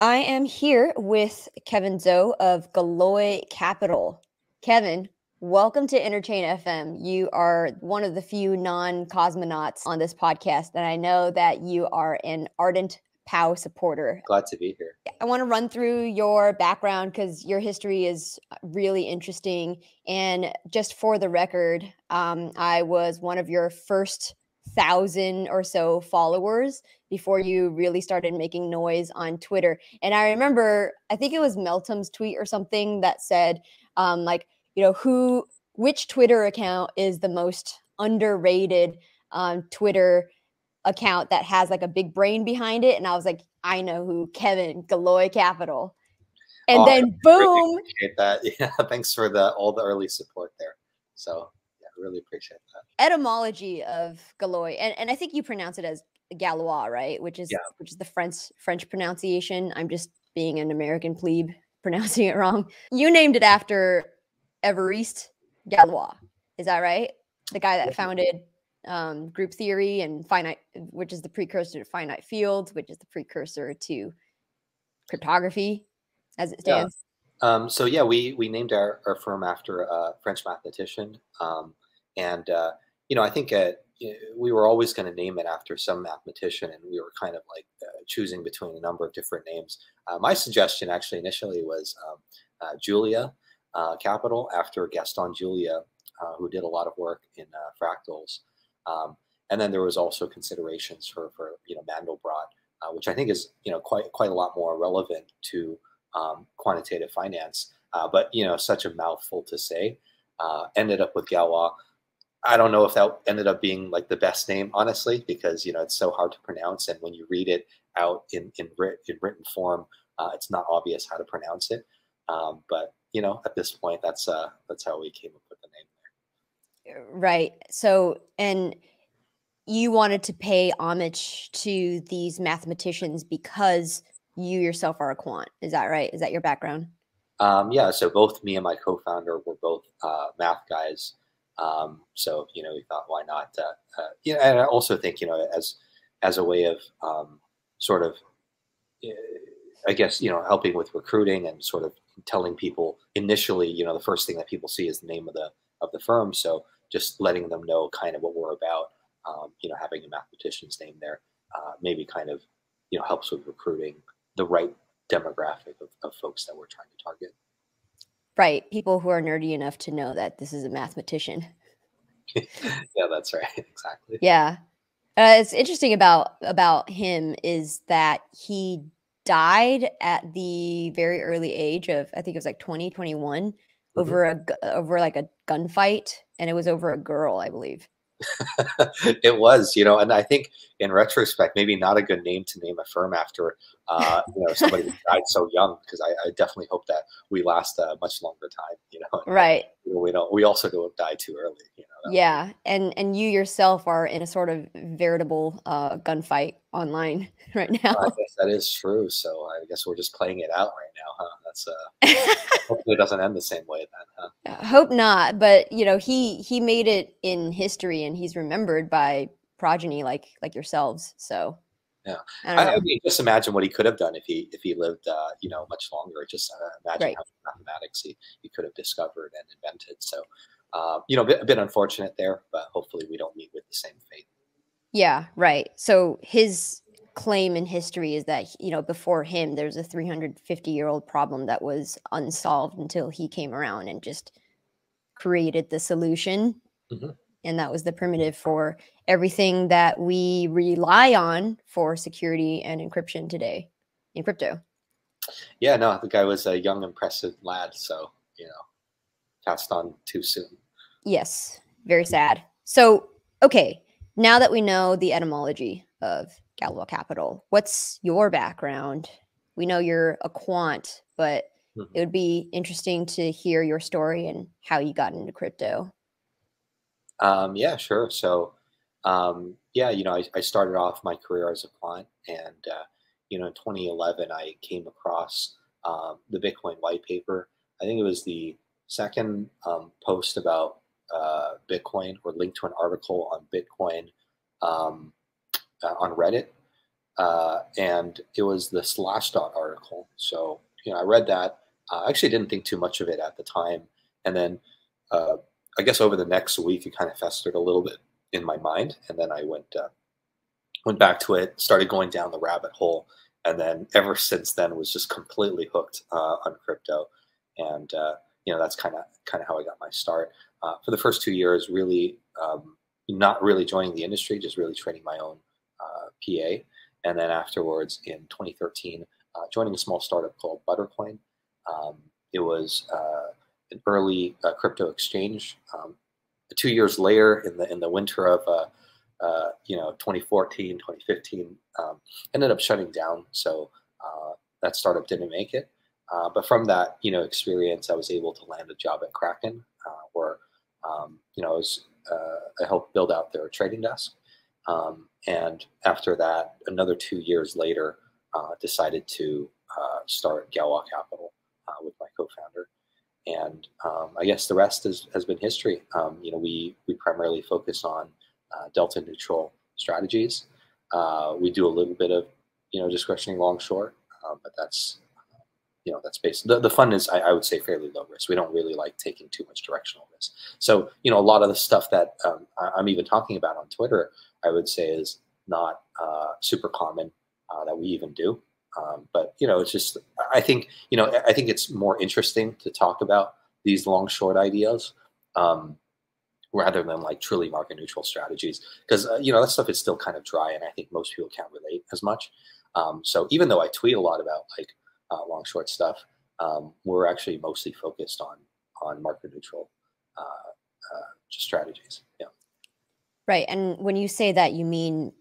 I am here with Kevin Zhou of Galoy Capital. Kevin, welcome to Interchain FM. You are one of the few non cosmonauts on this podcast, and I know that you are an ardent POW supporter. Glad to be here. I want to run through your background because your history is really interesting. And just for the record, um, I was one of your first thousand or so followers before you really started making noise on Twitter. And I remember, I think it was Meltem's tweet or something that said, um, like, you know, who, which Twitter account is the most underrated um, Twitter account that has like a big brain behind it. And I was like, I know who Kevin Galoy Capital. And oh, then boom. appreciate that. Yeah. Thanks for the all the early support there. So yeah, really appreciate that. Etymology of Galoy. And and I think you pronounce it as Galois, right? Which is yeah. which is the French French pronunciation. I'm just being an American plebe pronouncing it wrong. You named it after Évariste Galois. Is that right? The guy that founded um, group theory and finite, which is the precursor to finite fields, which is the precursor to cryptography as it stands. Yeah. Um, so yeah, we we named our, our firm after a French mathematician, um, and uh, you know I think uh, we were always going to name it after some mathematician, and we were kind of like uh, choosing between a number of different names. Uh, my suggestion actually initially was um, uh, Julia uh, Capital after Gaston Julia, who did a lot of work in fractals. Um, and then there was also considerations for, for you know, Mandelbrot, uh, which I think is, you know, quite, quite a lot more relevant to um, quantitative finance. Uh, but, you know, such a mouthful to say. Uh, ended up with Galois. I don't know if that ended up being like the best name, honestly, because, you know, it's so hard to pronounce. And when you read it out in, in, writ- in written form, uh, it's not obvious how to pronounce it. Um, but, you know, at this point, that's, uh, that's how we came up with the name. There. Right. So, and you wanted to pay homage to these mathematicians because you yourself are a quant. Is that right? Is that your background? Um, yeah. So both me and my co-founder were both uh, math guys. Um, so you know, we thought, why not? Uh, uh, you know, and I also think you know, as as a way of um, sort of, eh, I guess you know, helping with recruiting and sort of telling people initially, you know, the first thing that people see is the name of the of the firm. So just letting them know kind of what we're about. Um, you know, having a mathematician's name there uh, maybe kind of you know helps with recruiting the right demographic of, of folks that we're trying to target. Right, people who are nerdy enough to know that this is a mathematician. yeah, that's right. Exactly. Yeah, uh, it's interesting about about him is that he died at the very early age of I think it was like 20, 21 mm-hmm. over a over like a gunfight and it was over a girl, I believe. it was, you know, and I think in retrospect, maybe not a good name to name a firm after, uh, you know, somebody who died so young. Because I, I, definitely hope that we last a much longer time, you know. Right. We don't. We also don't die too early, you know. Yeah, and and you yourself are in a sort of veritable uh, gunfight online right now. I guess that is true. So I guess we're just playing it out right now, huh? That's uh, hopefully it doesn't end the same way then, huh? I hope not, but you know, he he made it in history, and he's remembered by progeny like like yourselves. So yeah, I, I, mean, just imagine what he could have done if he if he lived, uh, you know, much longer. Just uh, imagine right. how mathematics he, he could have discovered and invented. So, uh, you know, a bit, a bit unfortunate there, but hopefully we don't meet with the same fate. Yeah, right. So his claim in history is that you know before him there's a 350 year old problem that was unsolved until he came around and just created the solution mm-hmm. and that was the primitive for everything that we rely on for security and encryption today in crypto yeah no the guy was a young impressive lad so you know passed on too soon yes very sad so okay now that we know the etymology of Galois Capital. What's your background? We know you're a quant, but mm-hmm. it would be interesting to hear your story and how you got into crypto. Um, yeah, sure. So, um, yeah, you know, I, I, started off my career as a quant, and uh, you know, in 2011, I came across um, the Bitcoin white paper. I think it was the second um, post about uh, Bitcoin or link to an article on Bitcoin um, uh, on Reddit. uh, and it was the Slashdot article. So you know, I read that. I actually didn't think too much of it at the time, and then uh, I guess over the next week it kind of festered a little bit in my mind, and then I went uh, went back to it, started going down the rabbit hole, and then ever since then was just completely hooked uh, on crypto, and you know that's kind of kind of how I got my start. Uh, for the first two years, really um, not really joining the industry, just really training my own uh, PA, and then afterwards in 2013, uh, joining a small startup called Buttercoin. Um, it was uh, an early crypto exchange. Um, two years later, in the in the winter of uh, you know, 2014, 2015, um, ended up shutting down. So uh, that startup didn't make it. Uh, but from that, you know, experience, I was able to land a job at Kraken, uh, where, um, you know, I, was, uh, I helped build out their trading desk. Um, and after that, another two years later, decided to start Galois Capital with my co-founder and um, I guess the rest is, has been history. Um, you know, we we primarily focus on uh, delta neutral strategies. Uh, we do a little bit of, you know, discretionary long short, um, but that's, you know, that's based. The, the fund is, I, I, would say, fairly low risk. We don't really like taking too much directional risk. So, you know, a lot of the stuff that um, I, am even talking about on Twitter, I would say is not uh, super common uh, that we even do. Um, but you know, it's just I think you know I think it's more interesting to talk about these long short ideas. Um, rather than like truly market neutral strategies because uh, you know that stuff is still kind of dry and i think most people can't relate as much um, so even though i tweet a lot about like uh, long short stuff um, we're actually mostly focused on on market neutral uh, uh strategies yeah. Right and when you say that you mean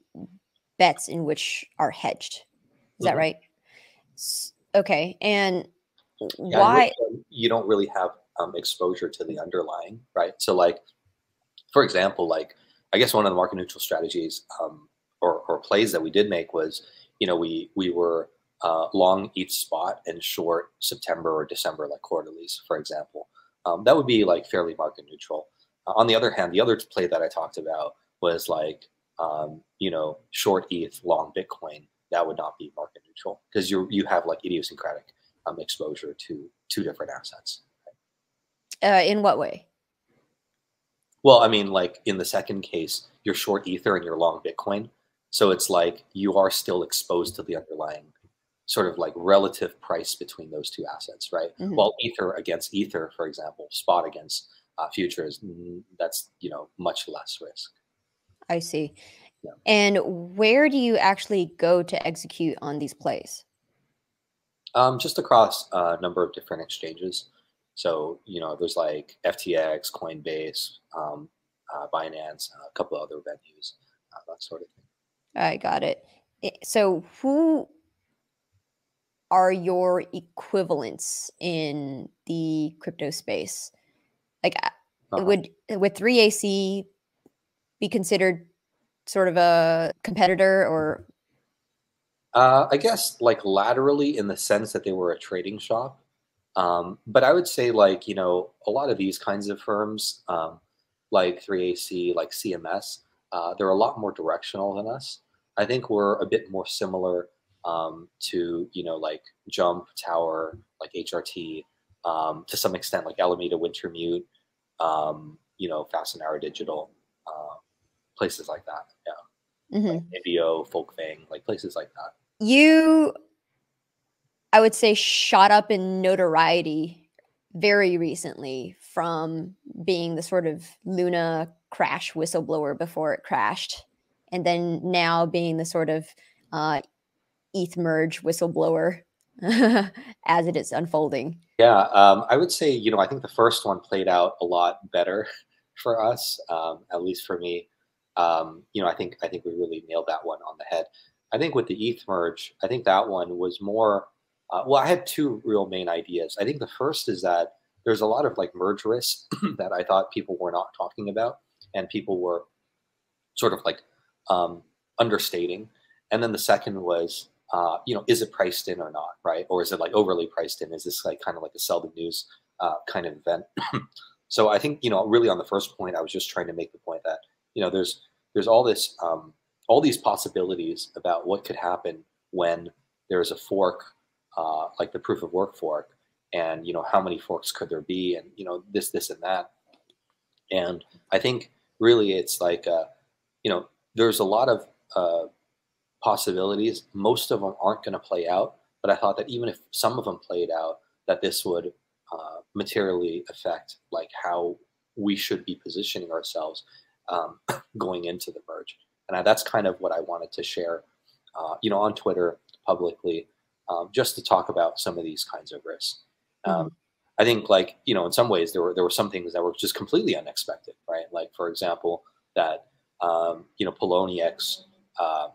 bets in which are hedged is mm-hmm. that right okay and yeah, why you don't really have um, exposure to the underlying right? So like for example, like I guess one of the market neutral strategies um, or, or plays that we did make was, you know, we we were uh, long ETH spot and short September or December, like quarterlies, for example. Um, that would be like fairly market neutral. Uh, on the other hand, the other play that I talked about was like, um, you know, short ETH, long Bitcoin. That would not be market neutral because you you have like idiosyncratic um, exposure to two different assets. Uh, in what way? Well, I mean, like in the second case, you're short Ether and you're long Bitcoin. So it's like you are still exposed to the underlying sort of like relative price between those two assets, right? Mm-hmm. While Ether against Ether, for example, spot against uh, futures, that's, you know, much less risk. I see. Yeah. And where do you actually go to execute on these plays? Um, just across a number of different exchanges. So, you know, there's like FTX, Coinbase, um, uh, Binance, a couple other venues, uh, that sort of thing. I got it. So, who are your equivalents in the crypto space? Like, uh, uh-huh. would would 3AC be considered sort of a competitor or? Uh, I guess like laterally in the sense that they were a trading shop. Um, but I would say like, you know, a lot of these kinds of firms, um, like 3AC, like CMS, uh, they're a lot more directional than us. I think we're a bit more similar um, to, you know, like Jump, Tower, like HRT, um, to some extent, like Alameda Wintermute, um, you know, fast and Fasanara Digital, uh, places like that. Yeah. Mm-hmm. Like Nibio, Folkvang, like places like that. You I would say shot up in notoriety very recently from being the sort of Luna crash whistleblower before it crashed, and then now being the sort of uh, ETH merge whistleblower as it is unfolding. Yeah, um, I would say you know I think the first one played out a lot better for us, um, at least for me. Um, you know, I think I think we really nailed that one on the head. I think with the ETH merge, I think that one was more uh, well, I had two real main ideas. I think the first is that there's a lot of like merge risks that I thought people were not talking about, and people were sort of like um, understating. And then the second was, uh, you know, is it priced in or not, right? Or is it like overly priced in? Is this like kind of like a sell the news uh, kind of event? so I think you know, really on the first point, I was just trying to make the point that you know, there's there's all this um, all these possibilities about what could happen when there's a fork, uh, like the proof of work fork, and you know how many forks could there be, and you know this, this, and that. And I think really it's like, uh, you know, there's a lot of uh, possibilities. Most of them aren't going to play out, but I thought that even if some of them played out, that this would uh, materially affect like how we should be positioning ourselves um, going into the merge. And I, that's kind of what I wanted to share, uh, you know, on Twitter publicly, um, just to talk about some of these kinds of risks. Um, mm-hmm. I think, like you know, in some ways there were there were some things that were just completely unexpected, right? Like for example, that um, you know Poloniex uh,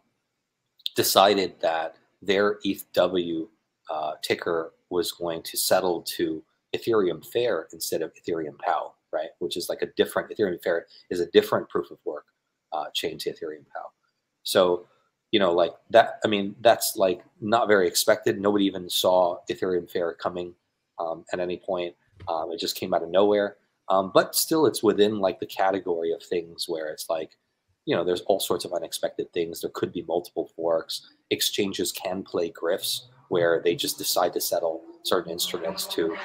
decided that their ETHW uh, ticker was going to settle to Ethereum Fair instead of Ethereum POW, right? Which is like a different Ethereum Fair is a different proof of work uh, chain to Ethereum POW. So, you know, like that. I mean, that's like not very expected. Nobody even saw Ethereum Fair coming um, at any point. Um, it just came out of nowhere. Um, but still, it's within like the category of things where it's like, you know, there's all sorts of unexpected things. There could be multiple forks. Exchanges can play grifts where they just decide to settle certain instruments to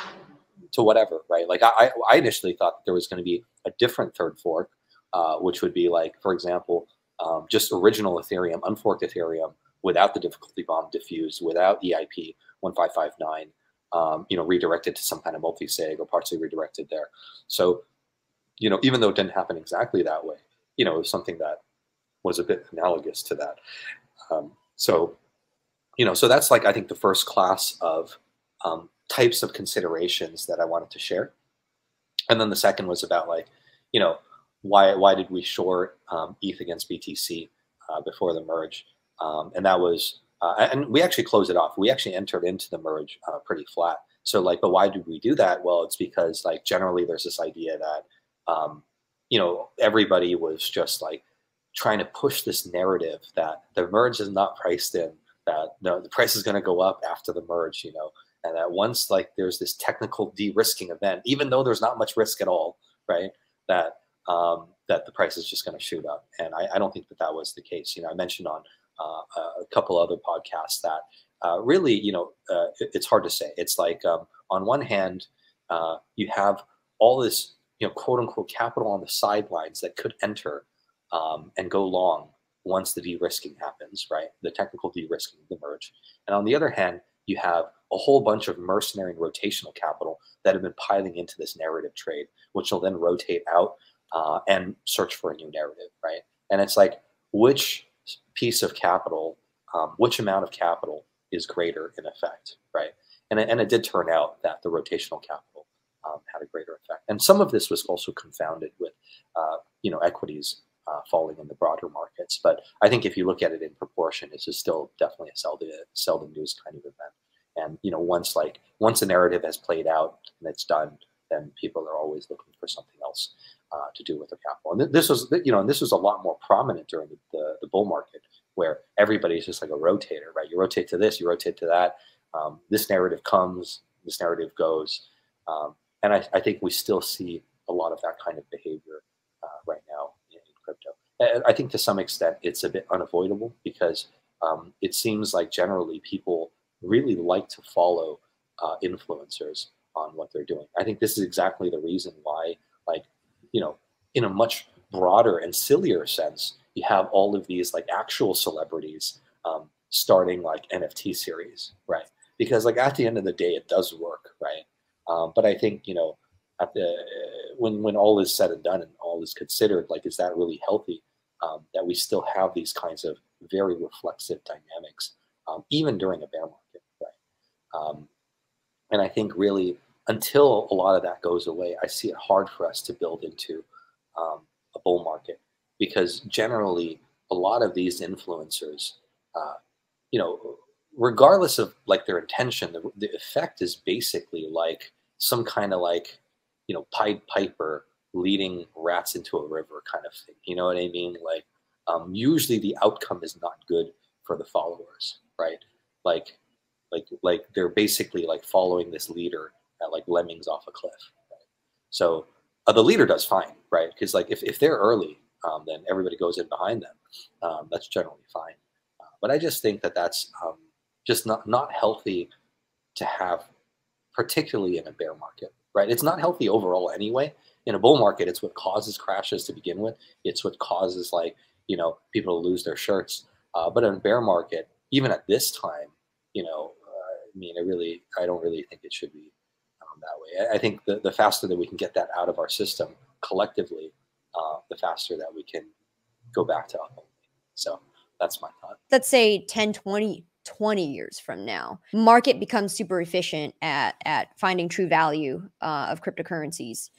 to whatever, right? Like I, I initially thought there was going to be a different third fork, uh, which would be like, for example, um, just original Ethereum, unforked Ethereum without the difficulty bomb diffused, without EIP 1559, um, you know, redirected to some kind of multi-sig or partially redirected there. So, you know, even though it didn't happen exactly that way, you know, something that was a bit analogous to that. Um, so, you know, so that's like, I think the first class of um, types of considerations that I wanted to share. And then the second was about like, you know, why why did we short um, ETH against BTC uh, before the merge? Um, and that was uh, and we actually closed it off. We actually entered into the merge uh, pretty flat. So like, but why did we do that? Well, it's because like generally there's this idea that um, you know everybody was just like trying to push this narrative that the merge is not priced in, that no, the price is going to go up after the merge. You know, and that once like there's this technical de-risking event, even though there's not much risk at all, right? That um, that the price is just going to shoot up, and I, I, don't think that that was the case. You know, I mentioned on uh, a couple other podcasts that uh, really, you know, uh, it, it's hard to say. It's like um, on one hand, uh, you have all this, you know, quote unquote capital on the sidelines that could enter um, and go long once the de-risking happens, right? The technical de-risking, of the merge, and on the other hand, you have a whole bunch of mercenary and rotational capital that have been piling into this narrative trade, which will then rotate out uh, and search for a new narrative, right? And it's like, which piece of capital, um, which amount of capital is greater in effect, right? And and it did turn out that the rotational capital um, had a greater effect. And some of this was also confounded with, uh, you know, equities uh, falling in the broader markets. But I think if you look at it in proportion, this is still definitely a seldom, seldom news kind of event. And you know, once like once a narrative has played out and it's done, then people are always looking for something else uh, to do with their capital. And th this was, you know, and this was a lot more prominent during the, the, the, bull market, where everybody's just like a rotator, right? You rotate to this, you rotate to that. Um, this narrative comes, this narrative goes, um, and I, I, think we still see a lot of that kind of behavior uh, right now in, in crypto. And I think to some extent it's a bit unavoidable because um, it seems like generally people really like to follow uh, influencers on what they're doing. I think this is exactly the reason why, like, you know, in a much broader and sillier sense, you have all of these like actual celebrities um, starting like NFT series, right? Because like at the end of the day, it does work, right? Um, but I think you know, the when when all is said and done and all is considered, like, is that really healthy? Um, that we still have these kinds of very reflexive dynamics, um, even during a bear market, right? Um, and I think really until a lot of that goes away, I see it hard for us to build into um, a bull market because generally a lot of these influencers, uh, you know, regardless of like their intention, the, the effect is basically like some kind of like, you know, Pied Piper leading rats into a river kind of thing. You know what I mean? Like, um, usually the outcome is not good for the followers, right? Like, like, like they're basically like following this leader at like lemmings off a cliff. So uh, the leader does fine, right? Because like if, if they're early, um, then everybody goes in behind them. Um, that's generally fine. Uh, but I just think that that's um, just not not healthy to have, particularly in a bear market, right? It's not healthy overall anyway. In a bull market, it's what causes crashes to begin with. It's what causes like you know people to lose their shirts. Uh, but in a bear market, even at this time, you know, uh, I mean, I really, I don't really think it should be um, that way. I, I, think the, the faster that we can get that out of our system collectively, uh, the faster that we can go back to up. So that's my thought. Let's say 10, 20, 20 years from now, market becomes super efficient at, at finding true value uh, of cryptocurrencies.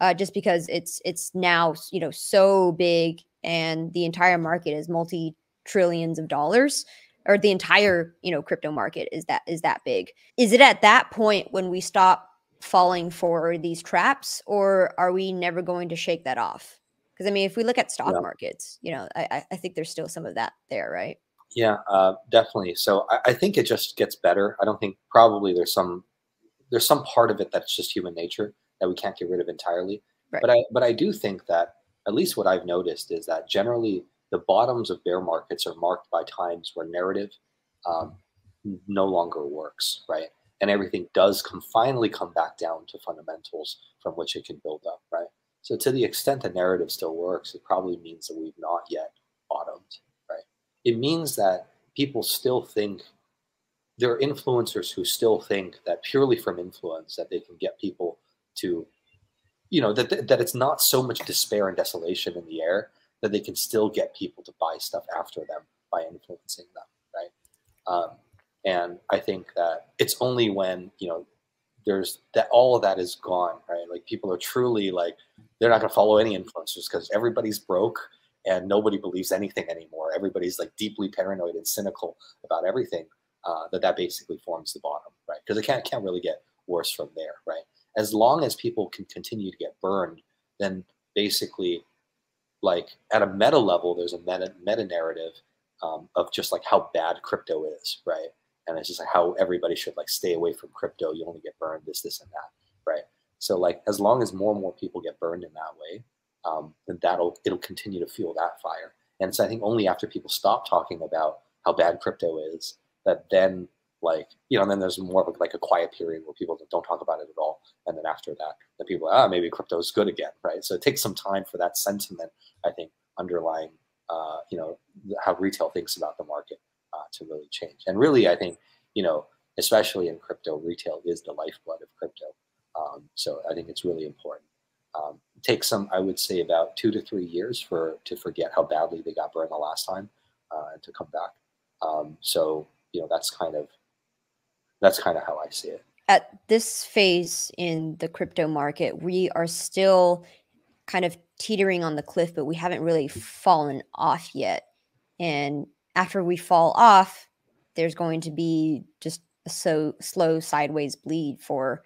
Uh, just because it's it's now you know so big and the entire market is multi trillions of dollars or the entire you know crypto market is that is that big is it at that point when we stop falling for these traps or are we never going to shake that off because i mean if we look at stock yeah. markets you know I, I think there's still some of that there right yeah uh, definitely so I, I think it just gets better i don't think probably there's some there's some part of it that's just human nature that we can't get rid of entirely right. but i but i do think that at least what i've noticed is that generally the bottoms of bear markets are marked by times where narrative um, no longer works, right? And everything does come finally come back down to fundamentals from which it can build up, right? So to the extent the narrative still works, it probably means that we've not yet bottomed? It means that people still think there are influencers who still think that purely from influence that they can get people to, you know, that that it's not so much despair and desolation in the air that they can still get people to buy stuff after them by influencing them, right? Um, and I think that it's only when you know there's that all of that is gone, right? Like people are truly like they're not going to follow any influencers because everybody's broke and nobody believes anything anymore. Everybody's like deeply paranoid and cynical about everything. Uh, that that basically forms the bottom, right? Because it can't can't really get worse from there, right? As long as people can continue to get burned, then basically like at a meta level, there's a meta meta narrative um, of just like how bad crypto is, right? And it's just like how everybody should like stay away from crypto. You only get burned this, this, and that, right? So like as long as more and more people get burned in that way, um, then that'll it'll continue to fuel that fire. And so I think only after people stop talking about how bad crypto is, that then like you know, and then there's more of a, like a quiet period where people don't talk about it at all, and then after that, the people ah maybe crypto is good again, right? So it takes some time for that sentiment, I think, underlying uh, you know how retail thinks about the market uh, to really change. And really, I think you know, especially in crypto, retail is the lifeblood of crypto. Um, so I think it's really important. Um, takes some, I would say, about two to three years for to forget how badly they got burned the last time uh, and to come back. Um, so you know, that's kind of that's kind of how I see it. At this phase in the crypto market, we are still kind of teetering on the cliff, but we haven't really fallen off yet. And after we fall off, there's going to be just a so slow sideways bleed for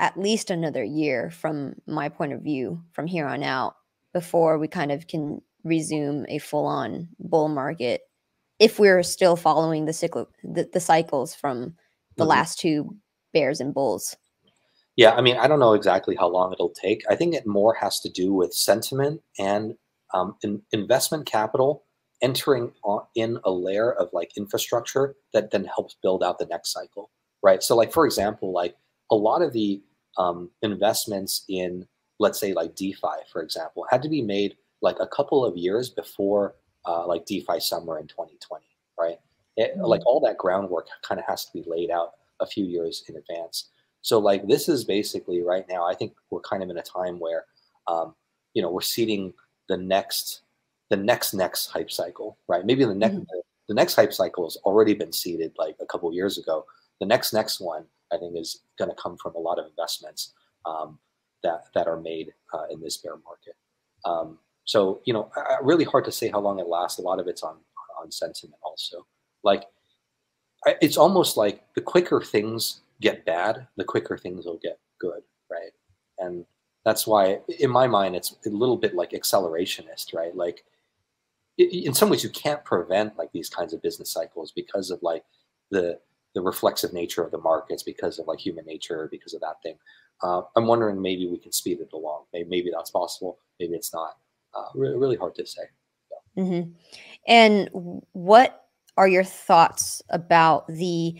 at least another year from my point of view from here on out before we kind of can resume a full-on bull market if we're still following the cycle the, the cycles from the mm-hmm. last two bears and bulls. Yeah, I mean, I don't know exactly how long it'll take. I think it more has to do with sentiment and um, in investment capital entering on, in a layer of like infrastructure that then helps build out the next cycle, right? So, like for example, like a lot of the um, investments in, let's say, like DeFi, for example, had to be made like a couple of years before uh, like DeFi summer in 2020, right? It, mm-hmm. Like all that groundwork kind of has to be laid out a few years in advance. So like this is basically right now. I think we're kind of in a time where, um, you know, we're seeding the next, the next next hype cycle, right? Maybe the next mm-hmm. the next hype cycle has already been seeded like a couple years ago. The next next one I think is going to come from a lot of investments um, that that are made uh, in this bear market. Um, so you know, really hard to say how long it lasts. A lot of it's on on sentiment also like it's almost like the quicker things get bad, the quicker things will get good, right? And that's why, in my mind, it's a little bit like accelerationist, right? Like, in some ways, you can't prevent like these kinds of business cycles because of like the the reflexive nature of the markets, because of like human nature, because of that thing. Uh, I'm wondering maybe we can speed it along. Maybe, maybe that's possible. Maybe it's not. uh, really, really hard to say. So. Mm-hmm. And what are your thoughts about the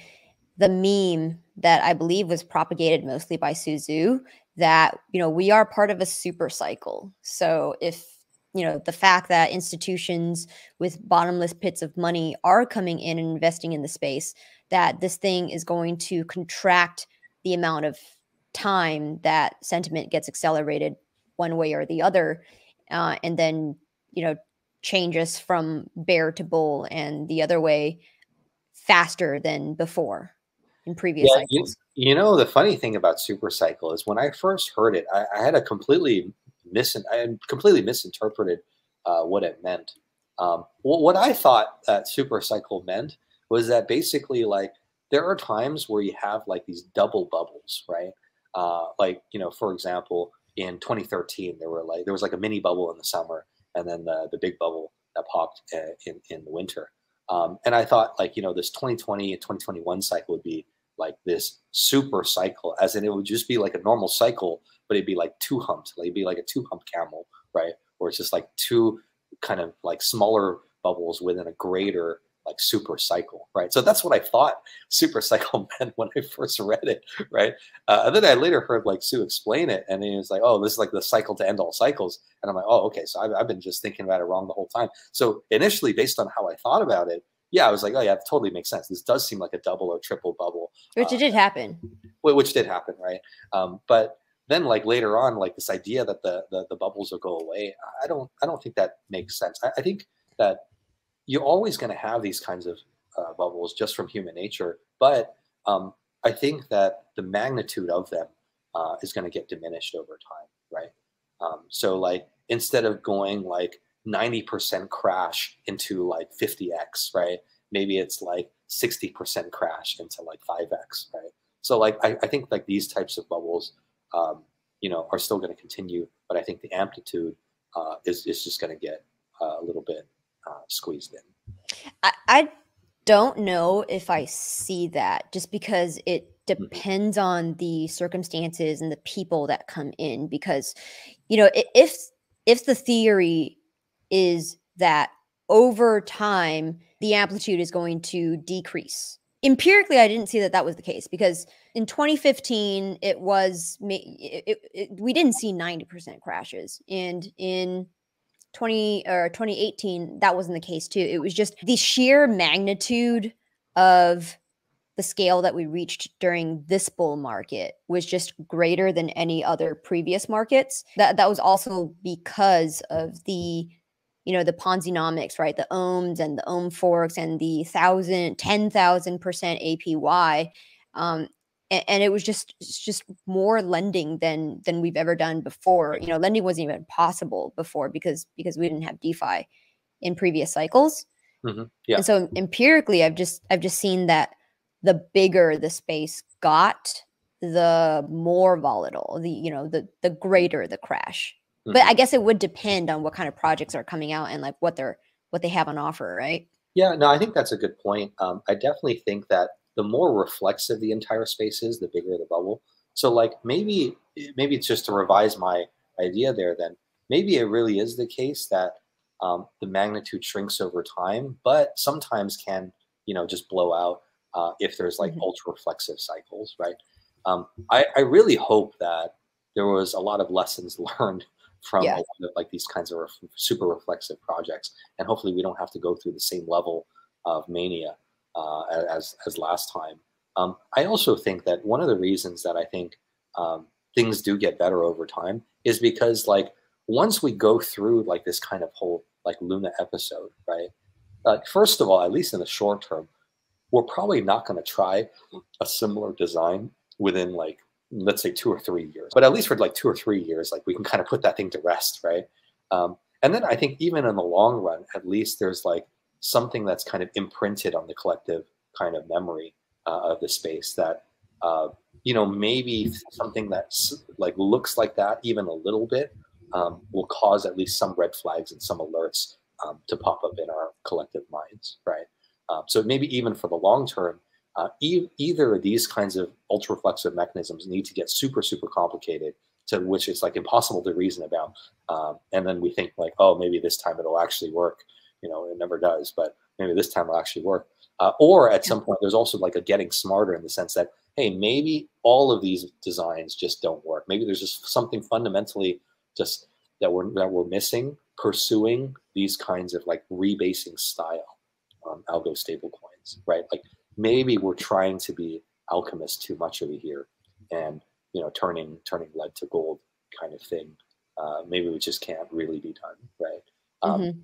the meme that I believe was propagated mostly by Su Zhu that you know we are part of a super cycle. So if you know the fact that institutions with bottomless pits of money are coming in and investing in the space that this thing is going to contract the amount of time that sentiment gets accelerated one way or the other uh, and then you know changes from bear to bull and the other way faster than before in previous yeah, cycles. You, you, know the funny thing about super cycle is when i first heard it i, I had a completely mis I completely misinterpreted uh, what it meant. Um, what I thought that super cycle meant was that basically like there are times where you have like these double bubbles, right? Uh, like you know, for example, in 2013 there were like there was like a mini bubble in the summer, and then the the big bubble that popped uh, in in the winter. Um, and I thought like you know this 2020 and 2021 cycle would be like this super cycle, as in it would just be like a normal cycle, but it'd be like two humped, like it'd be like a two hump camel, right? Or it's just like two kind of like smaller bubbles within a greater like super cycle, right? So that's what I thought super cycle meant when I first read it, right? Uh, and then I later heard like Su explain it, and he was like, "Oh, this is like the cycle to end all cycles," and I'm like, "Oh, okay." So I've, I've been just thinking about it wrong the whole time. So initially, based on how I thought about it, yeah, I was like, "Oh yeah, it totally makes sense. This does seem like a double or triple bubble," which uh, it did happen. Which did happen, right? Um, but then like later on like this idea that the, the, the bubbles will go away i don't i don't think that makes sense i, I think that you're always going to have these kinds of uh, bubbles just from human nature but um, i think that the magnitude of them uh, is going to get diminished over time right um, so like instead of going like 90% crash into like 50x right maybe it's like 60% crash into like 5x right so like I, I think like these types of bubbles um, you know, are still going to continue. But I think the amplitude uh, is is just going to get uh, a little bit uh, squeezed in. I, I don't know if I see that just because it mm-hmm. depends on the circumstances and the people that come in. Because, you know, if if the theory is that over time the amplitude is going to decrease empirically i didn't see that that was the case because in 2015 it was it, it, it, we didn't see 90% crashes and in 20 or 2018 that wasn't the case too. It was just the sheer magnitude of the scale that we reached during this bull market was just greater than any other previous markets. That that was also because of the you know the ponzinomics right? The ohms and the ohm forks and the thousand ten thousand percent apy um, and, and, it was just just more lending than than we've ever done before you know lending wasn't even possible before because because we didn't have defi in previous cycles mm-hmm. yeah. and so empirically i've just i've just seen that the bigger the space got the more volatile the you know the the greater the crash Mm-hmm. But I guess it would depend on what kind of projects are coming out and like what they're what they have on offer, right? Yeah, no, I think that's a good point. Um, I definitely think that the more reflexive the entire space is, the bigger the bubble. So like maybe maybe it's just to revise my idea there. Then maybe it really is the case that um, the magnitude shrinks over time, but sometimes can you know just blow out uh, if there's like mm-hmm. ultra reflexive cycles, right? Um, I, I really hope that there was a lot of lessons learned from yeah. of, like these kinds of ref super reflexive projects, and hopefully we don't have to go through the same level of mania uh, as as last time. Um, I also think that one of the reasons that I think um, things do get better over time is because like once we go through like this kind of whole like Luna episode, right? Uh, first of all, at least in the short term, we're probably not going to try a similar design within like let's say two or three years. But at least for like two or three years, like we can kind of put that thing to rest, right? Um, and then I think even in the long run, at least there's like something that's kind of imprinted on the collective kind of memory uh, of the space that uh, you know maybe something that's like looks like that even a little bit um, will cause at least some red flags and some alerts um, to pop up in our collective minds, right? Um, so maybe even for the long term, uh, e either of these kinds of ultra reflexive mechanisms need to get super, super complicated to which it's like impossible to reason about. Um, and then we think like, oh, maybe this time it'll actually work. You know, it never does, but maybe this time it'll actually work. Uh, or at some point, there's also like a getting smarter in the sense that, hey, maybe all of these designs just don't work. Maybe there's just something fundamentally just that we're that we're missing pursuing these kinds of like rebasing style um, algo stable coins, right? Like maybe we're trying to be alchemists too much over here, and you know, turning turning lead to gold kind of thing. Uh, maybe we just can't really be done, right? Um, mm-hmm.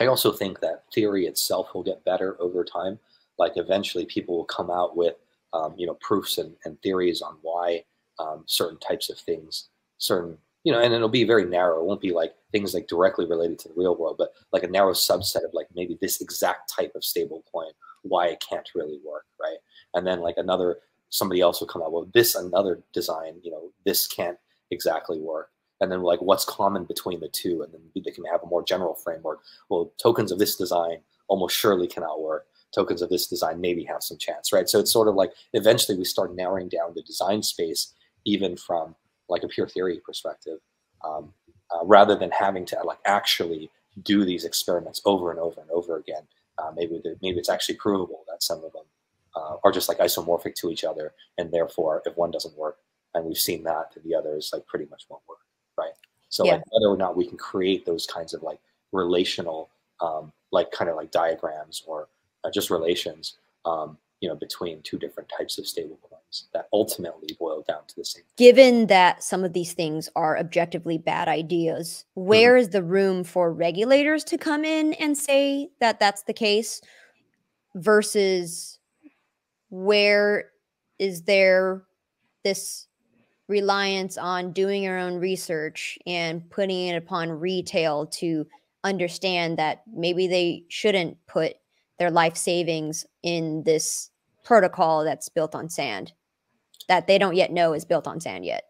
I also think that theory itself will get better over time. Like eventually, people will come out with um, you know proofs and, and theories on why um, certain types of things, certain you know, and it'll be very narrow. It won't be like things like directly related to the real world, but like a narrow subset of like maybe this exact type of stable coin, why it can't really work, right? And then like another somebody else will come out with this another design, you know, this can't exactly work. And then like what's common between the two, and then they can have a more general framework. Well, tokens of this design almost surely cannot work. Tokens of this design maybe have some chance, right? So it's sort of like eventually we start narrowing down the design space even from like a pure theory perspective, um, uh, rather than having to like actually do these experiments over and over and over again. Uh, maybe maybe it's actually provable that some of them uh, are just like isomorphic to each other, and therefore, if one doesn't work, and we've seen that, the others like pretty much won't work? So yeah. like whether or not we can create those kinds of like relational, um, like kind of like diagrams or uh, just relations, um, you know, between two different types of stable coins that ultimately boil down to the same. Thing. Given that some of these things are objectively bad ideas, mm-hmm. where mm-hmm. is the room for regulators to come in and say that that's the case versus where is there this reliance on doing your own research and putting it upon retail to understand that maybe they shouldn't put their life savings in this protocol that's built on sand that they don't yet know is built on sand yet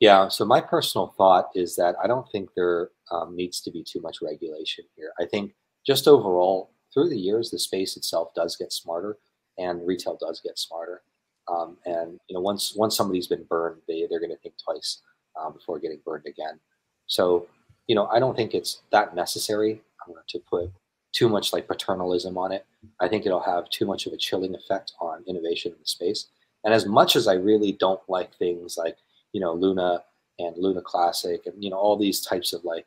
yeah so my personal thought is that i don't think there um, needs to be too much regulation here i think just overall through the years the space itself does get smarter and retail does get smarter. Um, and you know, once once somebody's been burned, they they're going to think twice um, before getting burned again. So, you know, I don't think it's that necessary to put too much like paternalism on it. I think it'll have too much of a chilling effect on innovation in the space. And as much as I really don't like things like you know Luna and Luna Classic and you know all these types of like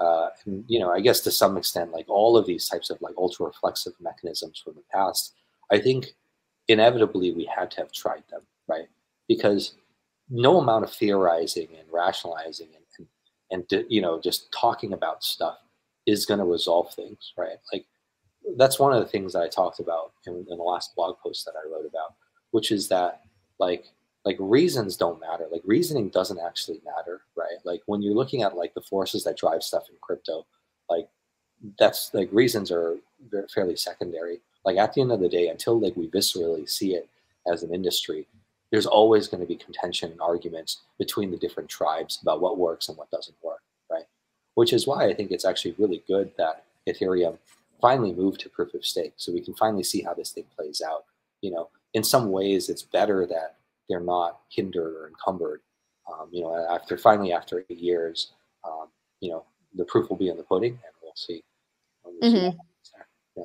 uh, and, you know I guess to some extent like all of these types of like ultra reflexive mechanisms from the past I think inevitably we had to have tried them, right? Because no amount of theorizing and rationalizing and, and, and you know just talking about stuff is going to resolve things, right? Like that's one of the things that I talked about in, in the last blog post that I wrote about, which is that like like reasons don't matter. Like reasoning doesn't actually matter, right? Like when you're looking at like the forces that drive stuff in crypto, like that's like reasons are fairly secondary like at the end of the day, until like we viscerally see it as an industry, there's always going to be contention and arguments between the different tribes about what works and what doesn't work, right? Which is why I think it's actually really good that Ethereum finally moved to proof of stake, so we can finally see how this thing plays out. You know, in some ways, it's better that they're not hindered or encumbered. Um, you know, after finally after eight years, um, you know, the proof will be in the pudding, and we'll see. We'll mm-hmm. yeah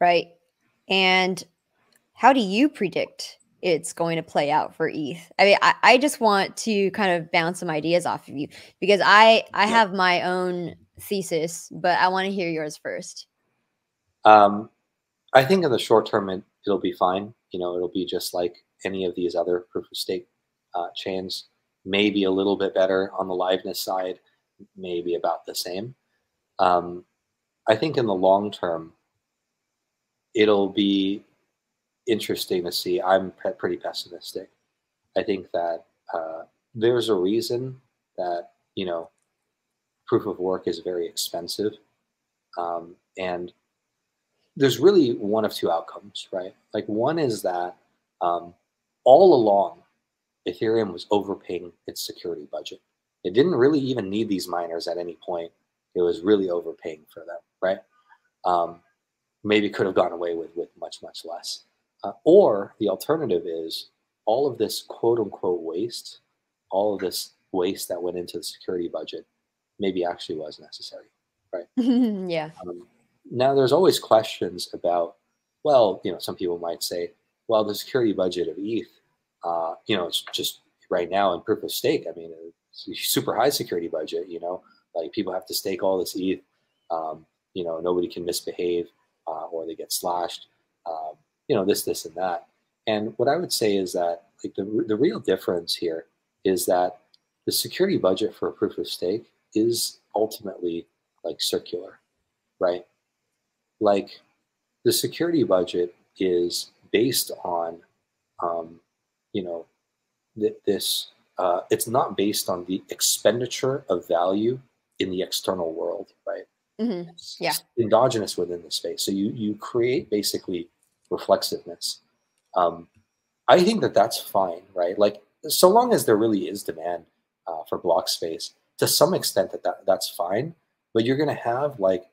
right? And how do you predict it's going to play out for ETH? I mean, I, I just want to kind of bounce some ideas off of you because I I have my own thesis, but I want to hear yours first. Um, I think in the short term it, will be fine. You know, it'll be just like any of these other proof of stake uh, chains. Maybe a little bit better on the liveness side, maybe about the same. Um, I think in the long term, it'll be interesting to see. I'm pretty pessimistic. I think that uh, there's a reason that you know proof of work is very expensive, um, and there's really one of two outcomes, right? Like one is that um, all along, Ethereum was overpaying its security budget. It didn't really even need these miners at any point. It was really overpaying for them, right? Um, maybe could have gone away with with much much less. Uh, or the alternative is all of this quote unquote waste, all of this waste that went into the security budget maybe actually was necessary, right? yeah. Um, now, there's always questions about, well, you know, some people might say, well, the security budget of ETH, uh, you know, it's just right now in proof of stake. I mean, it's a super high security budget, you know, like people have to stake all this ETH. Um, you know, nobody can misbehave uh, or they get slashed. Um, you know, this, this, and that. And what I would say is that like the, the real difference here is that the security budget for a proof of stake is ultimately like circular, right? Like the security budget is based on, um, you know, th- this. Uh, it's not based on the expenditure of value in the external world, right? Mm-hmm. Yeah, endogenous within the space. So you you create basically reflexiveness. Um, I think that that's fine, right? Like so long as there really is demand uh, for block space, to some extent that, that that's fine. But you're going to have like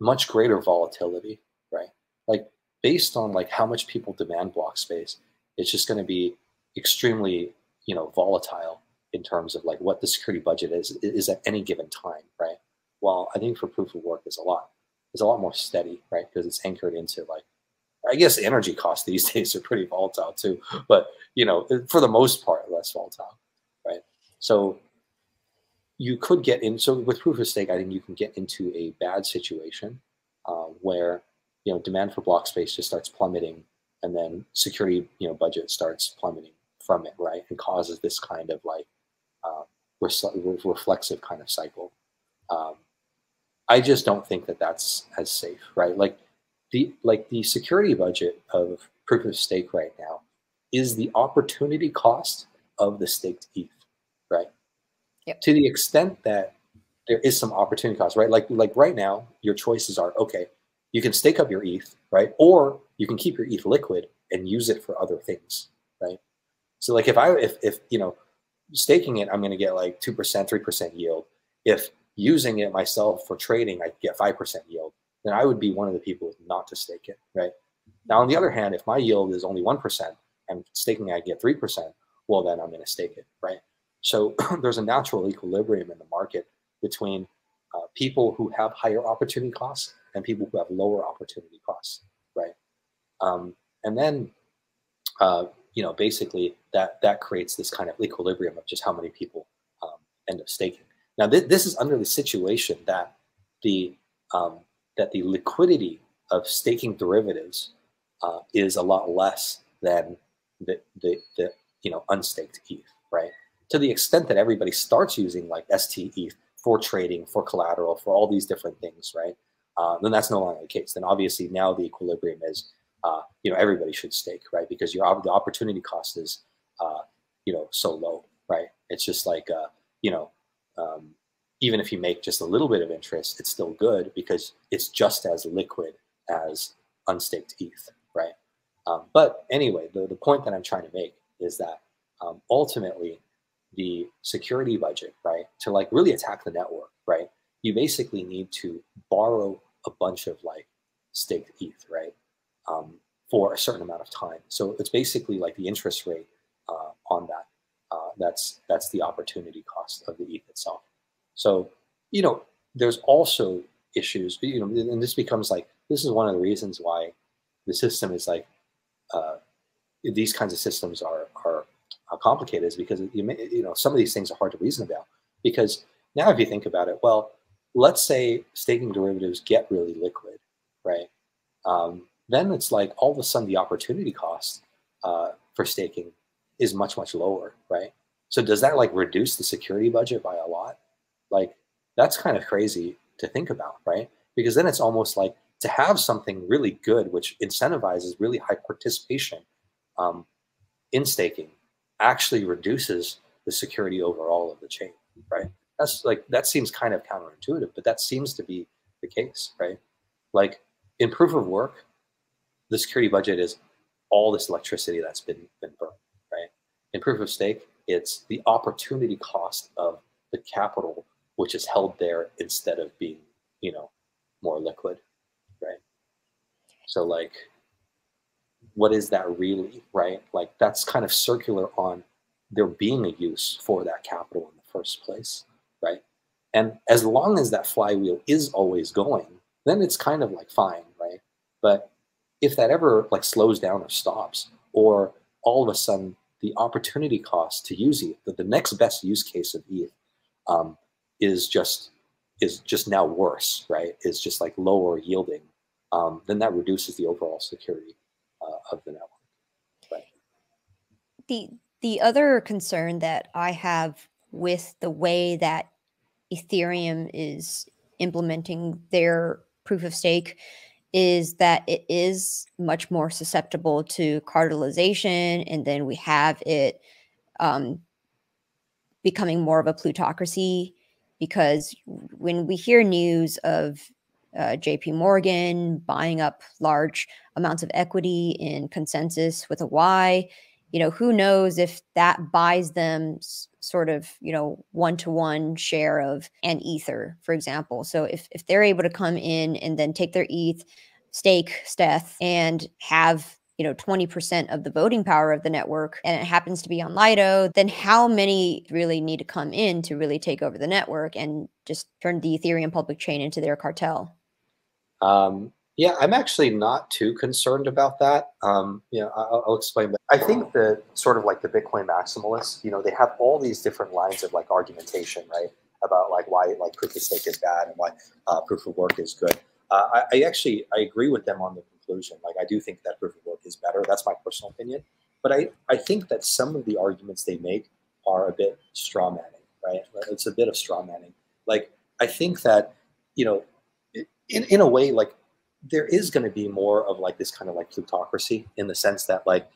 much greater volatility, right? Like based on like how much people demand block space, it's just going to be extremely you know volatile in terms of like what the security budget is is at any given time, right? Well, I think for proof of work is a lot is a lot more steady, right? Because it's anchored into like I guess energy costs these days are pretty volatile too, but you know, for the most part, less volatile, right? So you could get in. So with proof of stake, I think you can get into a bad situation uh, where you know demand for block space just starts plummeting, and then security you know budget starts plummeting from it, right, and causes this kind of like uh, reflexive kind of cycle. Um, I just don't think that that's as safe, right? Like the like the security budget of proof of stake right now is the opportunity cost of the staked ETH, right? Yep. To the extent that there is some opportunity cost, right? Like like right now, your choices are okay. You can stake up your ETH, right? Or you can keep your ETH liquid and use it for other things, right? So like if I if if you know staking it, I'm going to get like two percent, three percent yield. If using it myself for trading, I get five percent yield then I would be one of the people not to stake it, right? Now, on the other hand, if my yield is only 1% and staking I get 3%, well, then I'm going to stake it, right? So there's a natural equilibrium in the market between uh, people who have higher opportunity costs and people who have lower opportunity costs, right? Um, and then, uh, you know, basically that that creates this kind of equilibrium of just how many people um, end up staking. Now, th this is under the situation that the um, that the liquidity of staking derivatives uh, is a lot less than the, the, the, you know unstaked ETH, right? To the extent that everybody starts using like ST ETH for trading, for collateral, for all these different things, right? Uh, then that's no longer the case. Then obviously now the equilibrium is, uh, you know, everybody should stake, right? Because your the opportunity cost is, uh, you know, so low, right? It's just like, uh, you know, um, even if you make just a little bit of interest, it's still good because it's just as liquid as unstaked ETH, right? Um, but anyway, the, the point that I'm trying to make is that um, ultimately the security budget, right, to like really attack the network, right, you basically need to borrow a bunch of like staked ETH, right, um, for a certain amount of time. So it's basically like the interest rate uh, on that. Uh, that's that's the opportunity cost of the ETH itself. So, you know, there's also issues, you know, and this becomes like, this is one of the reasons why the system is like, uh, these kinds of systems are, are, are complicated is because, you, may, you know, some of these things are hard to reason about because now if you think about it, well, let's say staking derivatives get really liquid, right? Um, then it's like all of a sudden the opportunity cost uh, for staking is much, much lower, right? So does that like reduce the security budget by a lot? Like that's kind of crazy to think about, right? Because then it's almost like to have something really good, which incentivizes really high participation um, in staking, actually reduces the security overall of the chain, right? That's like that seems kind of counterintuitive, but that seems to be the case, right? Like in proof of work, the security budget is all this electricity that's been been burned? In proof of stake, it's the opportunity cost of the capital which is held there instead of being, you know, more liquid, right? So like, what is that really, right? Like that's kind of circular on there being a use for that capital in the first place, right? And as long as that flywheel is always going, then it's kind of like fine, right? But if that ever like slows down or stops, or all of a sudden the opportunity cost to use ETH, that the next best use case of ETH um, is just is just now worse, right? Is just like lower yielding, um, then that reduces the overall security uh, of the network. Right. The the other concern that I have with the way that Ethereum is implementing their proof of stake is that it is much more susceptible to cartelization, and then we have it um, becoming more of a plutocracy because when we hear news of uh, JP Morgan buying up large amounts of equity in ConsenSys with a Y, you know, who knows if that buys them sort of, you know, one to one share of an ether, for example. So if, if they're able to come in and then take their ETH, stake stETH, and have you know 20% of the voting power of the network and it happens to be on lido then how many really need to come in to really take over the network and just turn the ethereum public chain into their cartel um, yeah, I'm actually not too concerned about that. Um, I'll, I'll explain. But I think that sort of like the Bitcoin maximalists, you know, they have all these different lines of like argumentation, right, about like why like proof of stake is bad and why uh, proof of work is good. Uh, I, I, actually I agree with them on the conclusion. Like I do think that proof of work is better. That's my personal opinion. But I, I think that some of the arguments they make are a bit straw manning, right? It's a bit of straw manning. Like I think that you know, in in a way, like there is going to be more of like this kind of like plutocracy in the sense that like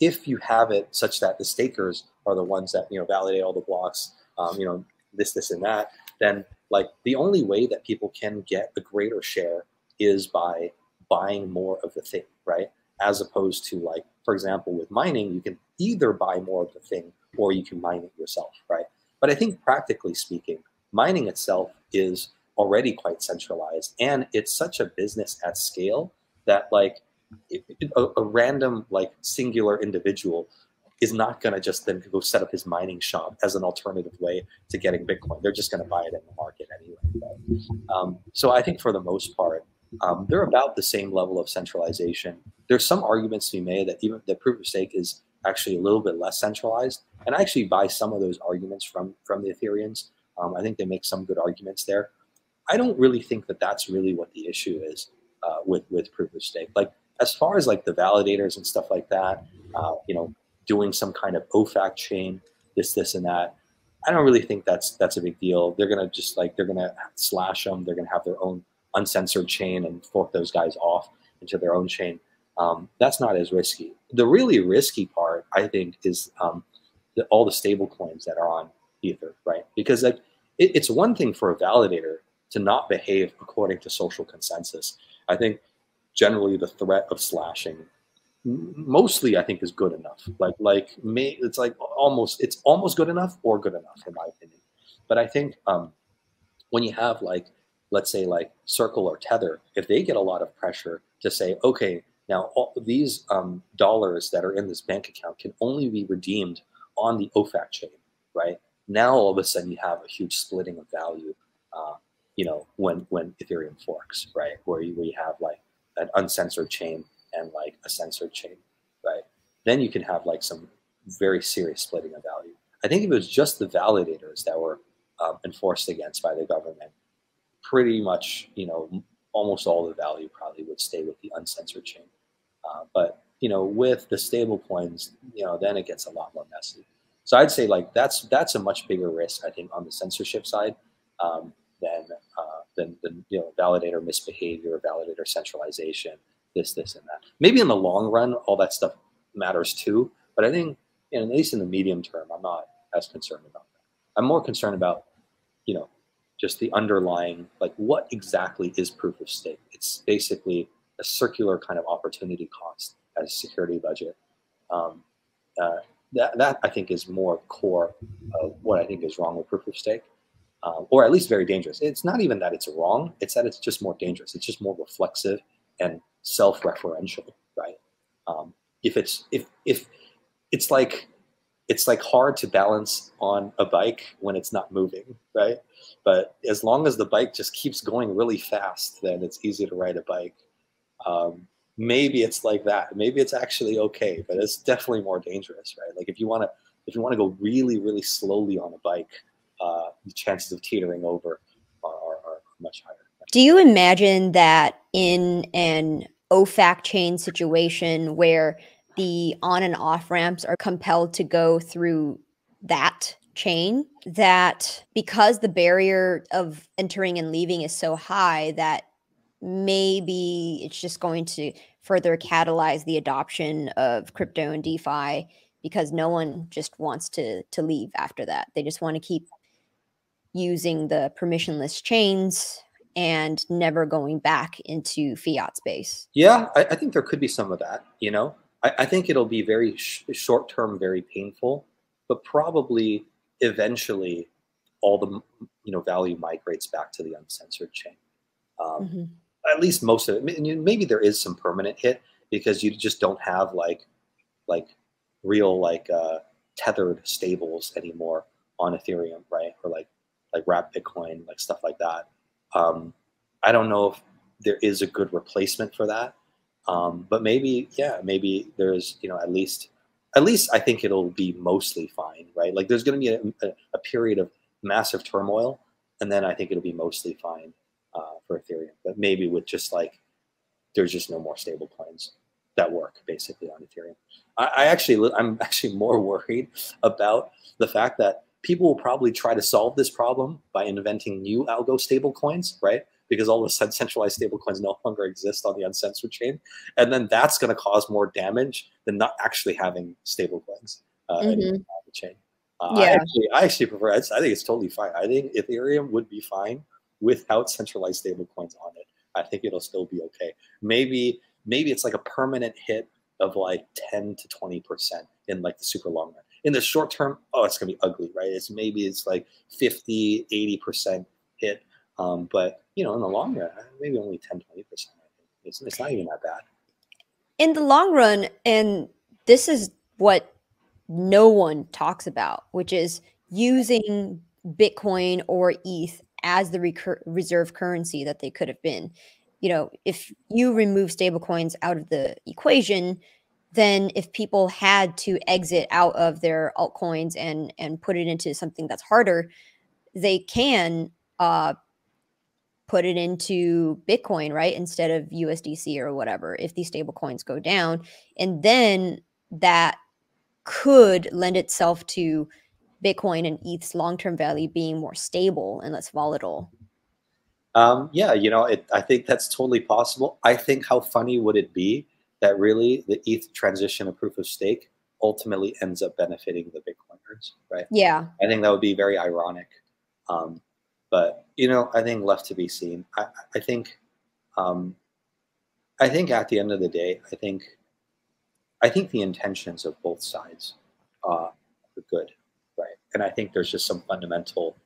if you have it such that the stakers are the ones that you know validate all the blocks um, you know this this and that then like the only way that people can get a greater share is by buying more of the thing right? As opposed to like for example with mining you can either buy more of the thing or you can mine it yourself right? But i think practically speaking mining itself is already quite centralized and it's such a business at scale that like a, a, random like singular individual is not going to just then go set up his mining shop as an alternative way to getting bitcoin. They're just going to buy it in the market anyway um, so i think for the most part um, they're about the same level of centralization. There's some arguments to be made that even the proof of stake is actually a little bit less centralized and i actually buy some of those arguments from from the ethereans. Um, i think they make some good arguments there I don't really think that that's really what the issue is uh, with with proof of stake. Like as far as like the validators and stuff like that, uh, you know, doing some kind of OFAC chain, this, this, and that. I don't really think that's that's a big deal. They're gonna just like they're gonna slash them. They're gonna have their own uncensored chain and fork those guys off into their own chain. Um, that's not as risky. The really risky part, I think, is um, the, all the stable coins that are on Ether, right? Because like it, it's one thing for a validator to not behave according to social consensus. I think generally the threat of slashing mostly I think is good enough. Like like may it's like almost it's almost good enough or good enough in my opinion. But I think um, when you have like let's say like Circle or Tether, if they get a lot of pressure to say, okay, now all these um, dollars that are in this bank account can only be redeemed on the OFAC chain, right? Now all of a sudden you have a huge splitting of value uh, you know, when when Ethereum forks, right? Where you, where you have like an uncensored chain and like a censored chain, right? Then you can have like some very serious splitting of value. I think if it was just the validators that were um, enforced against by the government, pretty much, you know, almost all the value probably would stay with the uncensored chain. Uh, but you know, with the stable coins, you know, then it gets a lot more messy. So I'd say like that's that's a much bigger risk, I think, on the censorship side. Um, than than you know validator misbehavior, validator centralization, this, this, and that. Maybe in the long run, all that stuff matters too. But I think, you know, at least in the medium term, I'm not as concerned about that. I'm more concerned about, you know, just the underlying, like what exactly is proof of stake? It's basically a circular kind of opportunity cost as a security budget. Um, uh, that, that I think is more core of what I think is wrong with proof of stake um, or at least very dangerous. It's not even that it's wrong; it's that it's just more dangerous. It's just more reflexive and self-referential, right? Um, if it's if if it's like it's like hard to balance on a bike when it's not moving, right? But as long as the bike just keeps going really fast, then it's easy to ride a bike. Um, maybe it's like that. Maybe it's actually okay, but it's definitely more dangerous, right? Like if you want to, if you want to go really, really slowly on a bike, uh, the chances of teetering over are, are, are much higher. Do you imagine that in an OFAC chain situation where the on and off ramps are compelled to go through that chain that because the barrier of entering and leaving is so high that maybe it's just going to further catalyze the adoption of crypto and DeFi because no one just wants to to leave after that. They just want to keep using the permissionless chains and never going back into fiat space. Yeah, I, I think there could be some of that. You know, I, I think it'll be very sh- short term, very painful, but probably eventually all the you know value migrates back to the uncensored chain. Um, mm-hmm. At least most of it. Maybe there is some permanent hit because you just don't have like like real like uh, tethered stables anymore on Ethereum, right? Or like like wrap Bitcoin, like stuff like that. Um, I don't know if there is a good replacement for that, um, but maybe, yeah, maybe there's, you know, at least, at least I think it'll be mostly fine, right? Like there's going to be a, a, period of massive turmoil, and then I think it'll be mostly fine uh, for Ethereum. But maybe with just like, there's just no more stable coins that work basically on Ethereum. I, I actually, I'm actually more worried about the fact that people will probably try to solve this problem by inventing new algo stable coins, right? Because all of a sudden centralized stable coins no longer exist on the uncensored chain. And then that's going to cause more damage than not actually having stable coins uh, mm-hmm. on the chain. Uh, yeah. I actually, I actually prefer, I think it's totally fine. I think Ethereum would be fine without centralized stable coins on it. I think it'll still be okay. Maybe, maybe it's like a permanent hit of like 10 to 20% in like the super long run in the short term, oh, it's gonna be ugly, right? It's maybe it's like 50, 80% hit. Um, but you know, in the long run, maybe only 10, 20 percent. It's, it's not even that bad. In the long run, and this is what no one talks about, which is using Bitcoin or ETH as the reserve currency that they could have been. You know, if you remove stablecoins out of the equation, then if people had to exit out of their altcoins and and put it into something that's harder, they can uh, put it into Bitcoin, right, instead of USDC or whatever. If these stable coins go down, and then that could lend itself to Bitcoin and ETH's long-term value being more stable and less volatile. Um, yeah, you know, it, I think that's totally possible. I think how funny would it be that really the ETH transition of proof of stake ultimately ends up benefiting the Bitcoiners, right? Yeah. I think that would be very ironic. Um, but you know, I think left to be seen. I, I think, um, I think at the end of the day, I think, I think the intentions of both sides uh, are good, right? And I think there's just some fundamental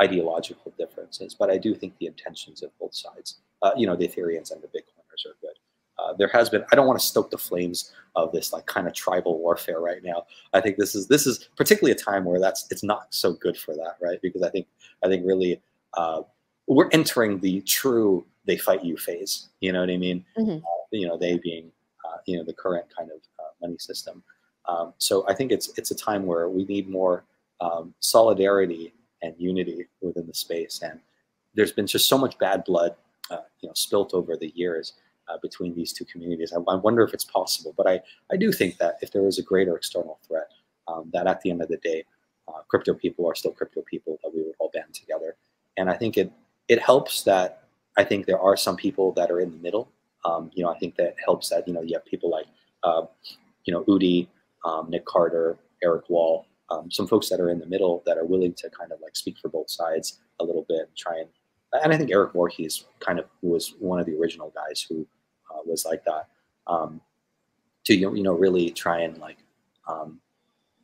ideological differences, but I do think the intentions of both sides, uh, you know, the Ethereans and the Bitcoiners are good uh, there has been i don't want to stoke the flames of this like kind of tribal warfare right now. I think this is this is particularly a time where that's it's not so good for that right? Because i think i think really uh, we're entering the true they fight you phase you know what i mean? Mm-hmm. uh, you know they being uh, you know the current kind of uh, money system. Um, so i think it's it's a time where we need more um, solidarity and unity within the space. And there's been just so much bad blood uh, you know spilt over the years uh, between these two communities. I, I, wonder if it's possible, but I, I do think that if there is a greater external threat, um, that at the end of the day, uh, crypto people are still crypto people, that we would all band together. And I think it it helps that I think there are some people that are in the middle. Um, you know, I think that helps that you know you have people like uh, you know Udi, um, Nick Carter, Eric Wall, um, some folks that are in the middle that are willing to kind of like speak for both sides a little bit try and and I think Eric Voorhees kind of was one of the original guys who uh, was like that. Um, to you know really try and like um,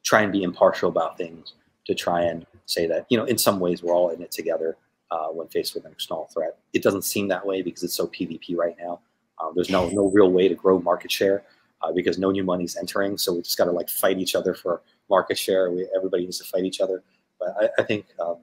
try and be impartial about things. To try and say that you know in some ways we're all in it together uh, when faced with an external threat. It doesn't seem that way because it's so PvP right now. Um, there's no no real way to grow market share uh, because no new money's entering. So we just got to like fight each other for market share. We, everybody needs to fight each other. But I, I think um,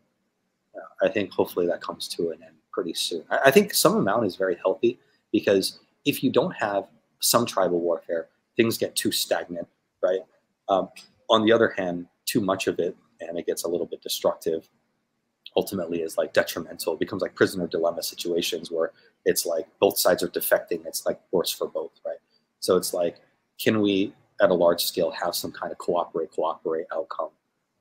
I think hopefully that comes to an end pretty soon. I, I think some amount is very healthy because if you don't have some tribal warfare, things get too stagnant, right? Um, on the other hand, too much of it and it gets a little bit destructive ultimately is like detrimental. It becomes like prisoner dilemma situations where it's like both sides are defecting. It's like worse for both, right? So it's like, can we at a large scale have some kind of cooperate, cooperate outcome,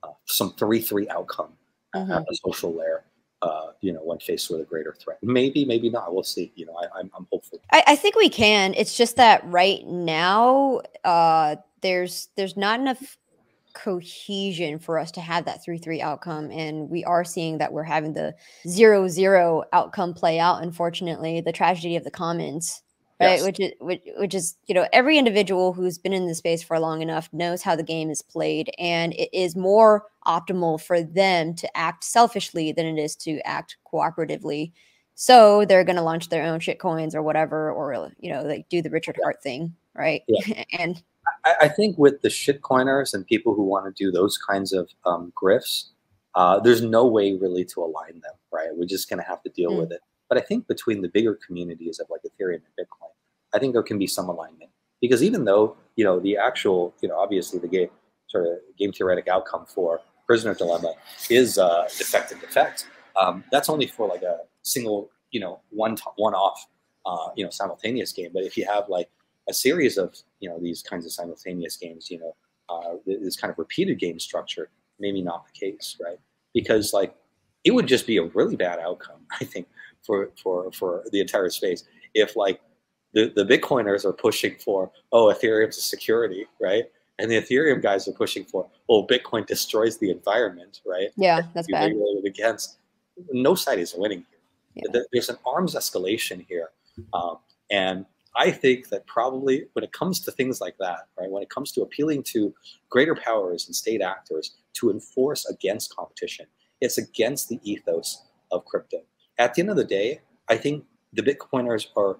uh, some three three outcome mm-hmm. at the social layer? Uh, you know, when faced with a greater threat, maybe, maybe not. We'll see. You know, I, am I'm, I'm hopeful. I, I, think we can. It's just that right now, uh, there's there's not enough cohesion for us to have that 3-3 outcome and we are seeing that we're having the 0-0 outcome play out unfortunately the tragedy of the commons right yes. which is which, which is you know every individual who's been in the space for long enough knows how the game is played and it is more optimal for them to act selfishly than it is to act cooperatively so they're going to launch their own shit coins or whatever or you know like do the richard Heart thing right yeah. and I, I, think with the shitcoiners and people who want to do those kinds of um, grifts, uh, there's no way really to align them, right? We're just going to have to deal mm. with it. But I think between the bigger communities of like Ethereum and Bitcoin, I think there can be some alignment because even though you know the actual, you know, obviously the game sort of game theoretic outcome for prisoner dilemma is uh, defect and defect. Um, that's only for like a single, you know, one one off, uh, you know, simultaneous game. But if you have like a series of you know these kinds of simultaneous games, you know, uh, this kind of repeated game structure, maybe not the case, right? Because like it would just be a really bad outcome, I think, for for for the entire space if like the the Bitcoiners are pushing for oh Ethereum's a security, right? And the Ethereum guys are pushing for oh Bitcoin destroys the environment, right? Yeah, that's bad. Regulated against. No side is winning here. Yeah. There's an arms escalation here, um, and I think that probably when it comes to things like that, right, when it comes to appealing to greater powers and state actors to enforce against competition, it's against the ethos of crypto. At the end of the day, I think the Bitcoiners are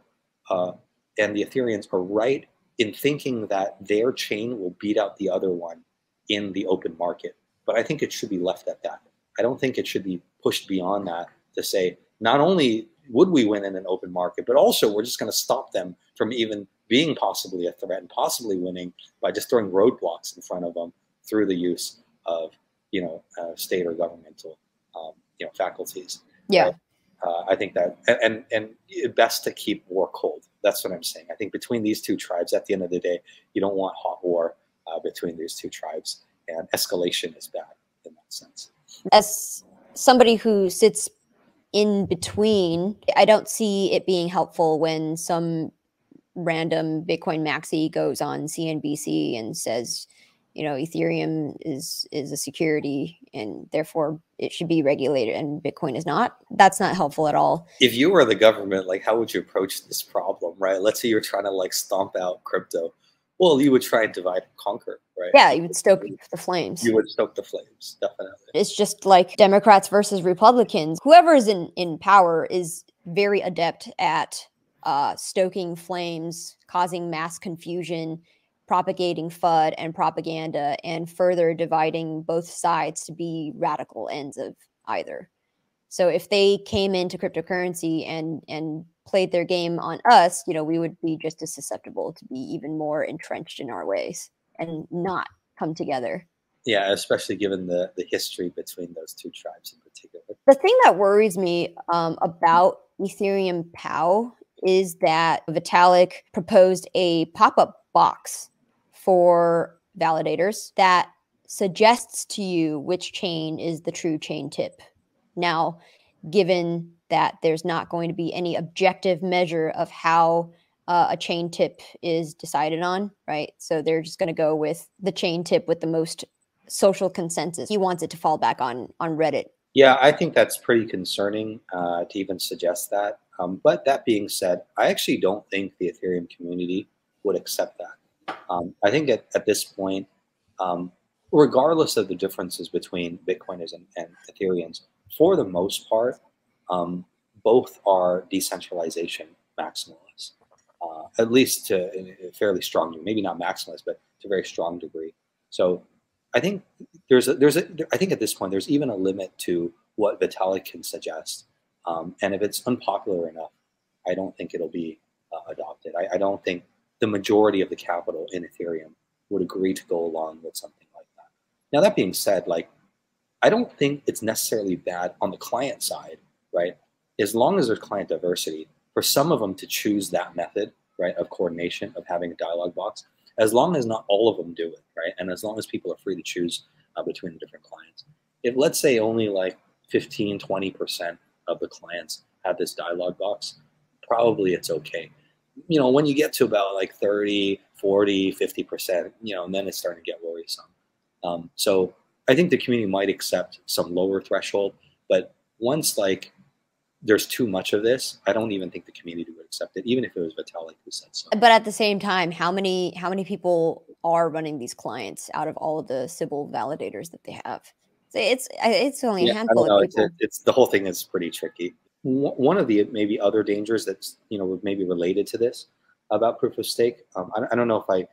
uh, and the Ethereans are right in thinking that their chain will beat out the other one in the open market. But I think it should be left at that. I don't think it should be pushed beyond that to say not only would we win in an open market, but also we're just going to stop them from even being possibly a threat and possibly winning by just throwing roadblocks in front of them through the use of you know uh, state or governmental um, you know faculties. Yeah. Right? Uh, I think that and and best to keep war cold. That's what I'm saying. I think between these two tribes, at the end of the day, you don't want hot war uh, between these two tribes, and escalation is bad in that sense. As somebody who sits in between, I don't see it being helpful when some random Bitcoin maxi goes on CNBC and says, you know, Ethereum is is a security and therefore it should be regulated and Bitcoin is not. That's not helpful at all. If you were the government, like how would you approach this problem, right? Let's say you're trying to like stomp out crypto. Well, you would try and divide and conquer, right? Yeah, you would stoke the flames. You would stoke the flames, definitely. It's just like Democrats versus Republicans. Whoever is in, in power is very adept at uh, stoking flames, causing mass confusion, propagating FUD and propaganda, and further dividing both sides to be radical ends of either. So if they came into cryptocurrency and and played their game on us, you know, we would be just as susceptible to be even more entrenched in our ways and not come together. Yeah, especially given the the history between those two tribes in particular. The thing that worries me um, about Ethereum POW is that Vitalik proposed a pop-up box for validators that suggests to you which chain is the true chain tip. Now, given that there's not going to be any objective measure of how uh, a chain tip is decided on, right? So they're just going to go with the chain tip with the most social consensus. He wants it to fall back on on Reddit. Yeah, I think that's pretty concerning uh, to even suggest that. Um, but that being said, I actually don't think the Ethereum community would accept that. Um, I think at, at this point, um, regardless of the differences between Bitcoiners and, and Ethereans, for the most part, um, both are decentralization maximalists, uh, at least to a fairly strong degree, maybe not maximalist, but to a very strong degree. So I think there's a, there's a, I think at this point there's even a limit to what Vitalik can suggest, um, and if it's unpopular enough, I don't think it'll be uh, adopted. I, I, don't think the majority of the capital in Ethereum would agree to go along with something like that. Now that being said, like I don't think it's necessarily bad on the client side, right? As long as there's client diversity, for some of them to choose that method, right, of coordination, of having a dialog box, as long as not all of them do it, right? And as long as people are free to choose uh, between the different clients. If let's say only like 15, 20% of the clients have this dialog box, probably it's okay. You know, when you get to about like 30, 40, 50%, you know, and then it's starting to get worrisome. Um, so I think the community might accept some lower threshold, but once like there's too much of this, I don't even think the community would accept it, even if it was Vitalik who said so. But at the same time, how many how many people are running these clients out of all of the Sybil validators that they have? It's it's only yeah, a handful of people. It's, it's, the whole thing is pretty tricky. One of the maybe other dangers that's you know maybe related to this about proof of stake. Um, I, I don't know if I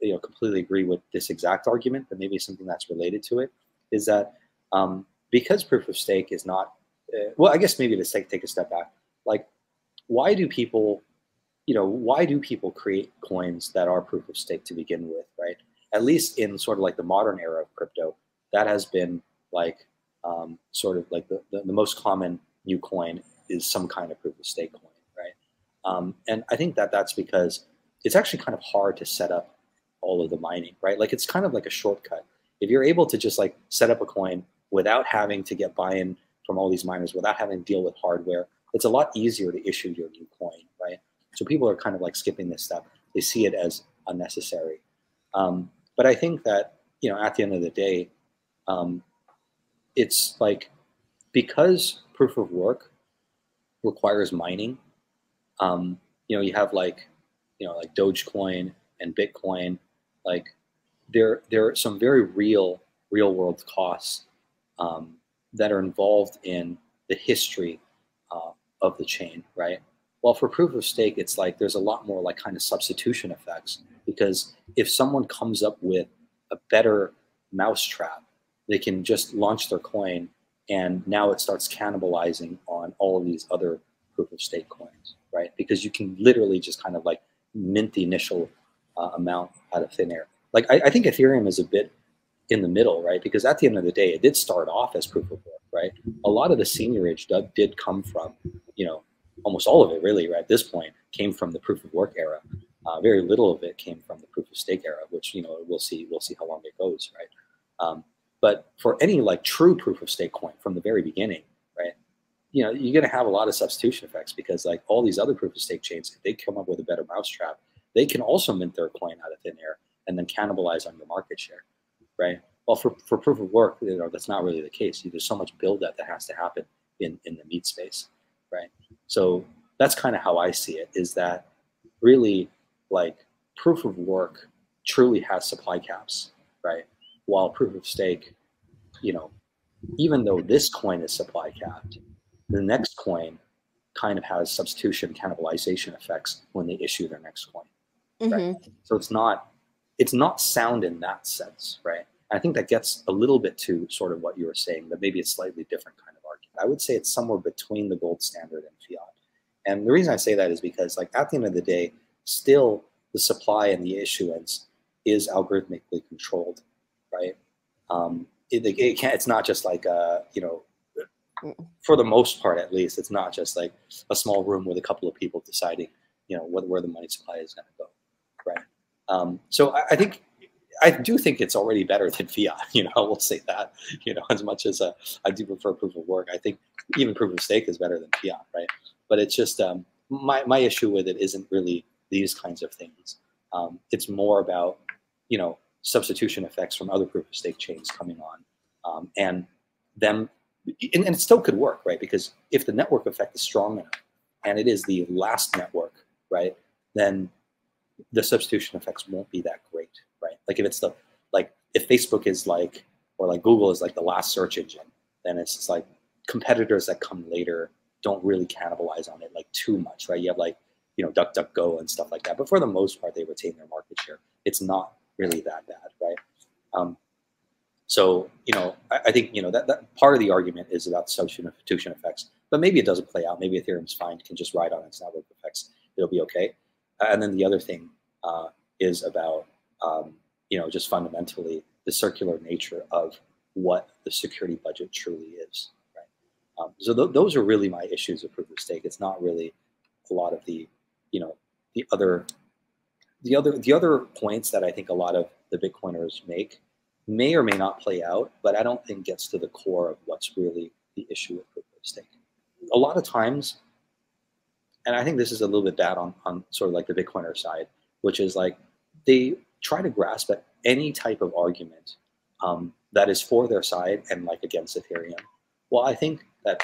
you know completely agree with this exact argument, but maybe something that's related to it is that um, because proof of stake is not uh, well, I guess maybe to take take a step back, like why do people, you know, why do people create coins that are proof of stake to begin with, right? At least in sort of like the modern era of crypto, that has been like um, sort of like the, the, the, most common new coin is some kind of proof of stake coin, right? Um, and I think that that's because it's actually kind of hard to set up all of the mining, right? Like it's kind of like a shortcut. If you're able to just like set up a coin without having to get buy-in from all these miners without having to deal with hardware. It's a lot easier to issue your new coin, right? So people are kind of like skipping this step. They see it as unnecessary. Um, but I think that, you know, at the end of the day, um, it's like because proof of work requires mining, um, you know, you have like, you know, like Dogecoin and Bitcoin, like there, there are some very real, real world costs um, that are involved in the history uh, of the chain, right? Well, for proof of stake, it's like there's a lot more like kind of substitution effects because if someone comes up with a better mousetrap, they can just launch their coin and now it starts cannibalizing on all of these other proof of stake coins, right? Because you can literally just kind of like mint the initial uh, amount out of thin air. Like I, I think Ethereum is a bit in the middle, right? Because at the end of the day, it did start off as proof of work, right? A lot of the seigniorage did come from, you know, almost all of it really, right? At this point, came from the proof of work era. Uh, very little of it came from the proof of stake era, which you know we'll see. We'll see how long it goes, right? Um, but for any like true proof of stake coin from the very beginning, right? You know, you're going to have a lot of substitution effects because like all these other proof of stake chains, if they come up with a better mousetrap, they can also mint their coin out of thin air and then cannibalize on your market share right? Well, for, for proof of work, you know, that's not really the case. There's so much build up that has to happen in, in the meat space, right? So that's kind of how I see it is that really like proof of work truly has supply caps, right? While proof of stake, you know, even though this coin is supply capped, the next coin kind of has substitution cannibalization effects when they issue their next coin. Right? Mm-hmm. So it's not it's not sound in that sense, right? I think that gets a little bit to sort of what you were saying, but maybe a slightly different kind of argument. I would say it's somewhere between the gold standard and fiat. And the reason I say that is because, like, at the end of the day, still the supply and the issuance is algorithmically controlled, right? Um, it, it can't, it's not just like, uh, you know, for the most part, at least, it's not just like a small room with a couple of people deciding, you know, what, where the money supply is going to go, right? Um, so I, I, think I do think it's already better than fiat. You know, we'll say that. You know, as much as uh, I do prefer proof of work, I think even proof of stake is better than fiat, right? But it's just um, my my issue with it isn't really these kinds of things. Um, it's more about you know substitution effects from other proof of stake chains coming on, um, and them, and, and it still could work, right? Because if the network effect is strong enough, and it is the last network, right? Then the substitution effects won't be that great, right? Like if it's the like if Facebook is like or like Google is like the last search engine, then it's just like competitors that come later don't really cannibalize on it like too much, right? You have like you know DuckDuckGo and stuff like that, but for the most part, they retain their market share. It's not really that bad, right? Um, So, you know, I, I, think, you know, that, that part of the argument is about substitution effects, but maybe it doesn't play out. Maybe Ethereum's fine, can just ride on its network effects. It'll be okay. And then the other thing uh, is about, um, you know, just fundamentally the circular nature of what the security budget truly is. Right. Um, so th those are really my issues of proof of stake. It's not really a lot of the, you know, the other, the other, the other points that I think a lot of the Bitcoiners make may or may not play out, but I don't think gets to the core of what's really the issue with proof of stake. A lot of times, and I think this is a little bit bad on, on sort of like the Bitcoiner side, which is like they try to grasp at any type of argument um, that is for their side and like against Ethereum. Well, I think that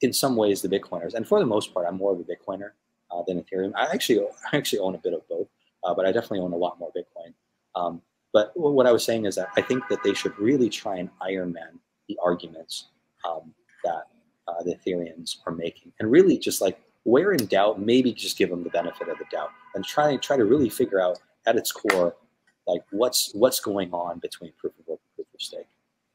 in some ways the Bitcoiners, and for the most part, I'm more of a Bitcoiner uh, than Ethereum. I actually I actually own a bit of both, uh, but I definitely own a lot more Bitcoin. Um, but what I was saying is that I think that they should really try and Ironman the arguments um, that uh, the Ethereans are making, and really just like where in doubt, maybe just give them the benefit of the doubt, and try try to really figure out at its core, like what's what's going on between proof of work and proof of stake,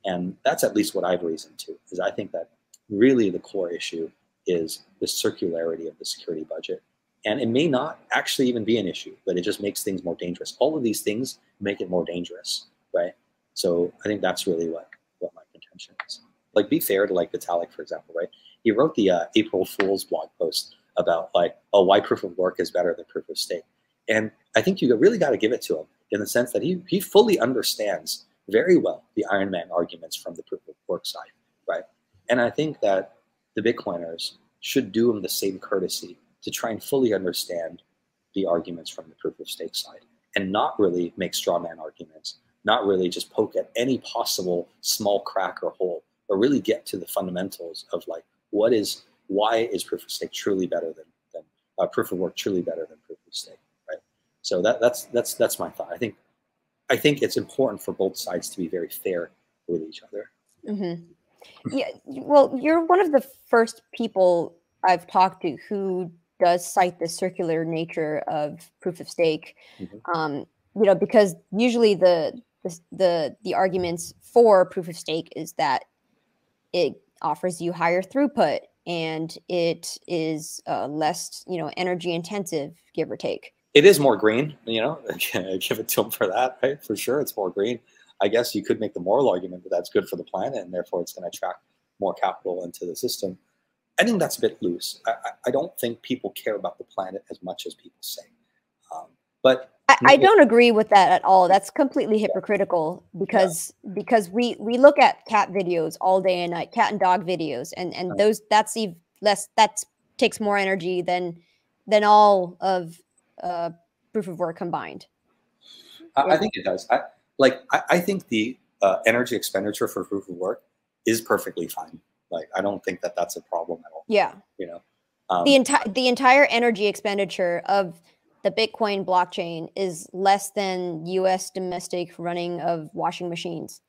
and that's at least what I've reasoned to, is I think that really the core issue is the circularity of the security budget and it may not actually even be an issue, but it just makes things more dangerous. All of these things make it more dangerous, right? So I think that's really what, what my contention is. Like, be fair to like Vitalik, for example, right? He wrote the uh, April Fool's blog post about like, oh, why proof of work is better than proof of stake. And I think you really got to give it to him in the sense that he, he fully understands very well the Iron Man arguments from the proof of work side, right? And I think that the Bitcoiners should do him the same courtesy to try and fully understand the arguments from the proof of stake side and not really make straw man arguments, not really just poke at any possible small crack or hole, but really get to the fundamentals of like what is why is proof of stake truly better than, than uh, proof of work truly better than proof of stake, right? So that that's that's that's my thought. I think I think it's important for both sides to be very fair with each other. Mm-hmm. Yeah, well, you're one of the first people I've talked to who does cite the circular nature of proof of stake. Mm-hmm. Um, you know, because usually the, the the the arguments for proof of stake is that it offers you higher throughput and it is uh, less, you know, energy intensive, give or take. It is more green, you know. give it to them for that, right? For sure, it's more green. I guess you could make the moral argument that that's good for the planet, and therefore it's going to attract more capital into the system. I think that's a bit loose. I, I, don't think people care about the planet as much as people say. Um, but I, I, don't agree with that at all. That's completely hypocritical because yeah. because we we look at cat videos all day and night, cat and dog videos, and and those that's even less that takes more energy than than all of uh, proof of work combined. I, I think it does. I like. I, I think the uh, energy expenditure for proof of work is perfectly fine. Like I don't think that that's a problem at all. Yeah. You know, um, the entire the entire energy expenditure of the Bitcoin blockchain is less than U.S. domestic running of washing machines.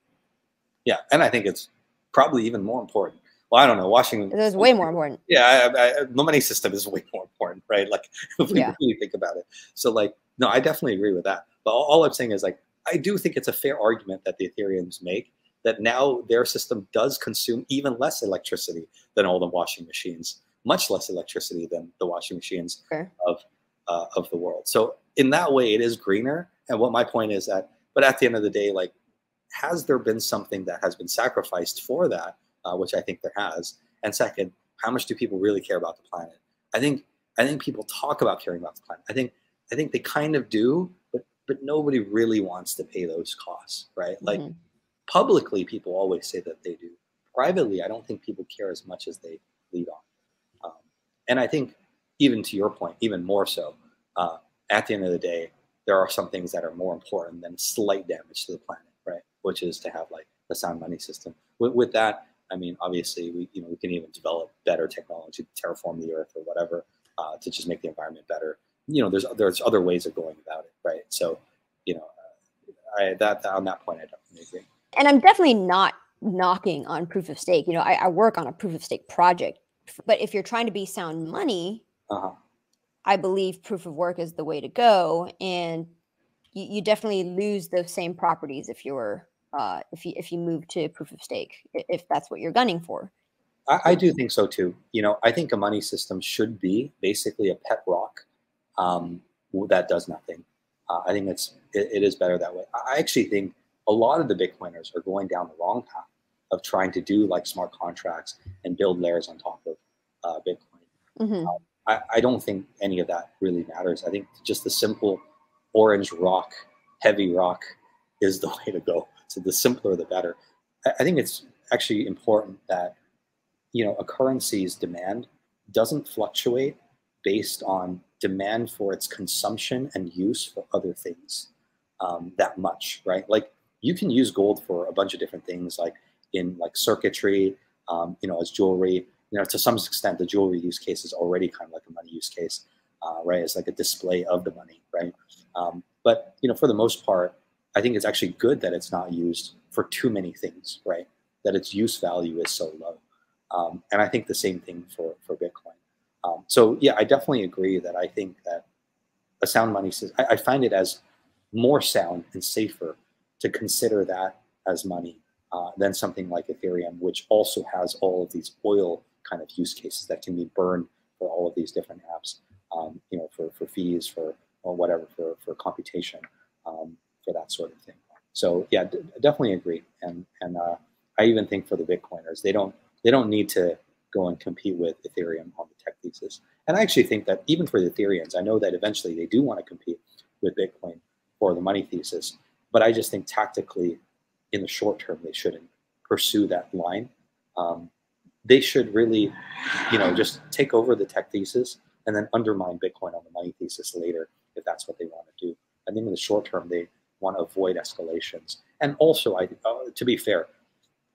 Yeah, and I think it's probably even more important. Well, I don't know. Washing is way more important. Yeah, I, I, the money system is way more important, right? Like if we yeah. really think about it. So, like, no, I definitely agree with that. But all, all I'm saying is, like, I do think it's a fair argument that the Ethereans make that now their system does consume even less electricity than all the washing machines, much less electricity than the washing machines sure. of uh, of the world. So in that way, it is greener. And what my point is that, but at the end of the day, like, has there been something that has been sacrificed for that? Uh, which I think there has. And second, how much do people really care about the planet? I think I think people talk about caring about the planet. I think I think they kind of do, but but nobody really wants to pay those costs, right? Like. Mm-hmm publicly people always say that they do. Privately i don't think people care as much as they lead on. Um, and i think even to your point even more so uh, at the end of the day there are some things that are more important than slight damage to the planet right? Which is to have like a sound money system. With, with that i mean obviously we you know we can even develop better technology to terraform the earth or whatever uh, to just make the environment better. You know there's there's other ways of going about it right? So you know I, that on that point i definitely agree and I'm definitely not knocking on proof of stake. You know, I, I, work on a proof of stake project, but if you're trying to be sound money, uh-huh. I believe proof of work is the way to go. And you, you, definitely lose those same properties if you're uh, if you if you move to proof of stake, if that's what you're gunning for. I, I do think so too. You know, I think a money system should be basically a pet rock um, that does nothing. Uh, I think it's it, it is better that way. I actually think a lot of the Bitcoiners are going down the wrong path of trying to do like smart contracts and build layers on top of uh, Bitcoin. Mm-hmm. Um, I, I don't think any of that really matters. I think just the simple orange rock, heavy rock, is the way to go. So the simpler, the better. I, I think it's actually important that you know a currency's demand doesn't fluctuate based on demand for its consumption and use for other things um, that much, right? Like you can use gold for a bunch of different things, like in like circuitry, um, you know, as jewelry. You know, to some extent, the jewelry use case is already kind of like a money use case, uh, right? It's like a display of the money, right? Um, but you know, for the most part, I think it's actually good that it's not used for too many things, right? That its use value is so low. Um, and I think the same thing for for Bitcoin. Um, so yeah, I definitely agree that I think that a sound money system, I, I, find it as more sound and safer to consider that as money uh, than something like Ethereum, which also has all of these oil kind of use cases that can be burned for all of these different apps, um, you know, for, for fees, for or whatever, for, for computation, um, for that sort of thing. So yeah, definitely agree. And, and uh, I even think for the Bitcoiners, they don't, they don't need to go and compete with Ethereum on the tech thesis. And I actually think that even for the Ethereans, I know that eventually they do want to compete with Bitcoin for the money thesis. But I just think tactically, in the short term, they shouldn't pursue that line. Um, they should really, you know, just take over the tech thesis and then undermine Bitcoin on the money thesis later if that's what they want to do. I think in the short term, they want to avoid escalations. And also, I, uh, to be fair,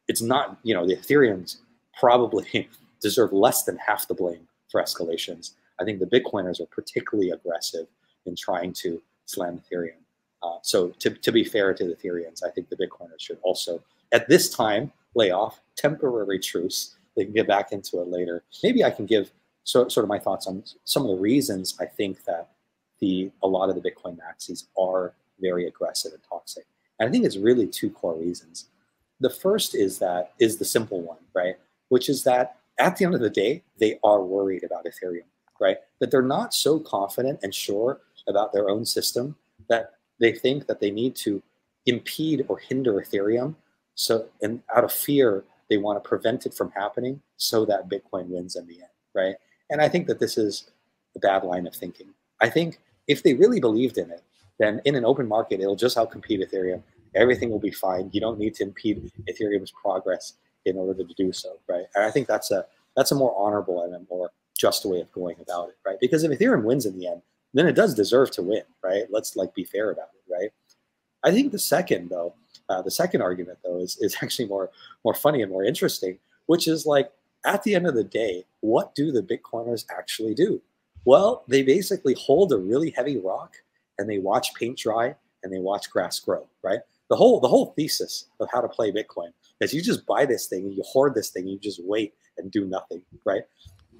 it's not, you know, the Ethereans probably deserve less than half the blame for escalations. I think the Bitcoiners are particularly aggressive in trying to slam Ethereum. Uh, so to, to be fair to the Ethereans, I think the Bitcoiners should also, at this time, lay off temporary truce. They can get back into it later. Maybe I can give so, sort of my thoughts on some of the reasons I think that the a lot of the Bitcoin maxis are very aggressive and toxic. And I think it's really two core reasons. The first is that is the simple one, right? Which is that at the end of the day, they are worried about Ethereum, right? That they're not so confident and sure about their own system that they think that they need to impede or hinder Ethereum. So, and out of fear, they want to prevent it from happening so that Bitcoin wins in the end, right? And I think that this is a bad line of thinking. I think if they really believed in it, then in an open market, it'll just outcompete Ethereum. Everything will be fine. You don't need to impede Ethereum's progress in order to do so, right? And I think that's a that's a more honorable and a more just way of going about it, right? Because if Ethereum wins in the end, then it does deserve to win, right? Let's like be fair about it, right? I think the second though, uh, the second argument though is is actually more more funny and more interesting, which is like at the end of the day, what do the Bitcoiners actually do? Well, they basically hold a really heavy rock and they watch paint dry and they watch grass grow, right? The whole the whole thesis of how to play Bitcoin is you just buy this thing you hoard this thing, you just wait and do nothing, right?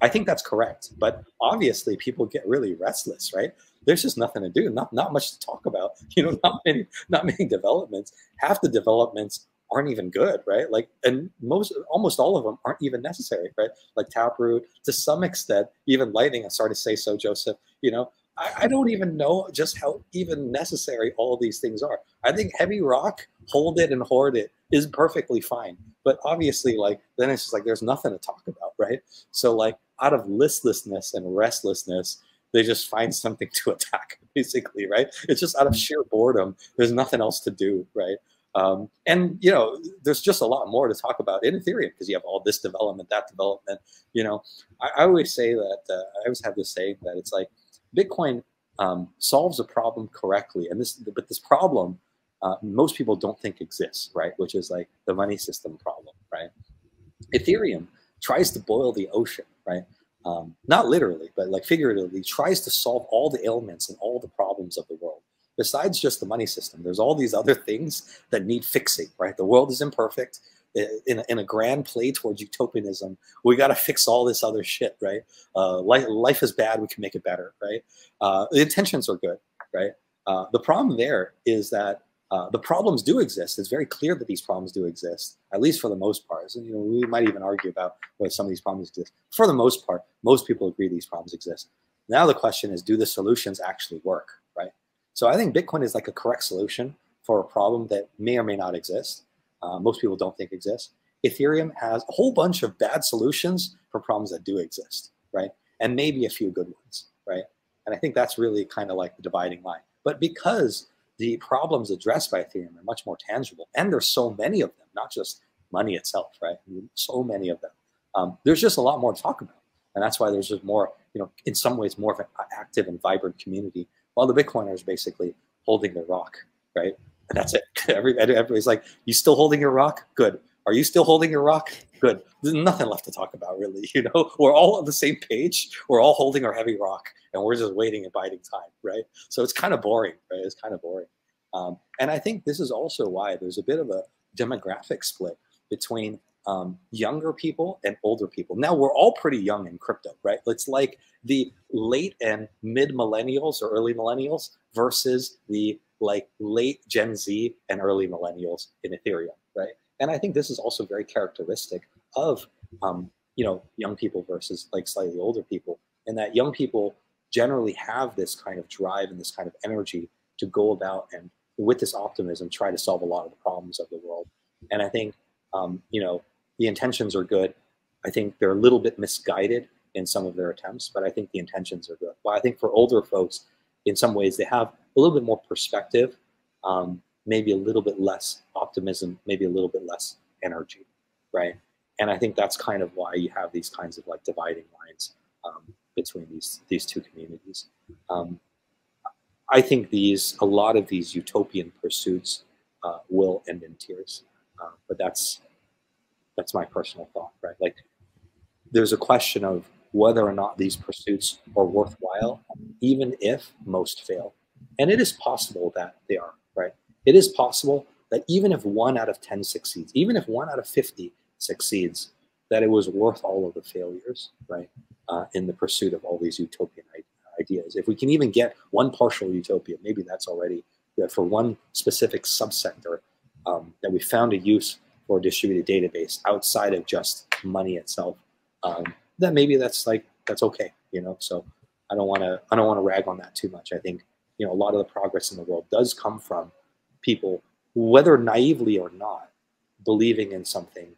I think that's correct, but obviously people get really restless, right? There's just nothing to do, not not much to talk about. You know, not many not many developments. Half the developments aren't even good, right? Like, and most almost all of them aren't even necessary, right? Like Taproot, to some extent, even Lightning. I'm sorry to say so, Joseph. You know, I, I don't even know just how even necessary all these things are. I think heavy rock, hold it and hoard it is perfectly fine. But obviously, like then it's just like there's nothing to talk about, right? So like out of listlessness and restlessness, they just find something to attack, basically, right? It's just out of sheer boredom. There's nothing else to do, right? Um, and you know, there's just a lot more to talk about in Ethereum because you have all this development, that development. You know, I, I always say that uh, I always have this saying that it's like Bitcoin um, solves a problem correctly, and this but this problem uh, most people don't think exists, right? Which is like the money system problem, right? Ethereum tries to boil the ocean, right? Um, not literally, but like figuratively, tries to solve all the ailments and all the problems of the world. Besides just the money system, there's all these other things that need fixing, right? The world is imperfect. In a, in a grand play towards utopianism, we got to fix all this other shit, right? Uh, life, life is bad, we can make it better, right? Uh, the intentions are good, right? Uh, the problem there is that Uh, the problems do exist. It's very clear that these problems do exist, at least for the most part. So, you know, we might even argue about whether some of these problems exist. For the most part, most people agree these problems exist. Now the question is, do the solutions actually work, right? So I think Bitcoin is like a correct solution for a problem that may or may not exist. Uh, most people don't think exists. Ethereum has a whole bunch of bad solutions for problems that do exist, right? And maybe a few good ones, right? And I think that's really kind of like the dividing line. But because the problems addressed by Ethereum are much more tangible, and there's so many of them, not just money itself, right? So many of them. Um, there's just a lot more to talk about, and that's why there's just more, you know, in some ways more of an active and vibrant community. While the Bitcoiners basically holding their rock, right? And that's it. Every, everybody's like, "You still holding your rock? Good. Are you still holding your rock? Good. There's nothing left to talk about, really. You know, we're all on the same page. We're all holding our heavy rock, and we're just waiting and biding time, right? So it's kind of boring, right? It's kind of boring. Um, and I think this is also why there's a bit of a demographic split between um, younger people and older people. Now we're all pretty young in crypto, right? It's like the late and mid millennials or early millennials versus the like late Gen Z and early millennials in Ethereum, right? And I think this is also very characteristic of um, you know young people versus like slightly older people, and that young people generally have this kind of drive and this kind of energy to go about and with this optimism try to solve a lot of the problems of the world. And I think um, you know the intentions are good. I think they're a little bit misguided in some of their attempts, but I think the intentions are good. Well, I think for older folks, in some ways, they have a little bit more perspective, um, maybe a little bit less optimism, maybe a little bit less energy, right? And I think that's kind of why you have these kinds of like dividing lines um, between these these two communities. Um, I think these a lot of these utopian pursuits uh, will end in tears, uh, but that's that's my personal thought, right? Like, there's a question of whether or not these pursuits are worthwhile, even if most fail, and it is possible that they are, right? It is possible that even if one out of 10 succeeds, even if one out of 50 succeeds, that it was worth all of the failures, right? Uh, in the pursuit of all these utopian ideas. If we can even get one partial utopia, maybe that's already for one specific subsector um, that we found a use for a distributed database outside of just money itself. Um, then maybe that's like that's okay, you know. So I don't want to I don't want to rag on that too much. I think you know a lot of the progress in the world does come from people, whether naively or not, believing in something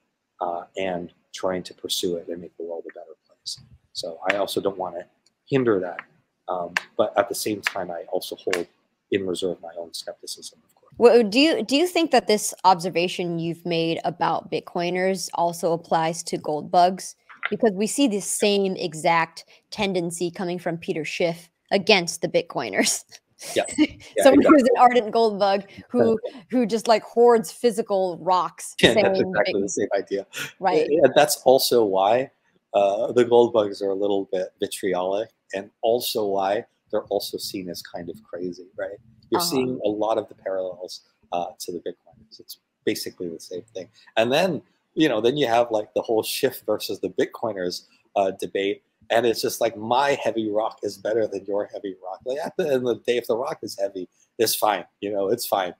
uh, and trying to pursue it and make the world a better place. So I also don't want to hinder that um, but at the same time, I also hold in reserve my own skepticism, of course. Well, do you do you think that this observation you've made about Bitcoiners also applies to gold bugs? Because we see the same exact tendency coming from Peter Schiff against the Bitcoiners. Yeah. yeah Someone exactly. who's an ardent gold bug who who just like hoards physical rocks. Yeah, that's exactly the same idea. Right. Yeah, that's also why uh, the gold bugs are a little bit vitriolic and also why they're also seen as kind of crazy, right? You're uh-huh. seeing a lot of the parallels uh, to the Bitcoiners. It's basically the same thing. And then, you know, then you have like the whole Schiff versus the Bitcoiners uh, debate. And it's just like my heavy rock is better than your heavy rock. Like at the end of the day, if the rock is heavy, it's fine. You know, it's fine.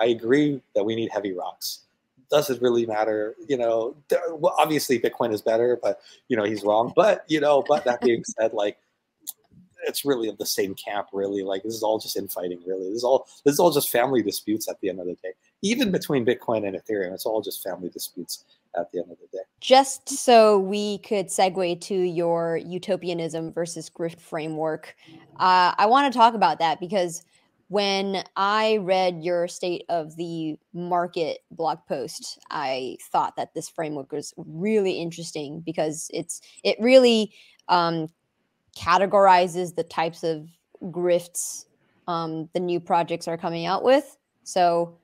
I agree that we need heavy rocks. Does it really matter? You know, well, obviously Bitcoin is better, but you know he's wrong. But you know, but that being said, like it's really of the same camp, really. Like this is all just infighting, really. This is all this is all just family disputes at the end of the day. Even between Bitcoin and Ethereum, it's all just family disputes at the end of the day. Just so we could segue to your utopianism versus grift framework, uh, I want to talk about that because when I read your state of the market blog post, I thought that this framework was really interesting because it's it really um, categorizes the types of grifts um, the new projects are coming out with. So,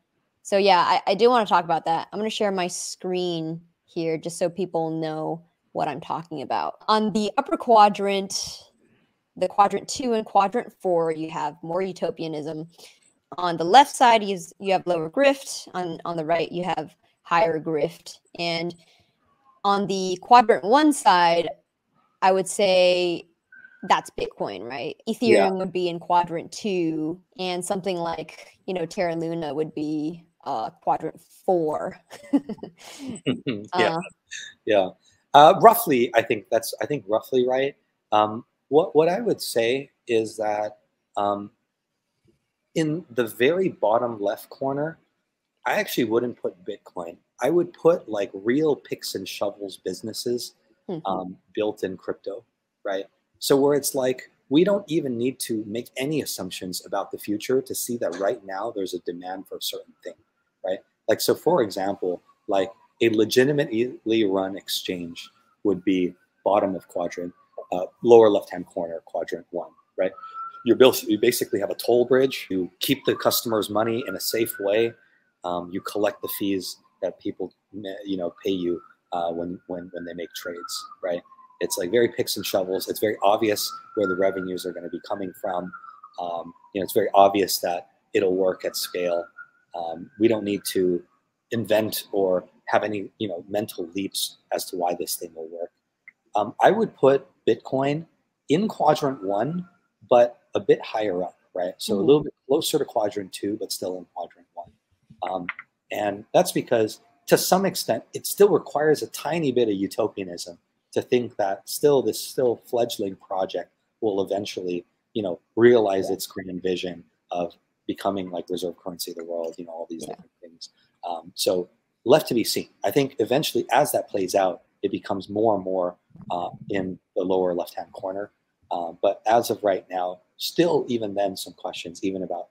so yeah, I, I do want to talk about that. I'm going to share my screen here just so people know what I'm talking about. On the upper quadrant, the quadrant two and quadrant four, you have more utopianism. On the left side, you, you have lower grift. On, on the right, you have higher grift. And on the quadrant one side, I would say that's Bitcoin, right? Ethereum yeah. would be in quadrant two, and something like you know Terra Luna would be uh, quadrant four. yeah, uh, yeah. Uh, roughly, I think that's I think roughly right. Um, what what I would say is that um, in the very bottom left corner, I actually wouldn't put Bitcoin. I would put like real picks and shovels businesses mm-hmm. um, built in crypto, right? So where it's like we don't even need to make any assumptions about the future to see that right now there's a demand for a certain thing, right? Like so, for example, like a legitimately run exchange would be bottom of quadrant, uh, lower left-hand corner, quadrant one, right? You're built, you basically have a toll bridge. You keep the customer's money in a safe way. Um, you collect the fees that people, you know, pay you uh, when, when, when they make trades, right? It's like very picks and shovels. It's very obvious where the revenues are going to be coming from. Um, you know, it's very obvious that it'll work at scale. Um, we don't need to invent or have any, you know, mental leaps as to why this thing will work. Um, I would put Bitcoin in quadrant one, but a bit higher up, right? So mm -hmm. a mm-hmm. little bit closer to quadrant two, but still in quadrant one. Um, and that's because to some extent, it still requires a tiny bit of utopianism to think that still this still fledgling project will eventually, you know, realize its grand vision of becoming like reserve currency of the world, you know, all these yeah. different things. Um, so left to be seen. I think eventually as that plays out, it becomes more and more uh, in the lower left-hand corner. Uh, but as of right now, still even then some questions even about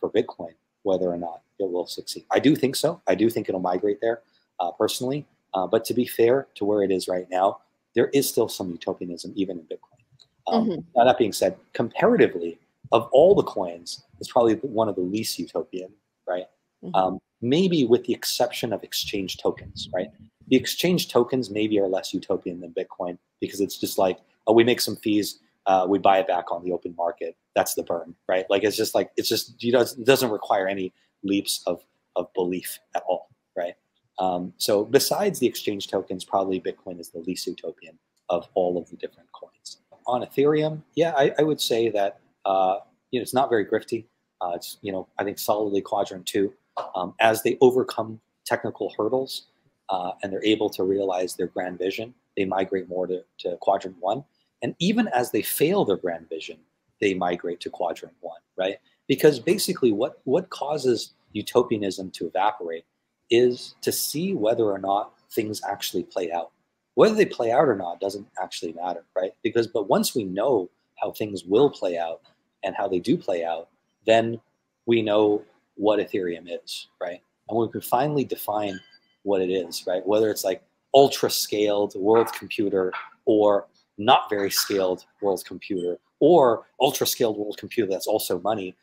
for Bitcoin, whether or not it will succeed. I do think so. I do think it'll migrate there uh, personally. Uh, but to be fair to where it is right now, there is still some utopianism even in Bitcoin. Um, mm-hmm. Now that being said, comparatively, of all the coins, it's probably one of the least utopian, right? Mm-hmm. Um, maybe with the exception of exchange tokens, right? The exchange tokens maybe are less utopian than Bitcoin because it's just like, oh, we make some fees, uh, we buy it back on the open market. That's the burn, right? Like it's just like it's just you know it doesn't require any leaps of of belief at all, right? Um, so besides the exchange tokens, probably Bitcoin is the least utopian of all of the different coins. On Ethereum, yeah, I, I would say that uh, you know it's not very grifty. Uh, it's you know I think solidly quadrant two. Um, as they overcome technical hurdles uh, and they're able to realize their grand vision, they migrate more to, to quadrant one. And even as they fail their grand vision, they migrate to quadrant one, right? Because basically, what what causes utopianism to evaporate is to see whether or not things actually play out. Whether they play out or not doesn't actually matter, right? Because but once we know how things will play out and how they do play out, then we know what Ethereum is, right? And we can finally define what it is, right? Whether it's like ultra scaled world computer or not very scaled world computer or ultra scaled world computer that's also money,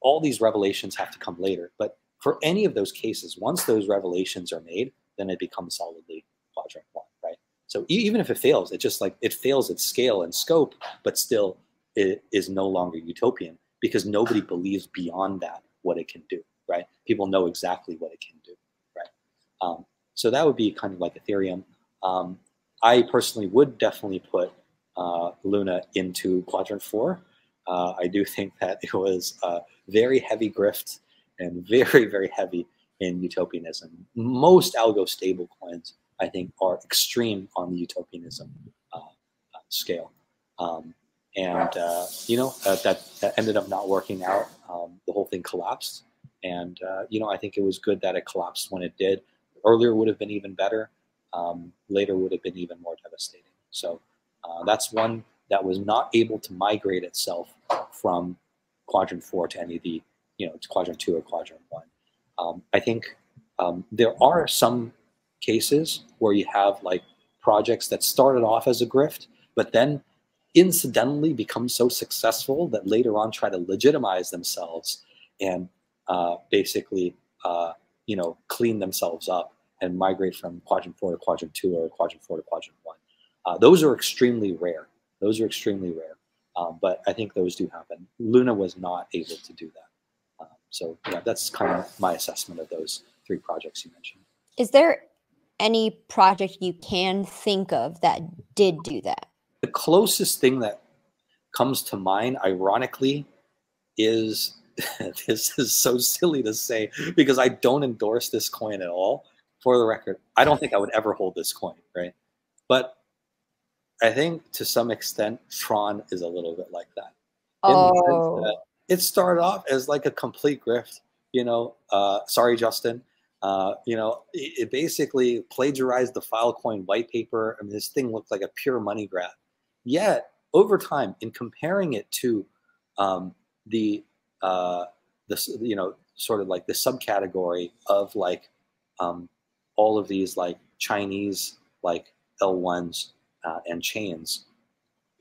all these revelations have to come later. But for any of those cases, once those revelations are made, then it becomes solidly quadrant one? So even if it fails, it just like it fails at scale and scope, but still it is no longer utopian because nobody believes beyond that what it can do, right? People know exactly what it can do, right? Um, so that would be kind of like Ethereum. Um, I personally would definitely put uh, Luna into quadrant four. Uh, I do think that it was very heavy grift and very, very heavy in utopianism. Most algo stable coins, I think, are extreme on the utopianism uh, uh, scale. Um, and, uh, you know, that, that ended up not working out. Um, the whole thing collapsed. And, uh, you know, I think it was good that it collapsed when it did. Earlier would have been even better. Um, later would have been even more devastating. So uh, that's one that was not able to migrate itself from quadrant four to any of the you know, quadrant two or quadrant one. Um, I think um, there are some cases where you have like projects that started off as a grift, but then incidentally become so successful that later on try to legitimize themselves and uh, basically, uh, you know, clean themselves up and migrate from quadrant four to quadrant two or quadrant four to quadrant one. Uh, those are extremely rare. Those are extremely rare. Um, but I think those do happen. Luna was not able to do that. So yeah, that's kind of my assessment of those three projects you mentioned. Is there any project you can think of that did do that? The closest thing that comes to mind, ironically, is this is so silly to say because I don't endorse this coin at all. For the record, I don't think I would ever hold this coin, right? But I think to some extent, Tron is a little bit like that. Oh. That it started off as like a complete grift, you know. Uh, sorry, Justin. Uh, you know, it, it, basically plagiarized the Filecoin white paper. I mean, this thing looked like a pure money grab. Yet, over time, in comparing it to um, the uh, this you know sort of like the subcategory of like um, all of these like Chinese like L1s uh, and chains,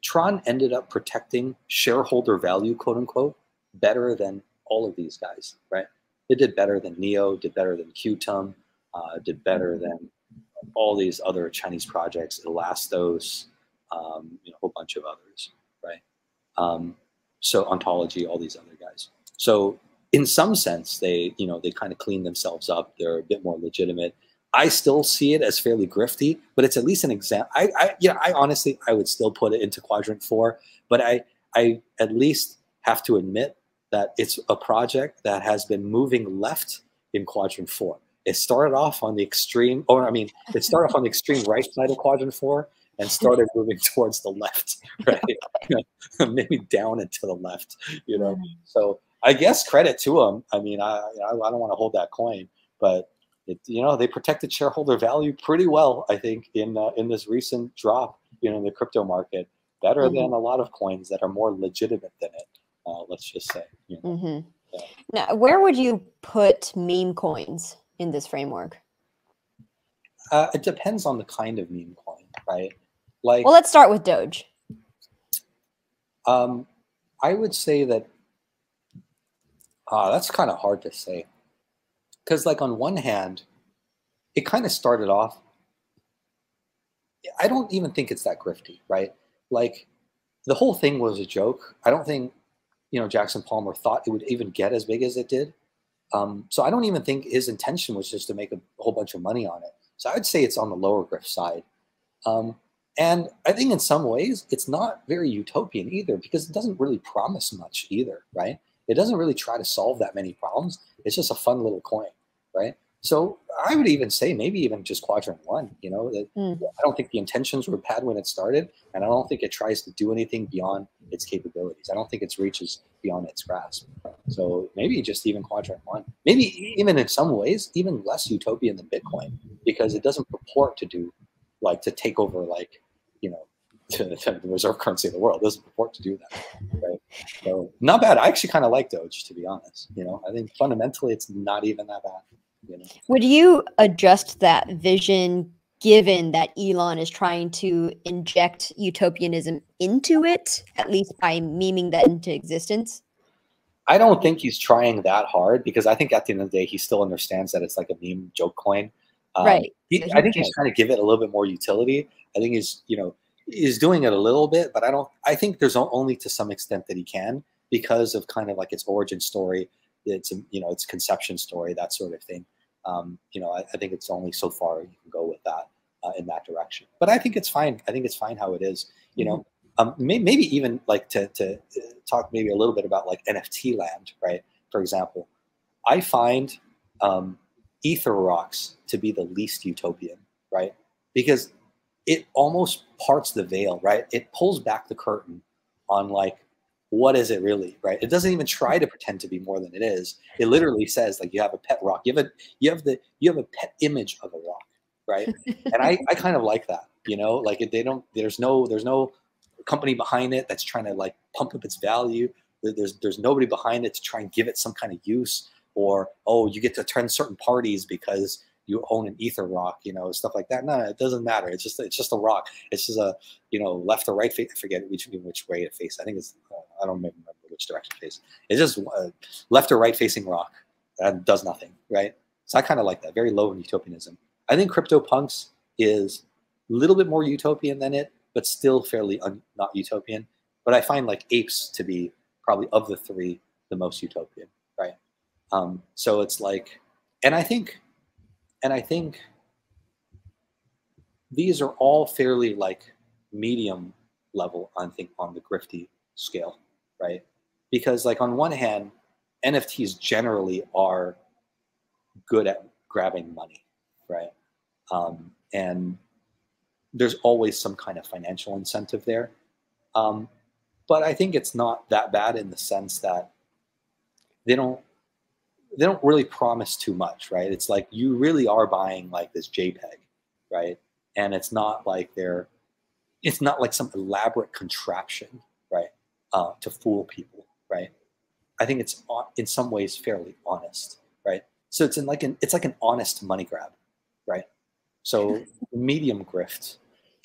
Tron ended up protecting shareholder value, quote unquote, better than all of these guys, right? It did better than Neo, did better than Qtum, uh, did better than all these other Chinese projects, Elastos, um, you know, a whole bunch of others, right? Um, so ontology, all these other guys. So in some sense, they you know they kind of clean themselves up. They're a bit more legitimate. I still see it as fairly grifty, but it's at least an example. I, I yeah, I honestly I would still put it into quadrant four, but I I at least have to admit that it's a project that has been moving left in quadrant four. It started off on the extreme, or I mean, it started off on the extreme right side of quadrant four, and started moving towards the left, right? Maybe down and to the left, you know. Mm. So I guess credit to them. I mean, I I, I don't want to hold that coin, but it, you know they protected shareholder value pretty well. I think in uh, in this recent drop, you know, in the crypto market, better mm-hmm. than a lot of coins that are more legitimate than it. Uh, let's just say. You know? mm-hmm. yeah. Now, where would you put meme coins in this framework? Uh, it depends on the kind of meme coin, right? Like, well, let's start with Doge. Um, I would say that uh, that's kind of hard to say because, like, on one hand, it kind of started off. I don't even think it's that grifty, right? Like, the whole thing was a joke. I don't think, you know, Jackson Palmer thought it would even get as big as it did. Um, so I don't even think his intention was just to make a, whole bunch of money on it. So I'd say it's on the lower grift side. Um, and I think in some ways it's not very utopian either because it doesn't really promise much either, right? It doesn't really try to solve that many problems. It's just a fun little coin, right? So I would even say maybe even just quadrant one. You know, mm. I don't think the intentions were bad when it started, and I don't think it tries to do anything beyond its capabilities. I don't think it reaches beyond its grasp. So maybe just even quadrant one. Maybe even in some ways even less utopian than Bitcoin because it doesn't purport to do like to take over like you know the reserve currency of the world. It doesn't purport to do that. Right? So not bad. I actually kind of like Doge to be honest. You know, I think fundamentally it's not even that bad. You know? Would you adjust that vision given that Elon is trying to inject utopianism into it, at least by memeing that into existence? I don't think he's trying that hard because I think at the end of the day, he still understands that it's like a meme joke coin. Um, right. He, I think he's trying to give it a little bit more utility. I think he's, you know, is doing it a little bit, but I don't. I think there's only to some extent that he can because of kind of like its origin story, its a, you know its conception story, that sort of thing. Um, you know, I, I, think it's only so far you can go with that uh, in that direction. But I think it's fine. I think it's fine how it is. You know, mm-hmm. um, may, maybe even like to to talk maybe a little bit about like NFT land, right? For example, I find um, ether rocks to be the least utopian, right? Because it almost parts the veil, right? It pulls back the curtain on like what is it really, right? It doesn't even try to pretend to be more than it is. It literally says like you have a pet rock. You have a you have the you have a pet image of a rock, right? and I I kind of like that, you know, like they don't there's no there's no company behind it that's trying to like pump up its value. There's there's nobody behind it to try and give it some kind of use or oh you get to attend certain parties because you own an ether rock, you know, stuff like that. No, it doesn't matter. It's just it's just a rock. It's just a you know left or right face. I forget which which way it faces. I think it's uh, I don't remember which direction it faces. It's just uh, left or right facing rock that does nothing, right? So I kind of like that. Very low in utopianism. I think CryptoPunks is a little bit more utopian than it, but still fairly not utopian. But I find like apes to be probably of the three the most utopian, right? Um, so it's like, and I think and I think these are all fairly like medium level, I think, on the grifty scale, right? Because like on one hand, NFTs generally are good at grabbing money, right? Um, and there's always some kind of financial incentive there. Um, but I think it's not that bad in the sense that they don't they don't really promise too much, right? It's like you really are buying like this JPEG, right? And it's not like they're it's not like some elaborate contraption, right, uh, to fool people, right? I think it's in some ways fairly honest, right? So it's in like an it's like an honest money grab, right? So medium grift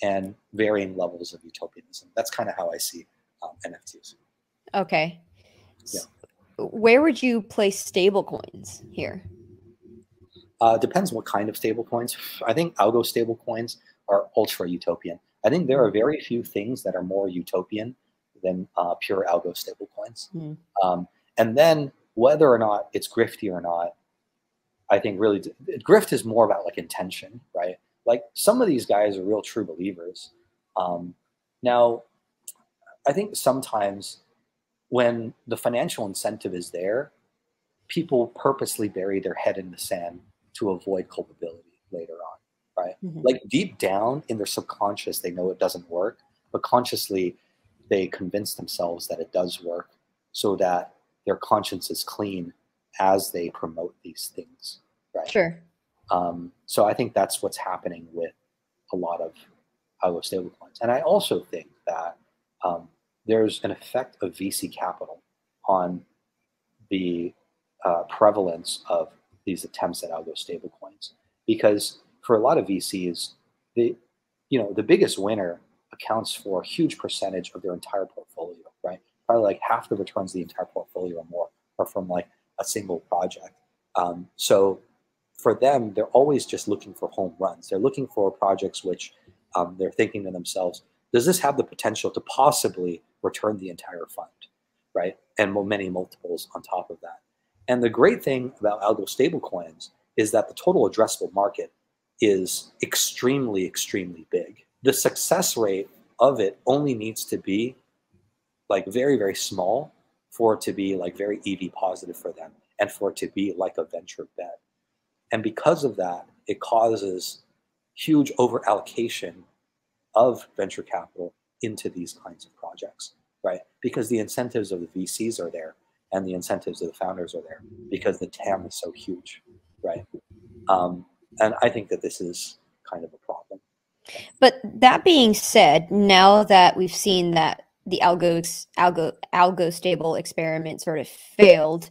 and varying levels of utopianism. That's kind of how I see um, NFTs. Okay. Yeah. Where would you place stablecoins here? Uh, depends what kind of stablecoins. I think algo stablecoins are ultra utopian. I think there are very few things that are more utopian than uh, pure algo stablecoins. Mm. Um, and then whether or not it's grifty or not, I think really grift is more about like intention, right? Like some of these guys are real true believers. Um, now, I think sometimes when the financial incentive is there, people purposely bury their head in the sand to avoid culpability later on, right? Mm-hmm. Like deep down in their subconscious, they know it doesn't work, but consciously they convince themselves that it does work so that their conscience is clean as they promote these things, right? Sure. Um, so I think that's what's happening with a lot of algo stablecoins. And I also think that um, there's an effect of VC capital on the uh, prevalence of these attempts at algo stablecoins. Because for a lot of VCs, the you know the biggest winner accounts for a huge percentage of their entire portfolio, right? Probably like half the returns of the entire portfolio or more are from like a single project. Um, so for them, they're always just looking for home runs. They're looking for projects which um, they're thinking to themselves, does this have the potential to possibly return the entire fund, right? And many multiples on top of that. And the great thing about algo stablecoins is that the total addressable market is extremely, extremely big. The success rate of it only needs to be like very, very small for it to be like very EV positive for them and for it to be like a venture bet. And because of that, it causes huge over allocation of venture capital into these kinds of projects, right? Because the incentives of the VCs are there and the incentives of the founders are there because the TAM is so huge, right? Um, and I think that this is kind of a problem. But that being said, now that we've seen that the algo algo stable experiment sort of failed,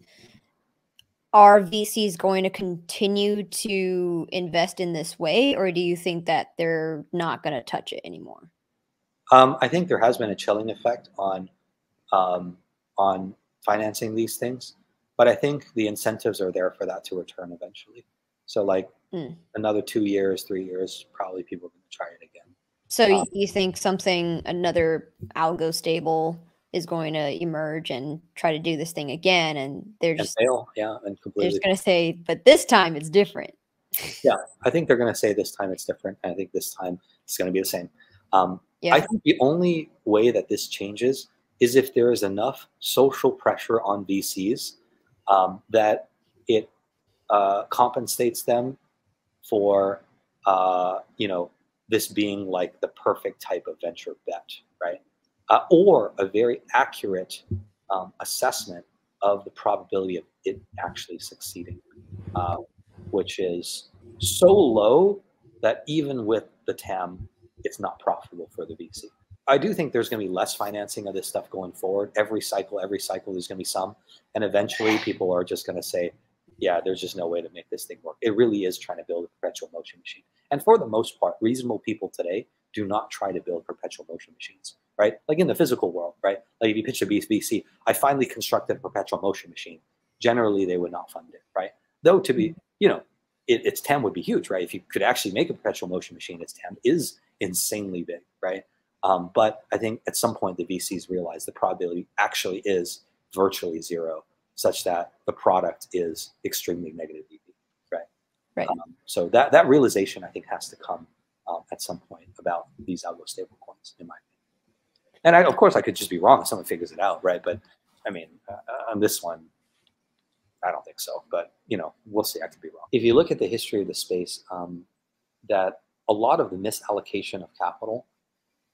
are VCs going to continue to invest in this way, or do you think that they're not going to touch it anymore? Um, I think there has been a chilling effect on um, on financing these things, but I think the incentives are there for that to return eventually. So, like mm. another two years, three years, probably people are going to try it again. So, um, you think something another algo stable is going to emerge and try to do this thing again, and they're just and fail, yeah, and completely. They're just going to say, but this time it's different. yeah, I think they're going to say this time it's different. And I think this time it's going to be the same. Um, yeah. I think the only way that this changes is if there is enough social pressure on VCs um, that it uh, compensates them for uh, you know this being like the perfect type of venture bet, right? Uh, or a very accurate um, assessment of the probability of it actually succeeding, uh, which is so low that even with the TAM, it's not profitable for the VC. I do think there's going to be less financing of this stuff going forward. Every cycle, every cycle, there's going to be some. And eventually people are just going to say, yeah, there's just no way to make this thing work. It really is trying to build a perpetual motion machine. And for the most part, reasonable people today do not try to build perpetual motion machines right? Like in the physical world, right? Like if you pitch a VC, I finally constructed a perpetual motion machine. Generally, they would not fund it, right? Though to be, you know, it, its TAM would be huge, right? If you could actually make a perpetual motion machine, its TAM is insanely big, right? Um, but I think at some point the VCs realize the probability actually is virtually zero, such that the product is extremely negative EV, right? Right. Um, so that that realization I think has to come um, at some point about these algo stable coins, in my opinion. And I, of course, I could just be wrong if someone figures it out, right? But I mean, uh, on this one, I don't think so. But you know, we'll see. I could be wrong. If you look at the history of the space, um, that a lot of the misallocation of capital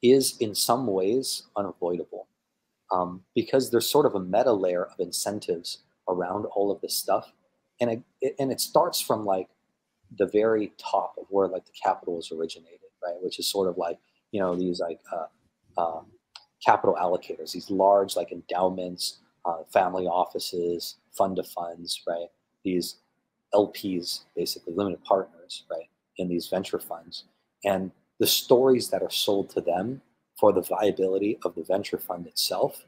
is in some ways unavoidable um, because there's sort of a meta layer of incentives around all of this stuff, and it, and it starts from like the very top of where like the capital is originated, right? Which is sort of like you know these like uh, um, capital allocators, these large like endowments, uh, family offices, fund of funds, right? These LPs, basically limited partners, right, in these venture funds, and the stories that are sold to them for the viability of the venture fund itself,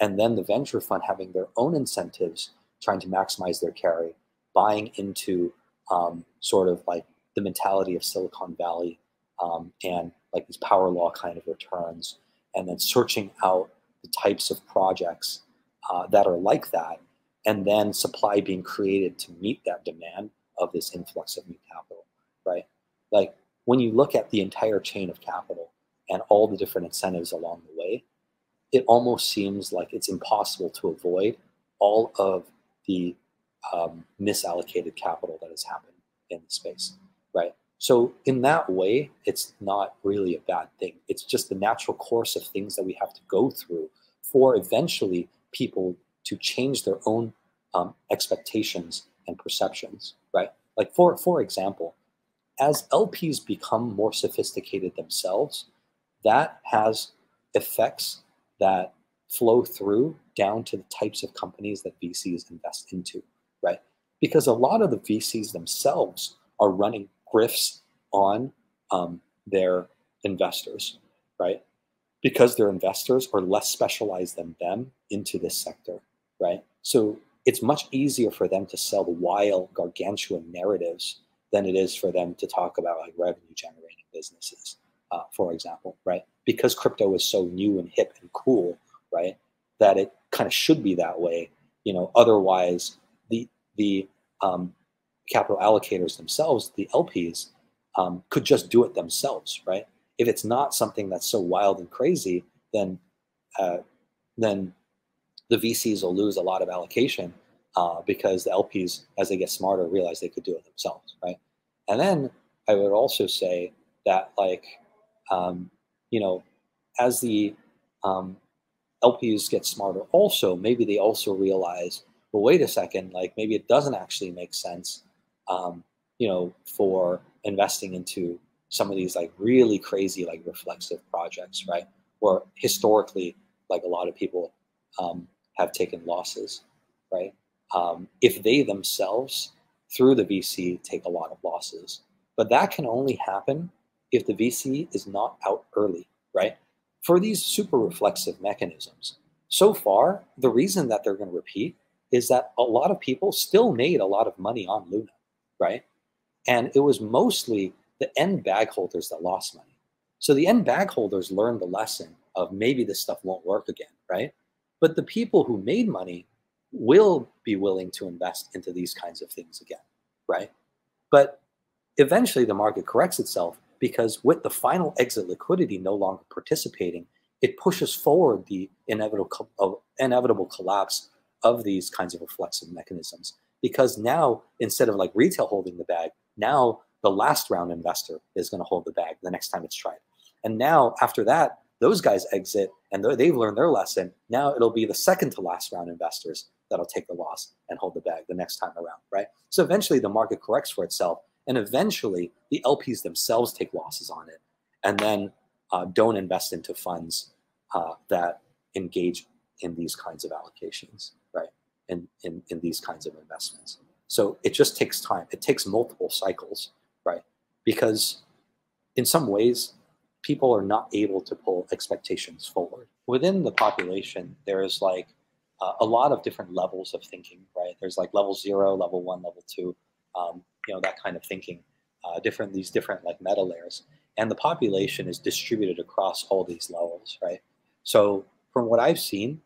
and then the venture fund having their own incentives, trying to maximize their carry, buying into um, sort of like the mentality of Silicon Valley um, and like these power law kind of returns, and then searching out the types of projects uh, that are like that, and then supply being created to meet that demand of this influx of new capital, right? Like when you look at the entire chain of capital and all the different incentives along the way, it almost seems like it's impossible to avoid all of the um, misallocated capital that has happened in the space, right? So in that way, it's not really a bad thing. It's just the natural course of things that we have to go through for eventually people to change their own um, expectations and perceptions, right? Like for for example, as LPs become more sophisticated themselves, that has effects that flow through down to the types of companies that VCs invest into, right? Because a lot of the VCs themselves are running grifts on um, their investors, right? Because their investors are less specialized than them into this sector, right? So it's much easier for them to sell the wild, gargantuan narratives than it is for them to talk about like revenue generating businesses, uh, for example, right? Because crypto is so new and hip and cool, right? That it kind of should be that way. You know, otherwise the the um, capital allocators themselves, the LPs, um, could just do it themselves, right? If it's not something that's so wild and crazy, then uh, then the VCs will lose a lot of allocation uh, because the LPs, as they get smarter, realize they could do it themselves, right? And then I would also say that, like, um, you know, as the um, LPs get smarter, also maybe they also realize, well, wait a second, like maybe it doesn't actually make sense, um, you know, for investing into some of these like really crazy like reflexive projects, right? Where historically, like a lot of people um, have taken losses, right? Um, if they themselves, through the VC, take a lot of losses. But that can only happen if the VC is not out early, right? For these super reflexive mechanisms, so far, the reason that they're going to repeat is that a lot of people still made a lot of money on Luna, right? And it was mostly the end bag holders that lost money. So the end bag holders learned the lesson of maybe this stuff won't work again, right? But the people who made money will be willing to invest into these kinds of things again, right? But eventually the market corrects itself because with the final exit liquidity no longer participating, it pushes forward the inevitable, inevitable collapse of these kinds of reflexive mechanisms. Because now, instead of like retail holding the bag, now the last round investor is going to hold the bag the next time it's tried. And now, after that, those guys exit and they've learned their lesson. Now it'll be the second to last round investors that'll take the loss and hold the bag the next time around, right? So eventually the market corrects for itself, and eventually the LPs themselves take losses on it, and then uh, don't invest into funds uh, that engage in these kinds of allocations? In, in, in these kinds of investments. So it just takes time. It takes multiple cycles, right? Because in some ways, people are not able to pull expectations forward. Within the population, there's like uh, a lot of different levels of thinking, right? There's like level zero, level one, level two, um, you know, that kind of thinking, uh, different, these different like meta layers. And the population is distributed across all these levels, right? So from what I've seen,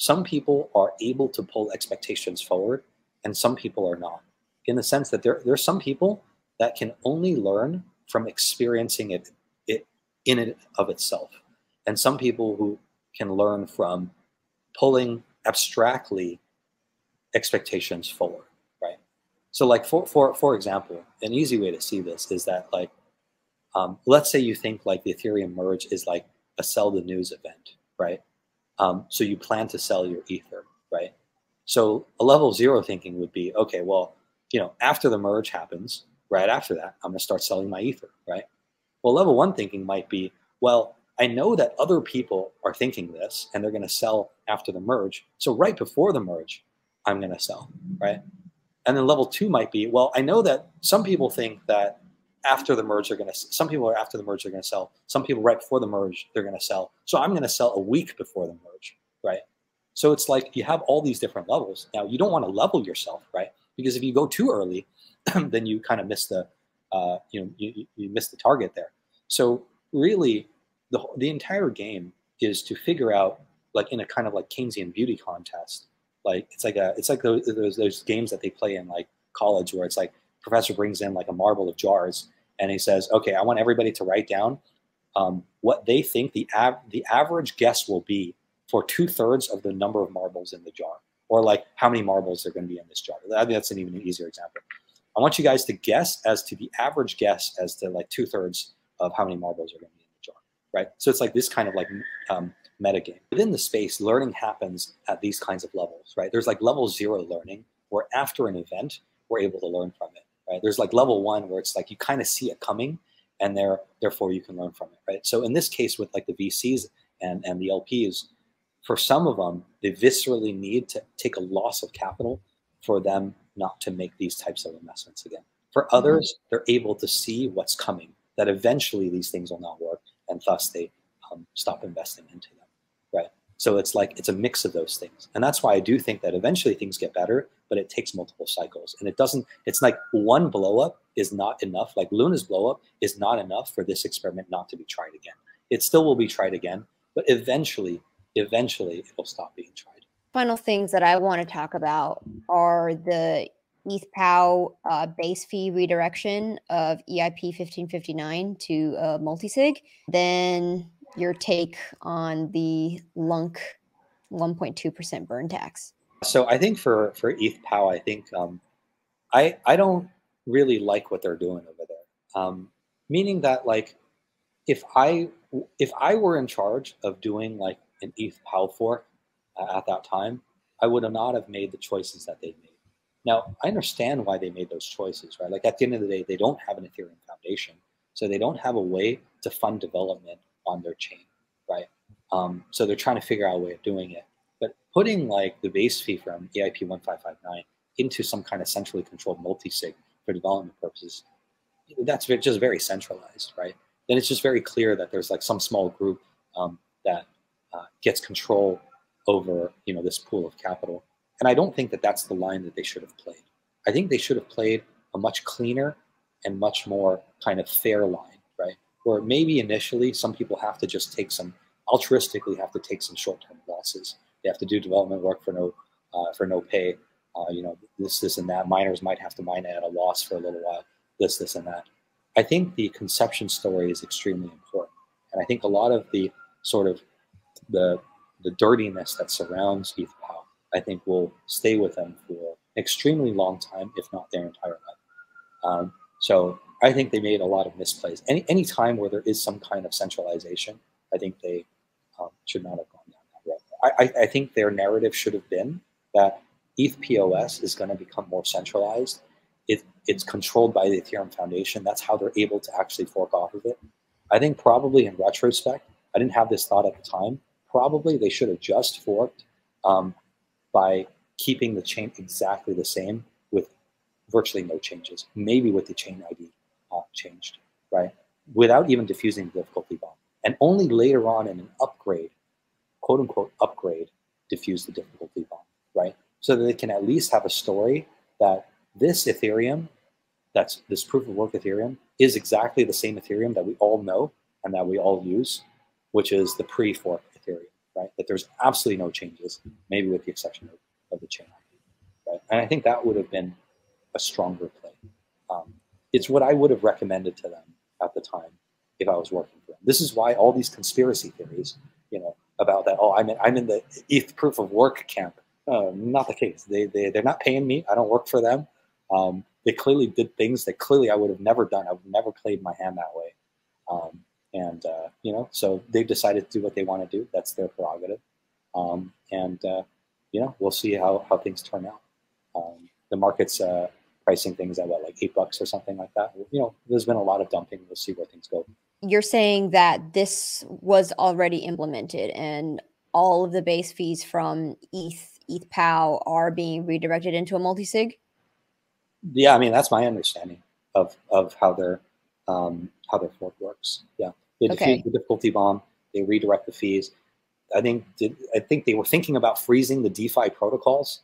some people are able to pull expectations forward and some people are not in the sense that there, there are some people that can only learn from experiencing it, it in and of itself. And some people who can learn from pulling abstractly expectations forward, right? So like for, for, for example, an easy way to see this is that like, um, let's say you think like the Ethereum merge is like a sell the news event, right? Um, so you plan to sell your ether, right? So a level zero thinking would be, okay, well, you know, after the merge happens, right after that, I'm gonna start selling my ether, right? Well, level one thinking might be, well, I know that other people are thinking this and they're gonna sell after the merge. So right before the merge, I'm gonna sell, right? And then level two might be, well, I know that some people think that after the merge, they're going to, some people are after the merge, they're going to sell. Some people right before the merge, they're going to sell. So I'm going to sell a week before the merge, right? So it's like you have all these different levels. Now you don't want to level yourself, right? Because if you go too early, then you kind of miss the, uh, you know, you, you miss the target there. So really, the the entire game is to figure out, like in a kind of like Keynesian beauty contest, like it's like a it's like those those, those games that they play in like college where it's like professor brings in like a marble of jars and he says, okay, I want everybody to write down um, what they think the av- the average guess will be for two thirds of the number of marbles in the jar, or like how many marbles are going to be in this jar. I think that's an even easier example. I want you guys to guess as to the average guess as to like two thirds of how many marbles are going to be in the jar, right? So it's like this kind of like um, metagame. Within the space, learning happens at these kinds of levels, right? There's like level zero learning, where after an event, we're able to learn from it right? There's like level one where it's like you kind of see it coming and there therefore you can learn from it, right? So in this case with like the VCs and, and the LPs, for some of them, they viscerally need to take a loss of capital for them not to make these types of investments again. For mm-hmm. others, they're able to see what's coming, that eventually these things will not work, and thus they um, stop investing into them? So it's like it's a mix of those things, and that's why I do think that eventually things get better, but it takes multiple cycles. And it doesn't, it's like one blow up is not enough. Like Luna's blow up is not enough for this experiment not to be tried again. It still will be tried again, but eventually, eventually it will stop being tried. Final things that I want to talk about are the ETHPOW uh, base fee redirection of EIP 1559 to uh, multisig. Then your take on the LUNC 1.2% burn tax. So I think for for ETH POW, I think um, I I don't really like what they're doing over there. Um, meaning that like if I if I were in charge of doing like an ETH POW fork uh, at that time, I would have not have made the choices that they made. Now I understand why they made those choices, right? Like at the end of the day, they don't have an Ethereum foundation, so they don't have a way to fund development on their chain, right? Um, so they're trying to figure out a way of doing it. But putting like the base fee from EIP 1559 into some kind of centrally controlled multi-sig for development purposes, that's just very centralized, right? Then it's just very clear that there's like some small group um, that uh, gets control over you know this pool of capital. And I don't think that that's the line that they should have played. I think they should have played a much cleaner and much more kind of fair line, right? Where maybe initially some people have to just take some altruistically have to take some short-term losses they have to do development work for no uh, for no pay. Uh, you know, this, this, and that. Miners might have to mine at a loss for a little while. This, this, and that. I think the conception story is extremely important, and I think a lot of the sort of the the dirtiness that surrounds ETH POW, I think will stay with them for an extremely long time, if not their entire life. Um, so I think they made a lot of misplays. Any any time where there is some kind of centralization, I think they um, should not have gone down. That route. I, I think their narrative should have been that ETH POS is going to become more centralized. It, it's controlled by the Ethereum Foundation. That's how they're able to actually fork off of it. I think probably in retrospect, I didn't have this thought at the time. Probably they should have just forked um, by keeping the chain exactly the same with virtually no changes. Maybe with the chain ID changed, right? Without even diffusing the difficulty bomb. And only later on in an upgrade quote unquote upgrade diffuse the difficulty bomb, right? So that they can at least have a story that this Ethereum, that's this proof of work Ethereum, is exactly the same Ethereum that we all know and that we all use, which is the pre-fork Ethereum, right? That there's absolutely no changes, maybe with the exception of, of the chain right? And I think that would have been a stronger play. Um, it's what I would have recommended to them at the time if I was working for them. This is why all these conspiracy theories, you know, about that. Oh, I'm in, I'm in the ETH proof of work camp. Uh, not the case. They, they, they're not paying me. I don't work for them. Um, they clearly did things that clearly I would have never done. I would never played my hand that way. Um, and, uh, you know, so they've decided to do what they want to do. That's their prerogative. Um, and, uh, you know, we'll see how, how things turn out. Um, the market's uh, pricing things at what, like eight bucks or something like that. You know, there's been a lot of dumping. We'll see where things go. You're saying that this was already implemented and all of the base fees from ETH, ETH POW are being redirected into a multi-sig? Yeah, I mean, that's my understanding of, of how their, um, how their fork works. Yeah. They defeat okay. the difficulty bomb. They redirect the fees. I think did, I think they were thinking about freezing the DeFi protocols.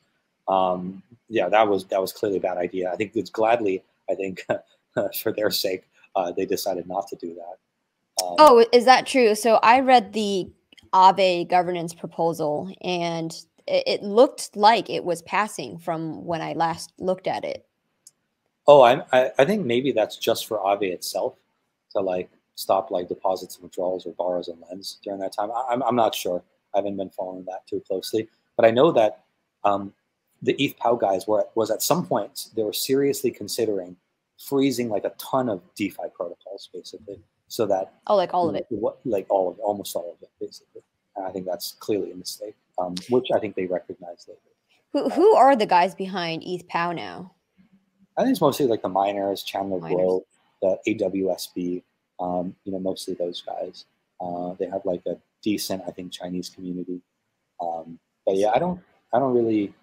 Um, yeah, that was that was clearly a bad idea. I think it's gladly. I think for their sake, uh, they decided not to do that. Um, oh, is that true? So I read the Aave governance proposal, and it, it looked like it was passing from when I last looked at it. Oh, I, I, I think maybe that's just for Aave itself to like stop like deposits and withdrawals or borrows and lends during that time. I, am I'm not sure. I haven't been following that too closely, but I know that um, the ETH POW guys were was at some point they were seriously considering freezing like a ton of DeFi protocols, basically, so that oh, like all of it, what, like all of almost all of it, basically. And I think that's clearly a mistake, um, which I think they recognize later. Who who are the guys behind ETH POW now? I think it's mostly like the miners, Chandler Guo, the AWSB, um, you know, mostly those guys. Uh, they have like a decent, I think, Chinese community. Um, but yeah, I don't, I don't really,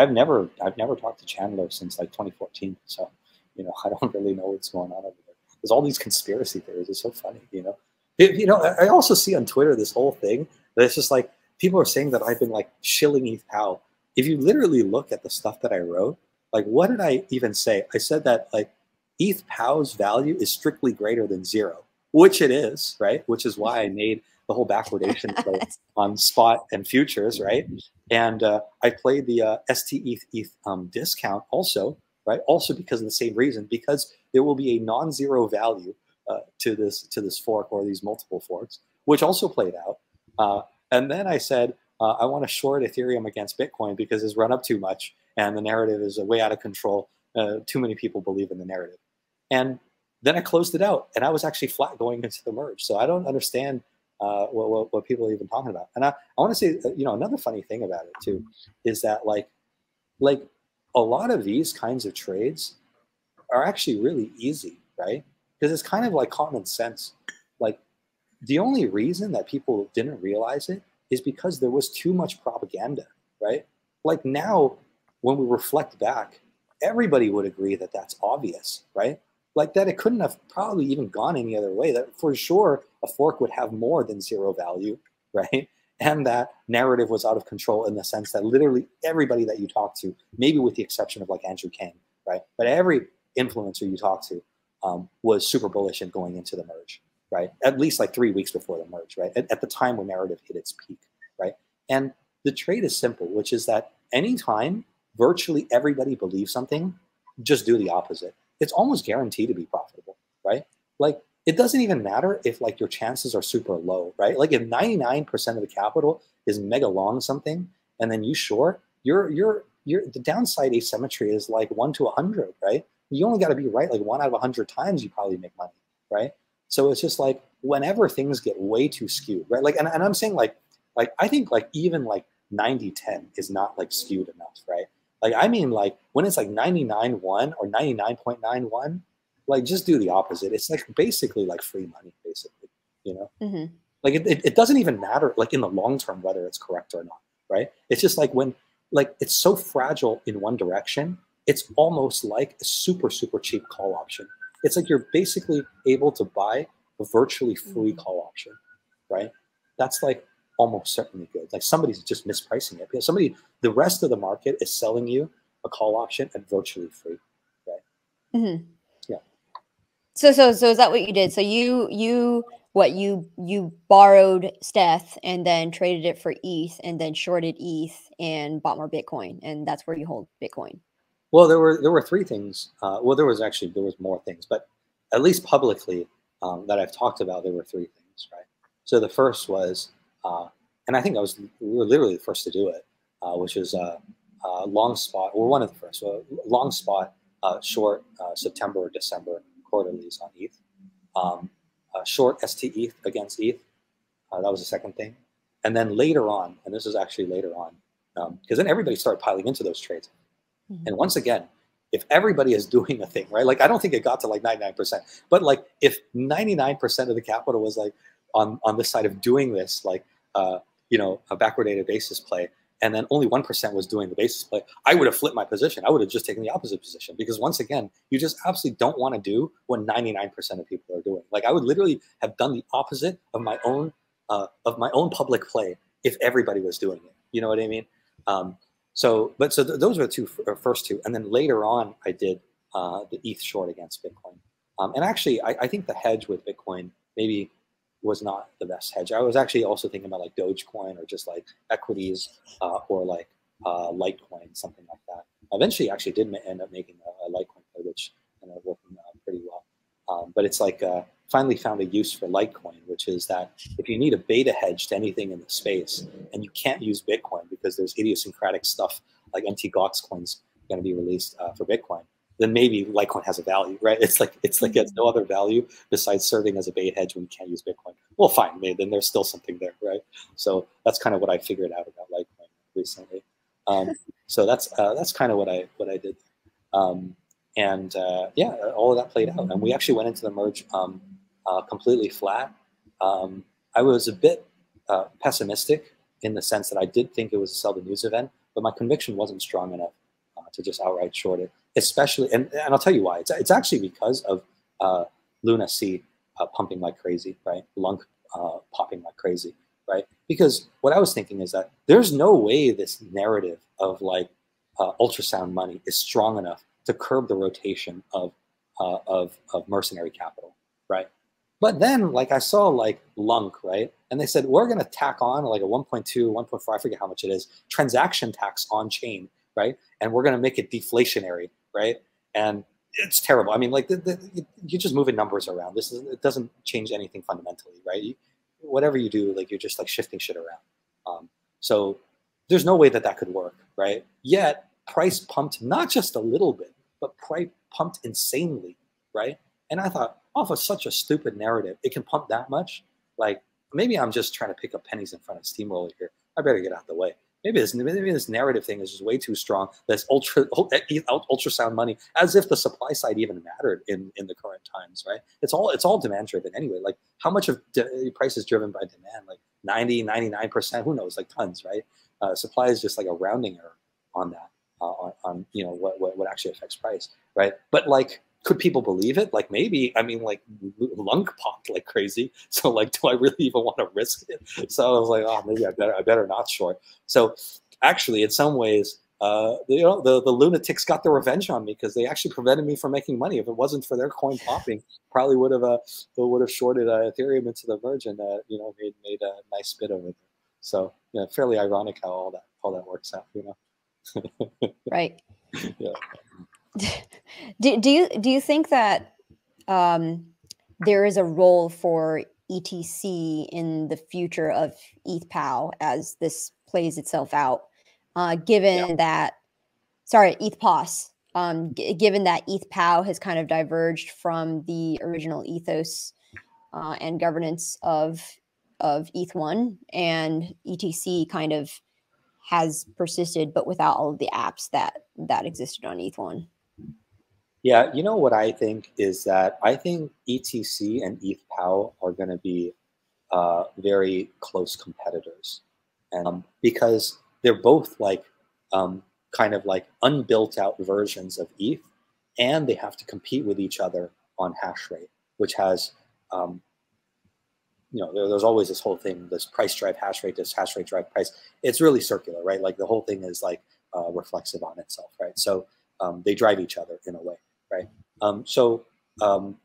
I've never, I've never talked to Chandler since like 2014. So, you know, I don't really know what's going on over there. There's all these conspiracy theories. It's so funny, you know. It, you know, I also see on Twitter this whole thing that it's just like people are saying that I've been like shilling ETH POW. If you literally look at the stuff that I wrote, like what did I even say? I said that like ETH POW's value is strictly greater than zero, which it is, right? Which is why I made the whole backwardation play on spot and futures, right? And uh, I played the uh, stETH, ETH um, discount also, right? Also because of the same reason, because there will be a non-zero value uh, to this to this fork or these multiple forks, which also played out. Uh, and then I said, uh, I want to short Ethereum against Bitcoin because it's run up too much and the narrative is way out of control. Uh, too many people believe in the narrative. And then I closed it out, and I was actually flat going into the merge. So I don't understand uh, what, what, what, people are even talking about. And I, I want to say, uh, you know, another funny thing about it too is that like, like a lot of these kinds of trades are actually really easy, right? Because it's kind of like common sense. Like the only reason that people didn't realize it is because there was too much propaganda, right? Like now, when we reflect back, everybody would agree that that's obvious, right? Like that it couldn't have probably even gone any other way. That for sure a fork would have more than zero value right? And that narrative was out of control in the sense that literally everybody that you talk to maybe with the exception of like andrew kang right? But every influencer you talk to um, was super bullish and going into the merge right? At least like three weeks before the merge right? At, at the time when narrative hit its peak right? And the trade is simple which is that anytime virtually everybody believes something just do the opposite it's almost guaranteed to be profitable, right? Like it doesn't even matter if like your chances are super low, right? Like if 99% of the capital is mega long something and then you short, you're you're you're the downside asymmetry is like one to a hundred, right? You only got to be right like one out of a hundred times you probably make money, right? So it's just like whenever things get way too skewed, right? Like and, and I'm saying like like I think like even like 90-10 is not like skewed enough, right? Like I mean, like when it's like 99.1 or 99.91, like just do the opposite. It's like basically like free money, basically. You know, mm-hmm. like it, it, it doesn't even matter like in the long term whether it's correct or not, right? It's just like when like it's so fragile in one direction, it's almost like a super super cheap call option. It's like you're basically able to buy a virtually free mm-hmm. call option, right? That's like almost certainly good. Like somebody's just mispricing it. Because somebody, the rest of the market is selling you a call option at virtually free. Right. Mm-hmm. Yeah. So so so is that what you did? So you you what you you borrowed stETH and then traded it for ETH and then shorted ETH and bought more Bitcoin and that's where you hold Bitcoin. Well, there were there were three things. Uh, well, there was actually there was more things, but at least publicly um, that I've talked about, there were three things, right? So the first was uh, and I think I was we were literally the first to do it, uh, which is a, a, long spot. We're one of the first. So long spot, uh, short uh, September or December quarterlies on ETH. Um, short stETH against ETH. Uh, that was the second thing. And then later on, and this is actually later on, because um, then everybody started piling into those trades. Mm-hmm. And once again, if everybody is doing a thing, right? Like I don't think it got to like 99%, but like if 99% of the capital was like on on this side of doing this, like uh, you know, a backward backwardated basis play, and then only 1% was doing the basis play, I would have flipped my position. I would have just taken the opposite position because once again, you just absolutely don't want to do what 99% of people are doing. Like I would literally have done the opposite of my own uh, of my own public play if everybody was doing it. You know what I mean? Um, so, but so th those were the two uh, first two, and then later on, I did uh, the ETH short against Bitcoin. Um, and actually, I, I, think the hedge with Bitcoin maybe was not the best hedge. I was actually also thinking about like Dogecoin or just like equities uh, or like uh, Litecoin, something like that. Eventually, actually, did end up making a, a Litecoin play, which ended up working uh, pretty well. Um, but it's like uh, finally found a use for Litecoin, which is that if you need a beta hedge to anything in the space and you can't use Bitcoin because there's idiosyncratic stuff like Mt. Gox coins going to be released uh, for Bitcoin, then maybe Litecoin has a value, right? It's like it's like it has no other value besides serving as a beta hedge when you can't use Bitcoin. Well, fine, maybe then there's still something there, right? So that's kind of what I figured out about Litecoin recently. Um, so that's uh, that's kind of what I what I did. Um, and uh, yeah, all of that played out. And we actually went into the merge um, uh, completely flat. Um, I was a bit uh, pessimistic in the sense that I did think it was a sell the news event, but my conviction wasn't strong enough uh, to just outright short it. Especially, and, and I'll tell you why. It's, it's actually because of uh, Luna C uh, pumping like crazy, right? LUNC popping like crazy, right? Because what I was thinking is that there's no way this narrative of like ultrasound money is strong enough to curb the rotation of uh, of of mercenary capital, right? But then, like I saw, like LUNC, right, and they said we're going to tack on like a 1.2, 1.4, I forget how much it is, transaction tax on chain, right, and we're going to make it deflationary, right, and it's terrible. I mean, like the, the, you're just moving numbers around. This is it doesn't change anything fundamentally, right? You, whatever you do, like you're just like shifting shit around. Um, so there's no way that that could work, right? Yet price pumped not just a little bit, but price pumped insanely, right? And I thought, off of such a stupid narrative, it can pump that much. Like maybe I'm just trying to pick up pennies in front of steamroller here. I better get out the way. Maybe this maybe this narrative thing is just way too strong. This ultra ultrasound money, as if the supply side even mattered in in the current times, right? It's all it's all demand driven anyway. Like how much of the price is driven by demand? Like 90, 99 percent. Who knows? Like tons, right? Uh, supply is just like a rounding error on that uh, on, on, you know what, what, what actually affects price, right? But like, could people believe it? Like maybe, I mean, like LUNC popped like crazy. So like, do I really even want to risk it? So I was like, oh, maybe I better, I better not short. So actually, in some ways, uh, you know, the, the lunatics got their revenge on me because they actually prevented me from making money. If it wasn't for their coin popping, probably would have uh, would have shorted uh, Ethereum into the and uh, you know made made a nice bit of it. So yeah, fairly ironic how all that all that works out. You know right. Yeah. Do, do you do you think that um, there is a role for ETC in the future of ETHPOW as this plays itself out? Uh, given yeah. that, sorry, ETHPOS. Um, given that ETHPOW has kind of diverged from the original ethos uh, and governance of of ETH1 and ETC kind of has persisted, but without all of the apps that that existed on ETH1. Yeah, you know what I think is that I think ETC and ETHPOW are going to be uh, very close competitors, and um, because they're both like um, kind of like unbuilt out versions of ETH, and they have to compete with each other on hash rate, which has um, you know, there, there's always this whole thing, this price drive hash rate, this hash rate drive price. It's really circular, right? Like the whole thing is like uh, reflexive on itself, right? So um, they drive each other in a way, right? Um, so um,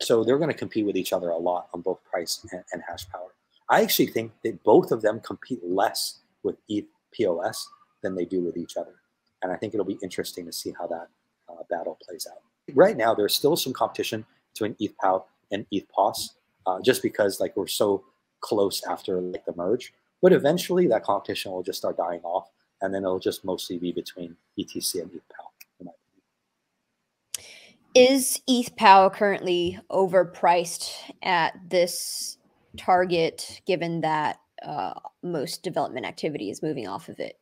so they're going to compete with each other a lot on both price and, and, hash power. I actually think that both of them compete less with ETH POS than they do with each other, and I think it'll be interesting to see how that uh, battle plays out. Right now, there's still some competition between ETH POW and ETH POS uh, just because like we're so close after like the merge. but eventually that competition will just start dying off, and then it'll just mostly be between BTC and ETHPOW. Is ETHPOW currently overpriced at this target, given that uh, most development activity is moving off of it?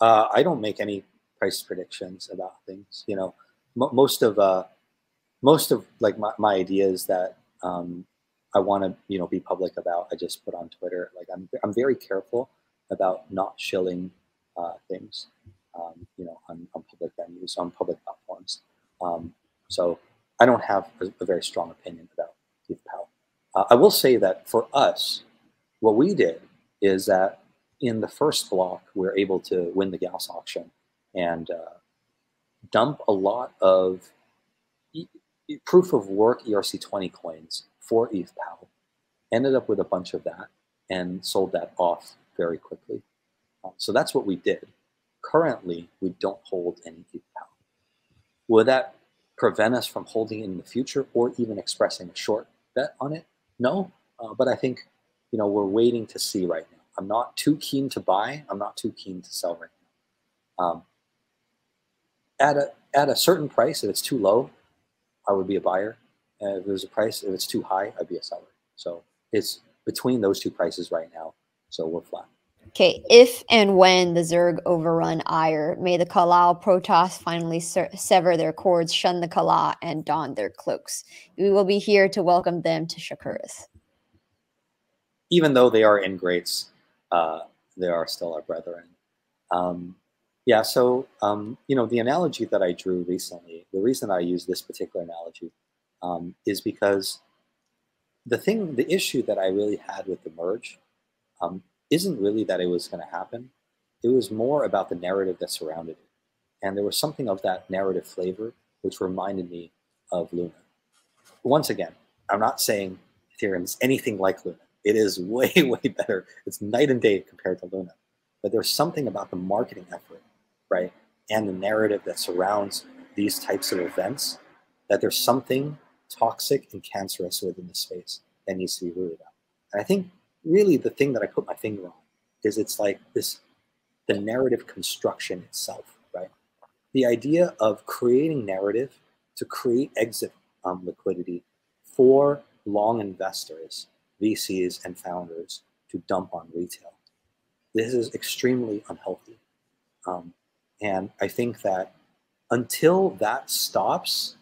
Uh, I don't make any price predictions about things. You know, most of uh, most of like my, my ideas that um, I want to you know be public about. I just put on Twitter. Like I'm I'm very careful about not shilling uh, things, um, you know, on, on public venues, on public platforms. Um, so I don't have a, a, very strong opinion about Keith Powell. Uh, I will say that for us, what we did is that in the first block, we are able to win the gas auction and uh, dump a lot of e proof of work ERC20 coins for ETHPOW. Ended up with a bunch of that and sold that off very quickly. Uh, so that's what we did. Currently, we don't hold any ETHPOW. Will that prevent us from holding it in the future or even expressing a short bet on it? No, uh, but I think you know we're waiting to see right now. I'm not too keen to buy. I'm not too keen to sell right now. Um, at a at a certain price, if it's too low, I would be a buyer. And if there's a price, if it's too high, I'd be a seller. So it's between those two prices right now. So we're flat. Okay, if and when the Zerg overrun Aiur, may the Khalai Protoss finally sever their cords, shun the Khala, and don their cloaks. We will be here to welcome them to Shakuras. Even though they are ingrates, uh, they are still our brethren. Um, yeah, so um, you know the analogy that I drew recently. The reason I use this particular analogy um, is because the thing, the issue that I really had with the merge um, isn't really that it was going to happen. It was more about the narrative that surrounded it, and there was something of that narrative flavor which reminded me of Luna. Once again, I'm not saying Ethereum is anything like Luna. It is way, way better. It's night and day compared to Luna. But there's something about the marketing effort right? And the narrative that surrounds these types of events, that there's something toxic and cancerous within the space that needs to be rooted out. And I think really the thing that I put my finger on is it's like this the narrative construction itself, right? The idea of creating narrative to create exit um, liquidity for long investors, VCs, and founders to dump on retail. This is extremely unhealthy. Um, and I think that until that stops,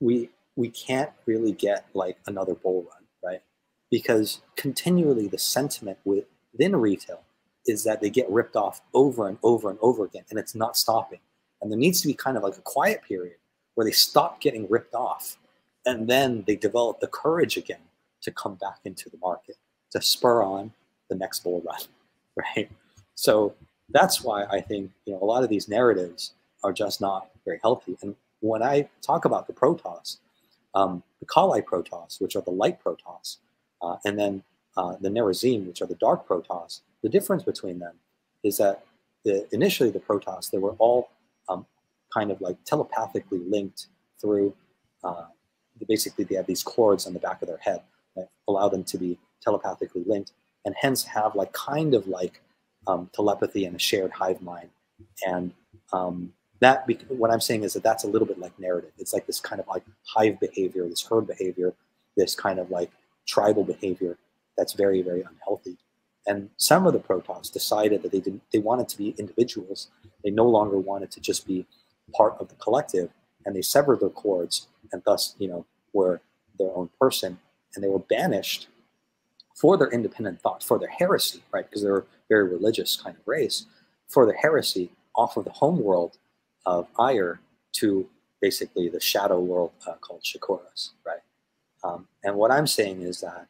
we we can't really get like another bull run, right? Because continually the sentiment within retail is that they get ripped off over and over and over again, and it's not stopping. And there needs to be kind of like a quiet period where they stop getting ripped off, and then they develop the courage again to come back into the market to spur on the next bull run, right? So that's why I think you know a lot of these narratives are just not very healthy. And when I talk about the Protoss, um, the Khalai Protoss, which are the light Protoss, uh, and then uh, the Nerazim, which are the dark Protoss, the difference between them is that the, initially the Protoss, they were all um, kind of like telepathically linked through, uh, basically they have these cords on the back of their head that allow them to be telepathically linked and hence have like kind of like um, telepathy and a shared hive mind. And um, that, what I'm saying is that that's a little bit like narrative. It's like this kind of like hive behavior, this herd behavior, this kind of like tribal behavior that's very, very unhealthy. And some of the Protoss decided that they didn't, they wanted to be individuals. They no longer wanted to just be part of the collective, and they severed their cords, and thus, you know, were their own person, and they were banished for their independent thought, for their heresy, right? Because they're a very religious kind of race, for their heresy off of the home world of Aiur to basically the shadow world uh, called Shakuras, right? Um, and what I'm saying is that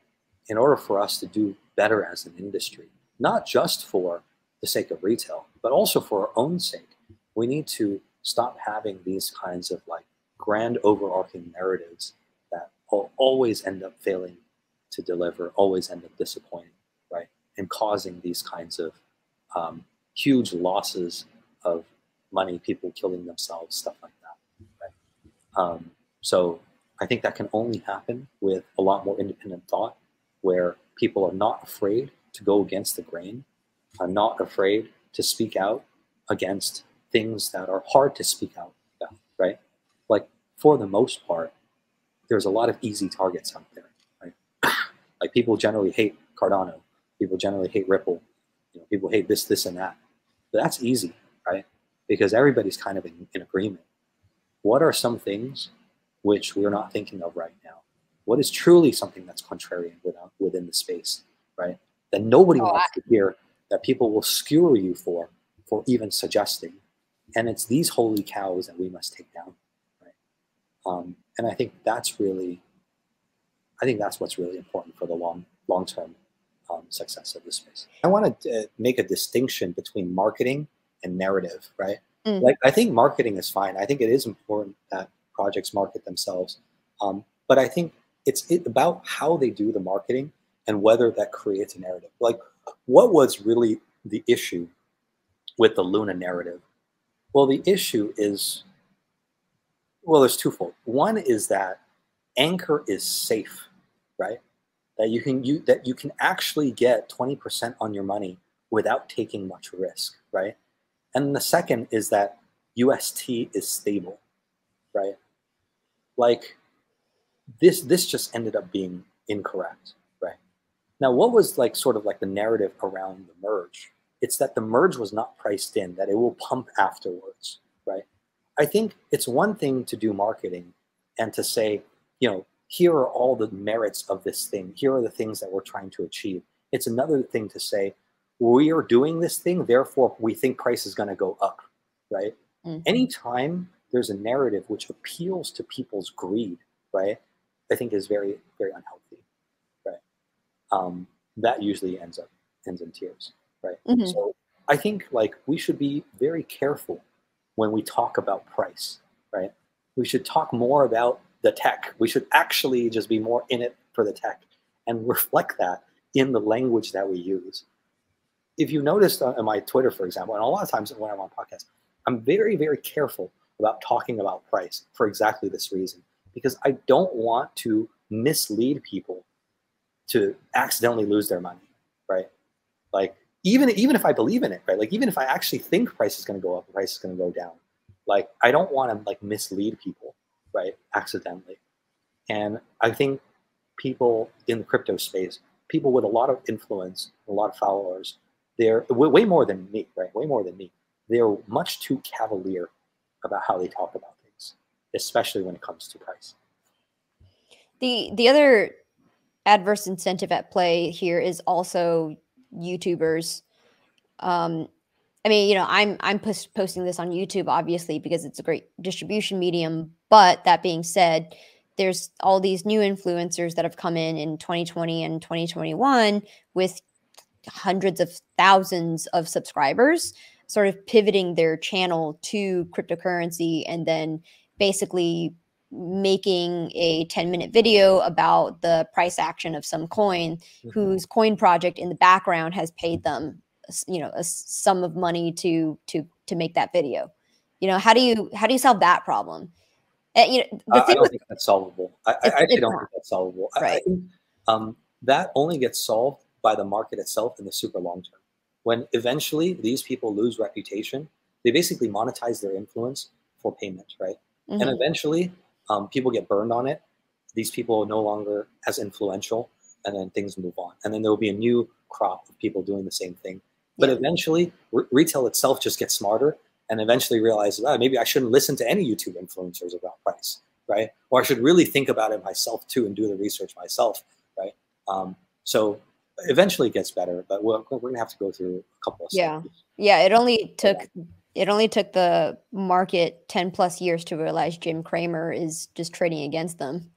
in order for us to do better as an industry, not just for the sake of retail, but also for our own sake, we need to stop having these kinds of like grand overarching narratives that always end up failing to deliver always end up disappointing, right? And causing these kinds of um, huge losses of money, people killing themselves, stuff like that, right? Um, so I think that can only happen with a lot more independent thought where people are not afraid to go against the grain, are not afraid to speak out against things that are hard to speak out about, right? Like for the most part, there's a lot of easy targets out there, right? like people generally hate Cardano, people generally hate Ripple, you know, people hate this, this, and that. But that's easy, right? Because everybody's kind of in, in agreement. What are some things which we're not thinking of right now? What is truly something that's contrarian without, within the space, right? That nobody oh, wants I- to hear, that people will skewer you for, for even suggesting. And it's these holy cows that we must take down, right? Um, and I think that's really, I think that's what's really important for the long long term um, success of this space. I want to make a distinction between marketing and narrative, right? Mm. Like I think marketing is fine. I think it is important that projects market themselves, um, but I think it's it about how they do the marketing and whether that creates a narrative. Like, what was really the issue with the Luna narrative? Well, the issue is well, there's twofold. One is that Anchor is safe, right? That you can you that you can actually get 20% on your money without taking much risk, right? And the second is that UST is stable, right? Like this this just ended up being incorrect, right? Now, what was like sort of like the narrative around the merge? It's that the merge was not priced in, that it will pump afterwards, right? I think it's one thing to do marketing and to say, you know, here are all the merits of this thing. Here are the things that we're trying to achieve. It's another thing to say, we are doing this thing, therefore we think price is going to go up, right? Mm-hmm. Anytime there's a narrative which appeals to people's greed, right, I think is very, very unhealthy, right? Um, that usually ends up ends in tears, right? Mm-hmm. So I think like we should be very careful when we talk about price, right? We should talk more about the tech. We should actually just be more in it for the tech and reflect that in the language that we use. If you noticed on my Twitter, for example, and a lot of times when I'm on podcasts, I'm very, very careful about talking about price for exactly this reason, because I don't want to mislead people to accidentally lose their money, right? Like even even if I believe in it, right? Like even if I actually think price is going to go up, price is going to go down. Like I don't want to like mislead people, right? Accidentally. And I think people in the crypto space, people with a lot of influence, a lot of followers, they're way more than me, right? Way more than me. They're much too cavalier about how they talk about things, especially when it comes to price. The the other adverse incentive at play here is also YouTubers. Um, I mean, you know, I'm I'm post- posting this on YouTube obviously because it's a great distribution medium. But that being said, there's all these new influencers that have come in in 2020 and 2021 with hundreds of thousands of subscribers, sort of pivoting their channel to cryptocurrency and then basically making a 10 minute video about the price action of some coin mm-hmm. whose coin project in the background has paid them you know a sum of money to to to make that video you know how do you how do you solve that problem and, you know the uh, thing I don't with, think that's solvable i, I actually don't not. think that's solvable right. I, I think um, that only gets solved by the market itself in the super long term when eventually these people lose reputation they basically monetize their influence for payment right mm-hmm. and eventually um, people get burned on it. These people are no longer as influential, and then things move on. And then there will be a new crop of people doing the same thing. But yeah. eventually, re- retail itself just gets smarter and eventually realizes, oh, maybe I shouldn't listen to any YouTube influencers about price, right? Or I should really think about it myself too and do the research myself, right? Um, so eventually it gets better, but we're, we're going to have to go through a couple of Yeah. Yeah. It only took yeah it only took the market 10 plus years to realize Jim Cramer is just trading against them.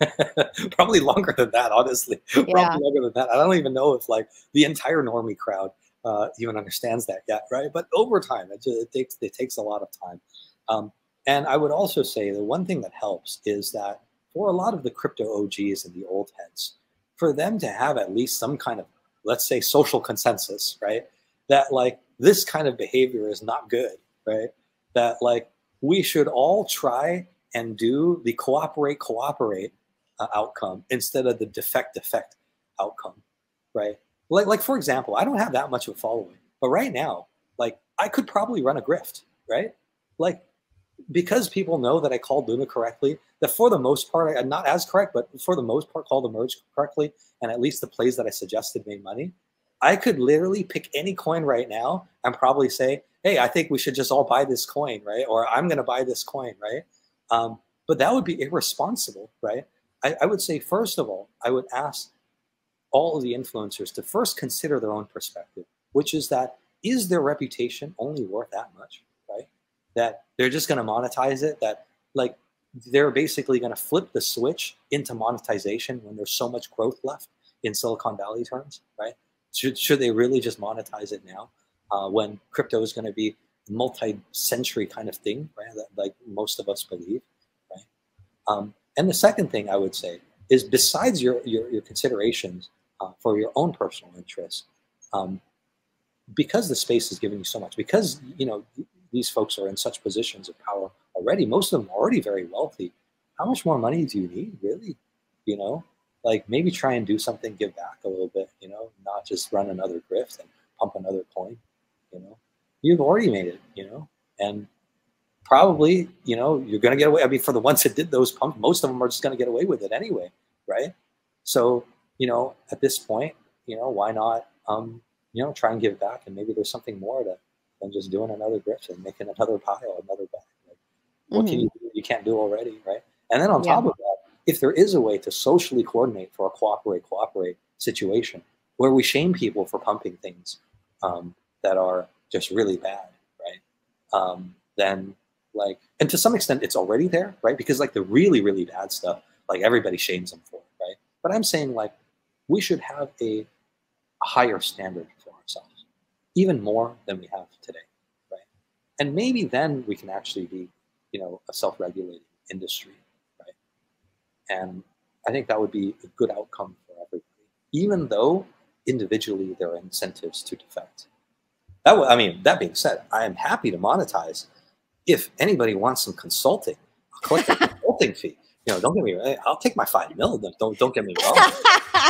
Probably longer than that, honestly. Yeah. Probably longer than that. I don't even know if like the entire normie crowd uh, even understands that yet, right? But over time, it, just, it takes it takes a lot of time. Um, and I would also say the one thing that helps is that for a lot of the crypto OGs and the old heads, for them to have at least some kind of, let's say, social consensus, right? That like this kind of behavior is not good, right? That like we should all try and do the cooperate, cooperate uh, outcome instead of the defect, defect outcome, right? like like for example, I don't have that much of a following, but right now, like I could probably run a grift, right? Like because people know that I called Luna correctly, that for the most part, I'm not as correct, but for the most part, called the merge correctly, and at least the plays that I suggested made money. I could literally pick any coin right now and probably say, "Hey, I think we should just all buy this coin, right?" Or "I'm going to buy this coin, right?" Um, but that would be irresponsible, right? I, I would say, first of all, I would ask all of the influencers to first consider their own perspective, which is that is their reputation only worth that much? That they're just going to monetize it, that like they're basically going to flip the switch into monetization when there's so much growth left in Silicon Valley terms, right? Should, should they really just monetize it now uh, when crypto is going to be a multi-century kind of thing, right? That, like most of us believe, right? Um, and the second thing I would say is besides your, your, your considerations uh, for your own personal interests, um, because the space is giving you so much, because you know these folks are in such positions of power already, most of them are already very wealthy. How much more money do you need, really? You know, like maybe try and do something, give back a little bit. You know, not just run another grift and pump another coin. You know, you've already made it. You know, and probably you know you're going to get away. I mean, for the ones that did those pumps, most of them are just going to get away with it anyway, right? So you know, at this point, you know, why not, um, you know, try and give back, and maybe there's something more to than just doing another grift and making another pile, another bag. Like, what mm-hmm. can you do you can't do already, right? And then on yeah. top of that, if there is a way to socially coordinate for a cooperate cooperate situation where we shame people for pumping things um, that are just really bad, right? Um, then like, and to some extent, it's already there, right? Because like the really really bad stuff, like everybody shames them for, right? But I'm saying like we should have a higher standard even more than we have today, right? And maybe then we can actually be, you know, a self-regulating industry, right? And I think that would be a good outcome for everybody, even though individually there are incentives to defect. That I mean, that being said, I am happy to monetize if anybody wants some consulting. I'll collect a consulting fee. You know, don't get me. I'll take my five mil. Don't don't get me wrong.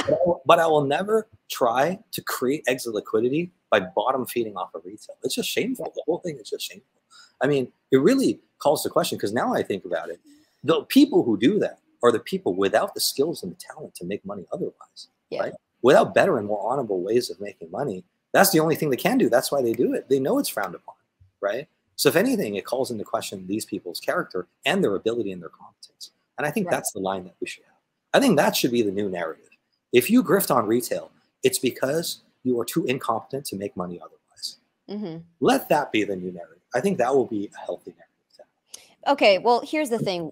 but, I will, never try to create exit liquidity by bottom feeding off of retail. It's just shameful. The whole thing is just shameful. I mean, it really calls the question because now I think about it. The people who do that are the people without the skills and the talent to make money otherwise, yeah. right? Without better and more honorable ways of making money. That's the only thing they can do. That's why they do it. They know it's frowned upon, right? So if anything, it calls into question these people's character and their ability and their competence. And I think right. that's the line that we should have. I think that should be the new narrative. If you grift on retail, it's because you are too incompetent to make money otherwise. Mm-hmm. Let that be the new narrative. I think that will be a healthy narrative. Okay, well, here's the thing.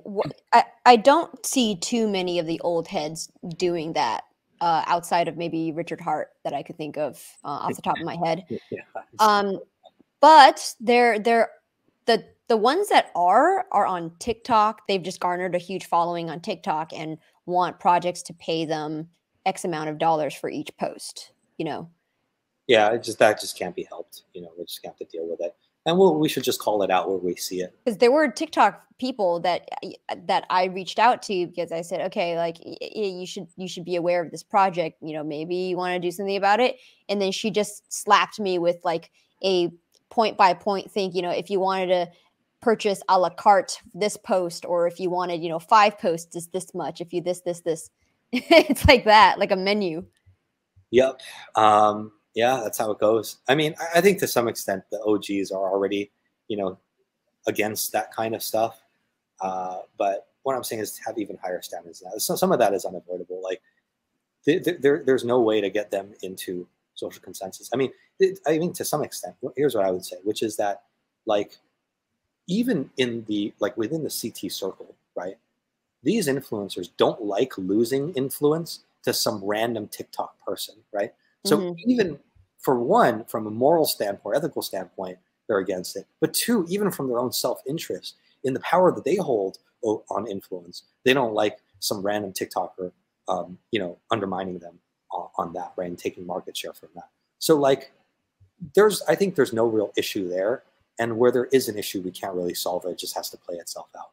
I, I don't see too many of the old heads doing that uh, outside of maybe Richard Heart that I could think of uh, off the top of my head. Yeah. Um, but they're they're the the ones that are are on TikTok. They've just garnered a huge following on TikTok and want projects to pay them X amount of dollars for each post, you know? Yeah, it just that just can't be helped. You know, we just have to deal with it. And we'll, we should just call it out where we see it. Because there were TikTok people that that I reached out to because I said, okay, like you should you should be aware of this project. You know, maybe you want to do something about it. And then she just slapped me with like a point by point thing. You know, if you wanted to purchase a la carte this post, or if you wanted, you know, five posts is this much. If you this this this, it's like that, like a menu. Yep. Um, yeah, that's how it goes. I mean, I, think to some extent the OGs are already, you know, against that kind of stuff. Uh, but what I'm saying is have even higher standards now. So some of that is unavoidable. Like there, there's no way to get them into social consensus. I mean, it, I mean to some extent. Here's what I would say, which is that like even in the like within the CT circle, right? these influencers don't like losing influence to some random TikTok person, right? So mm-hmm. even for one, from a moral standpoint, ethical standpoint, they're against it. But two, even from their own self-interest in the power that they hold on influence, they don't like some random TikToker, um, you know, undermining them on, on that, right, and taking market share from that. So like, there's, I think there's no real issue there, and where there is an issue, we can't really solve it. It just has to play itself out.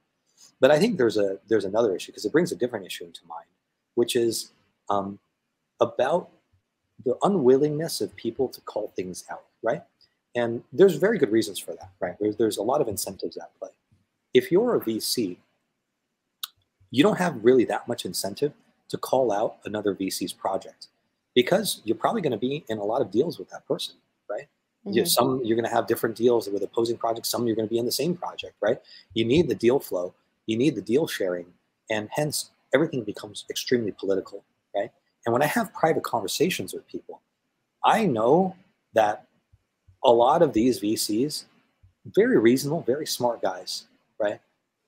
But I think there's a there's another issue because it brings a different issue into mind, which is um, about the unwillingness of people to call things out, right? And there's very good reasons for that, right? There's, there's a lot of incentives at play. If you're a VC, you don't have really that much incentive to call out another VC's project because you're probably going to be in a lot of deals with that person, right? Mm-hmm. You, some you're going to have different deals with opposing projects. Some you're going to be in the same project, right? You need the deal flow, you need the deal sharing, and hence everything becomes extremely political? And when I have private conversations with people, I know that a lot of these VCs, very reasonable, very smart guys, right?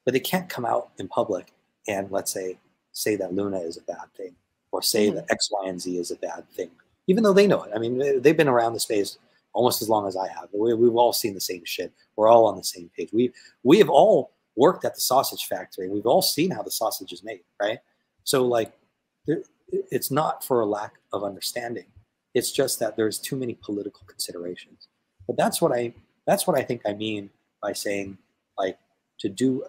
But they can't come out in public and let's say say that Luna is a bad thing or say mm-hmm. that X, Y, and Z is a bad thing, even though they know it. I mean, they've been around the space almost as long as I have. We, we've all seen the same shit. We're all on the same page. We we have all worked at the sausage factory. We've all seen how the sausage is made, right? So like, it's not for a lack of understanding. It's just that there's too many political considerations. But that's what I that's what I think I mean by saying like to do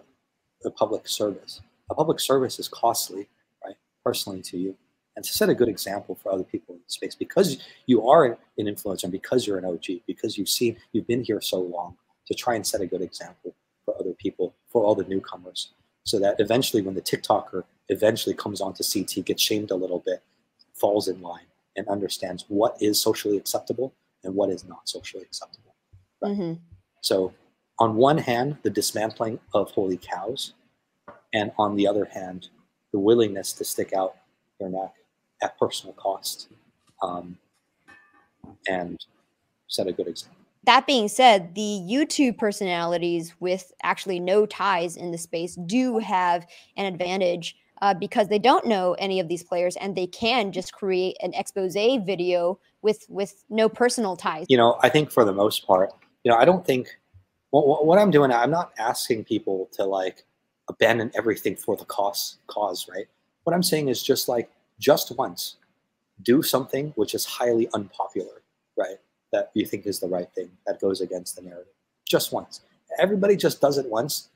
a public service. A public service is costly, right? Personally to you. And to set a good example for other people in the space because you are an influencer and because you're an OG, because you've seen you've been here so long, to try and set a good example for other people, for all the newcomers. So that eventually when the TikToker eventually comes onto CT, gets shamed a little bit, falls in line and understands what is socially acceptable and what is not socially acceptable. Right? Mm-hmm. So, on one hand, the dismantling of holy cows, and on the other hand, the willingness to stick out your neck at personal cost um, and set a good example. That being said, the YouTube personalities with actually no ties in the space do have an advantage uh, because they don't know any of these players and they can just create an expose video with with no personal ties. You know, I think for the most part, you know, I don't think what, what I'm doing. I'm not asking people to like abandon everything for the cause cause, right? What I'm saying is just like just once, do something which is highly unpopular, right? That you think is the right thing that goes against the narrative. Just once. Everybody just does it once.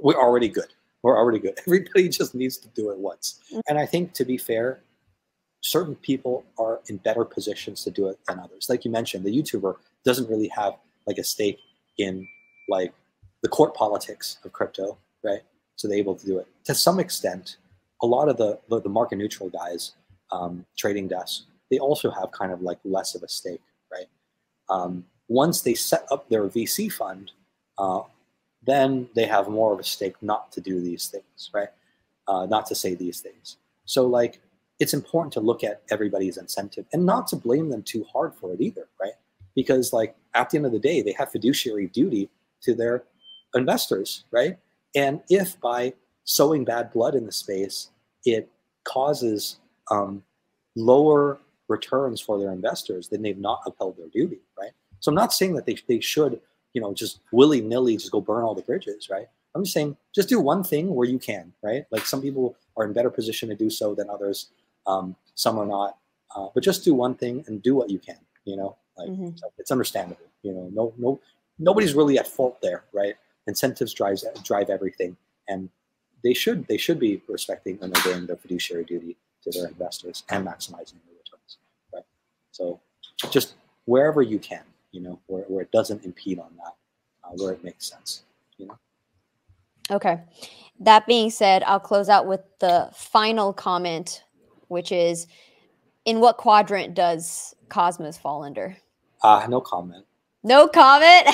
We're already good we're already good. Everybody just needs to do it once. Mm. And I think to be fair, certain people are in better positions to do it than others. Like you mentioned, the YouTuber doesn't really have like a stake in like the court politics of crypto, right? So they're able to do it. To some extent, a lot of the the, the market neutral guys, um, trading desks, they also have kind of like less of a stake, right? Um, once they set up their VC fund, uh, then they have more of a stake not to do these things, right? Uh, not to say these things. So like it's important to look at everybody's incentive and not to blame them too hard for it either, right? Because like at the end of the day, they have fiduciary duty to their investors, right? And if by sowing bad blood in the space, it causes um, lower returns for their investors, then they've not upheld their duty, right? So I'm not saying that they, they should you know, just willy nilly just go burn all the bridges, right? I'm just saying, just do one thing where you can, right? Like some people are in better position to do so than others. Um, some are not, uh, but just do one thing and do what you can. You know, like mm-hmm. so it's understandable. You know, no, no, nobody's really at fault there, right? Incentives drives drive everything, and they should they should be respecting and obeying their fiduciary duty to their investors and maximizing their returns, right? So, just wherever you can, you know, where, where it doesn't impede on that, uh, where it makes sense, you know. Okay. That being said, I'll close out with the final comment, which is in what quadrant does Cosmos fall under? Uh, no comment. No comment?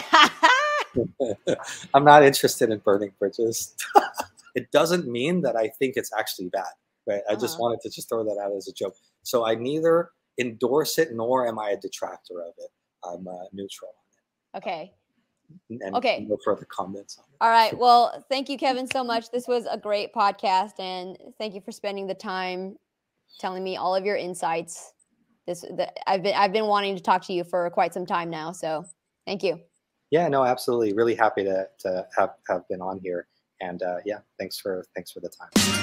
I'm not interested in burning bridges. it doesn't mean that I think it's actually bad, right? I uh-huh. just wanted to just throw that out as a joke. So I neither endorse it nor am I a detractor of it. I'm uh, neutral Okay. And okay. No further comments. All right. Well, thank you, Kevin, so much. This was a great podcast, and thank you for spending the time telling me all of your insights. This the, I've been I've been wanting to talk to you for quite some time now. So thank you. Yeah. No. Absolutely. Really happy to to have have been on here. And uh, yeah, thanks for thanks for the time.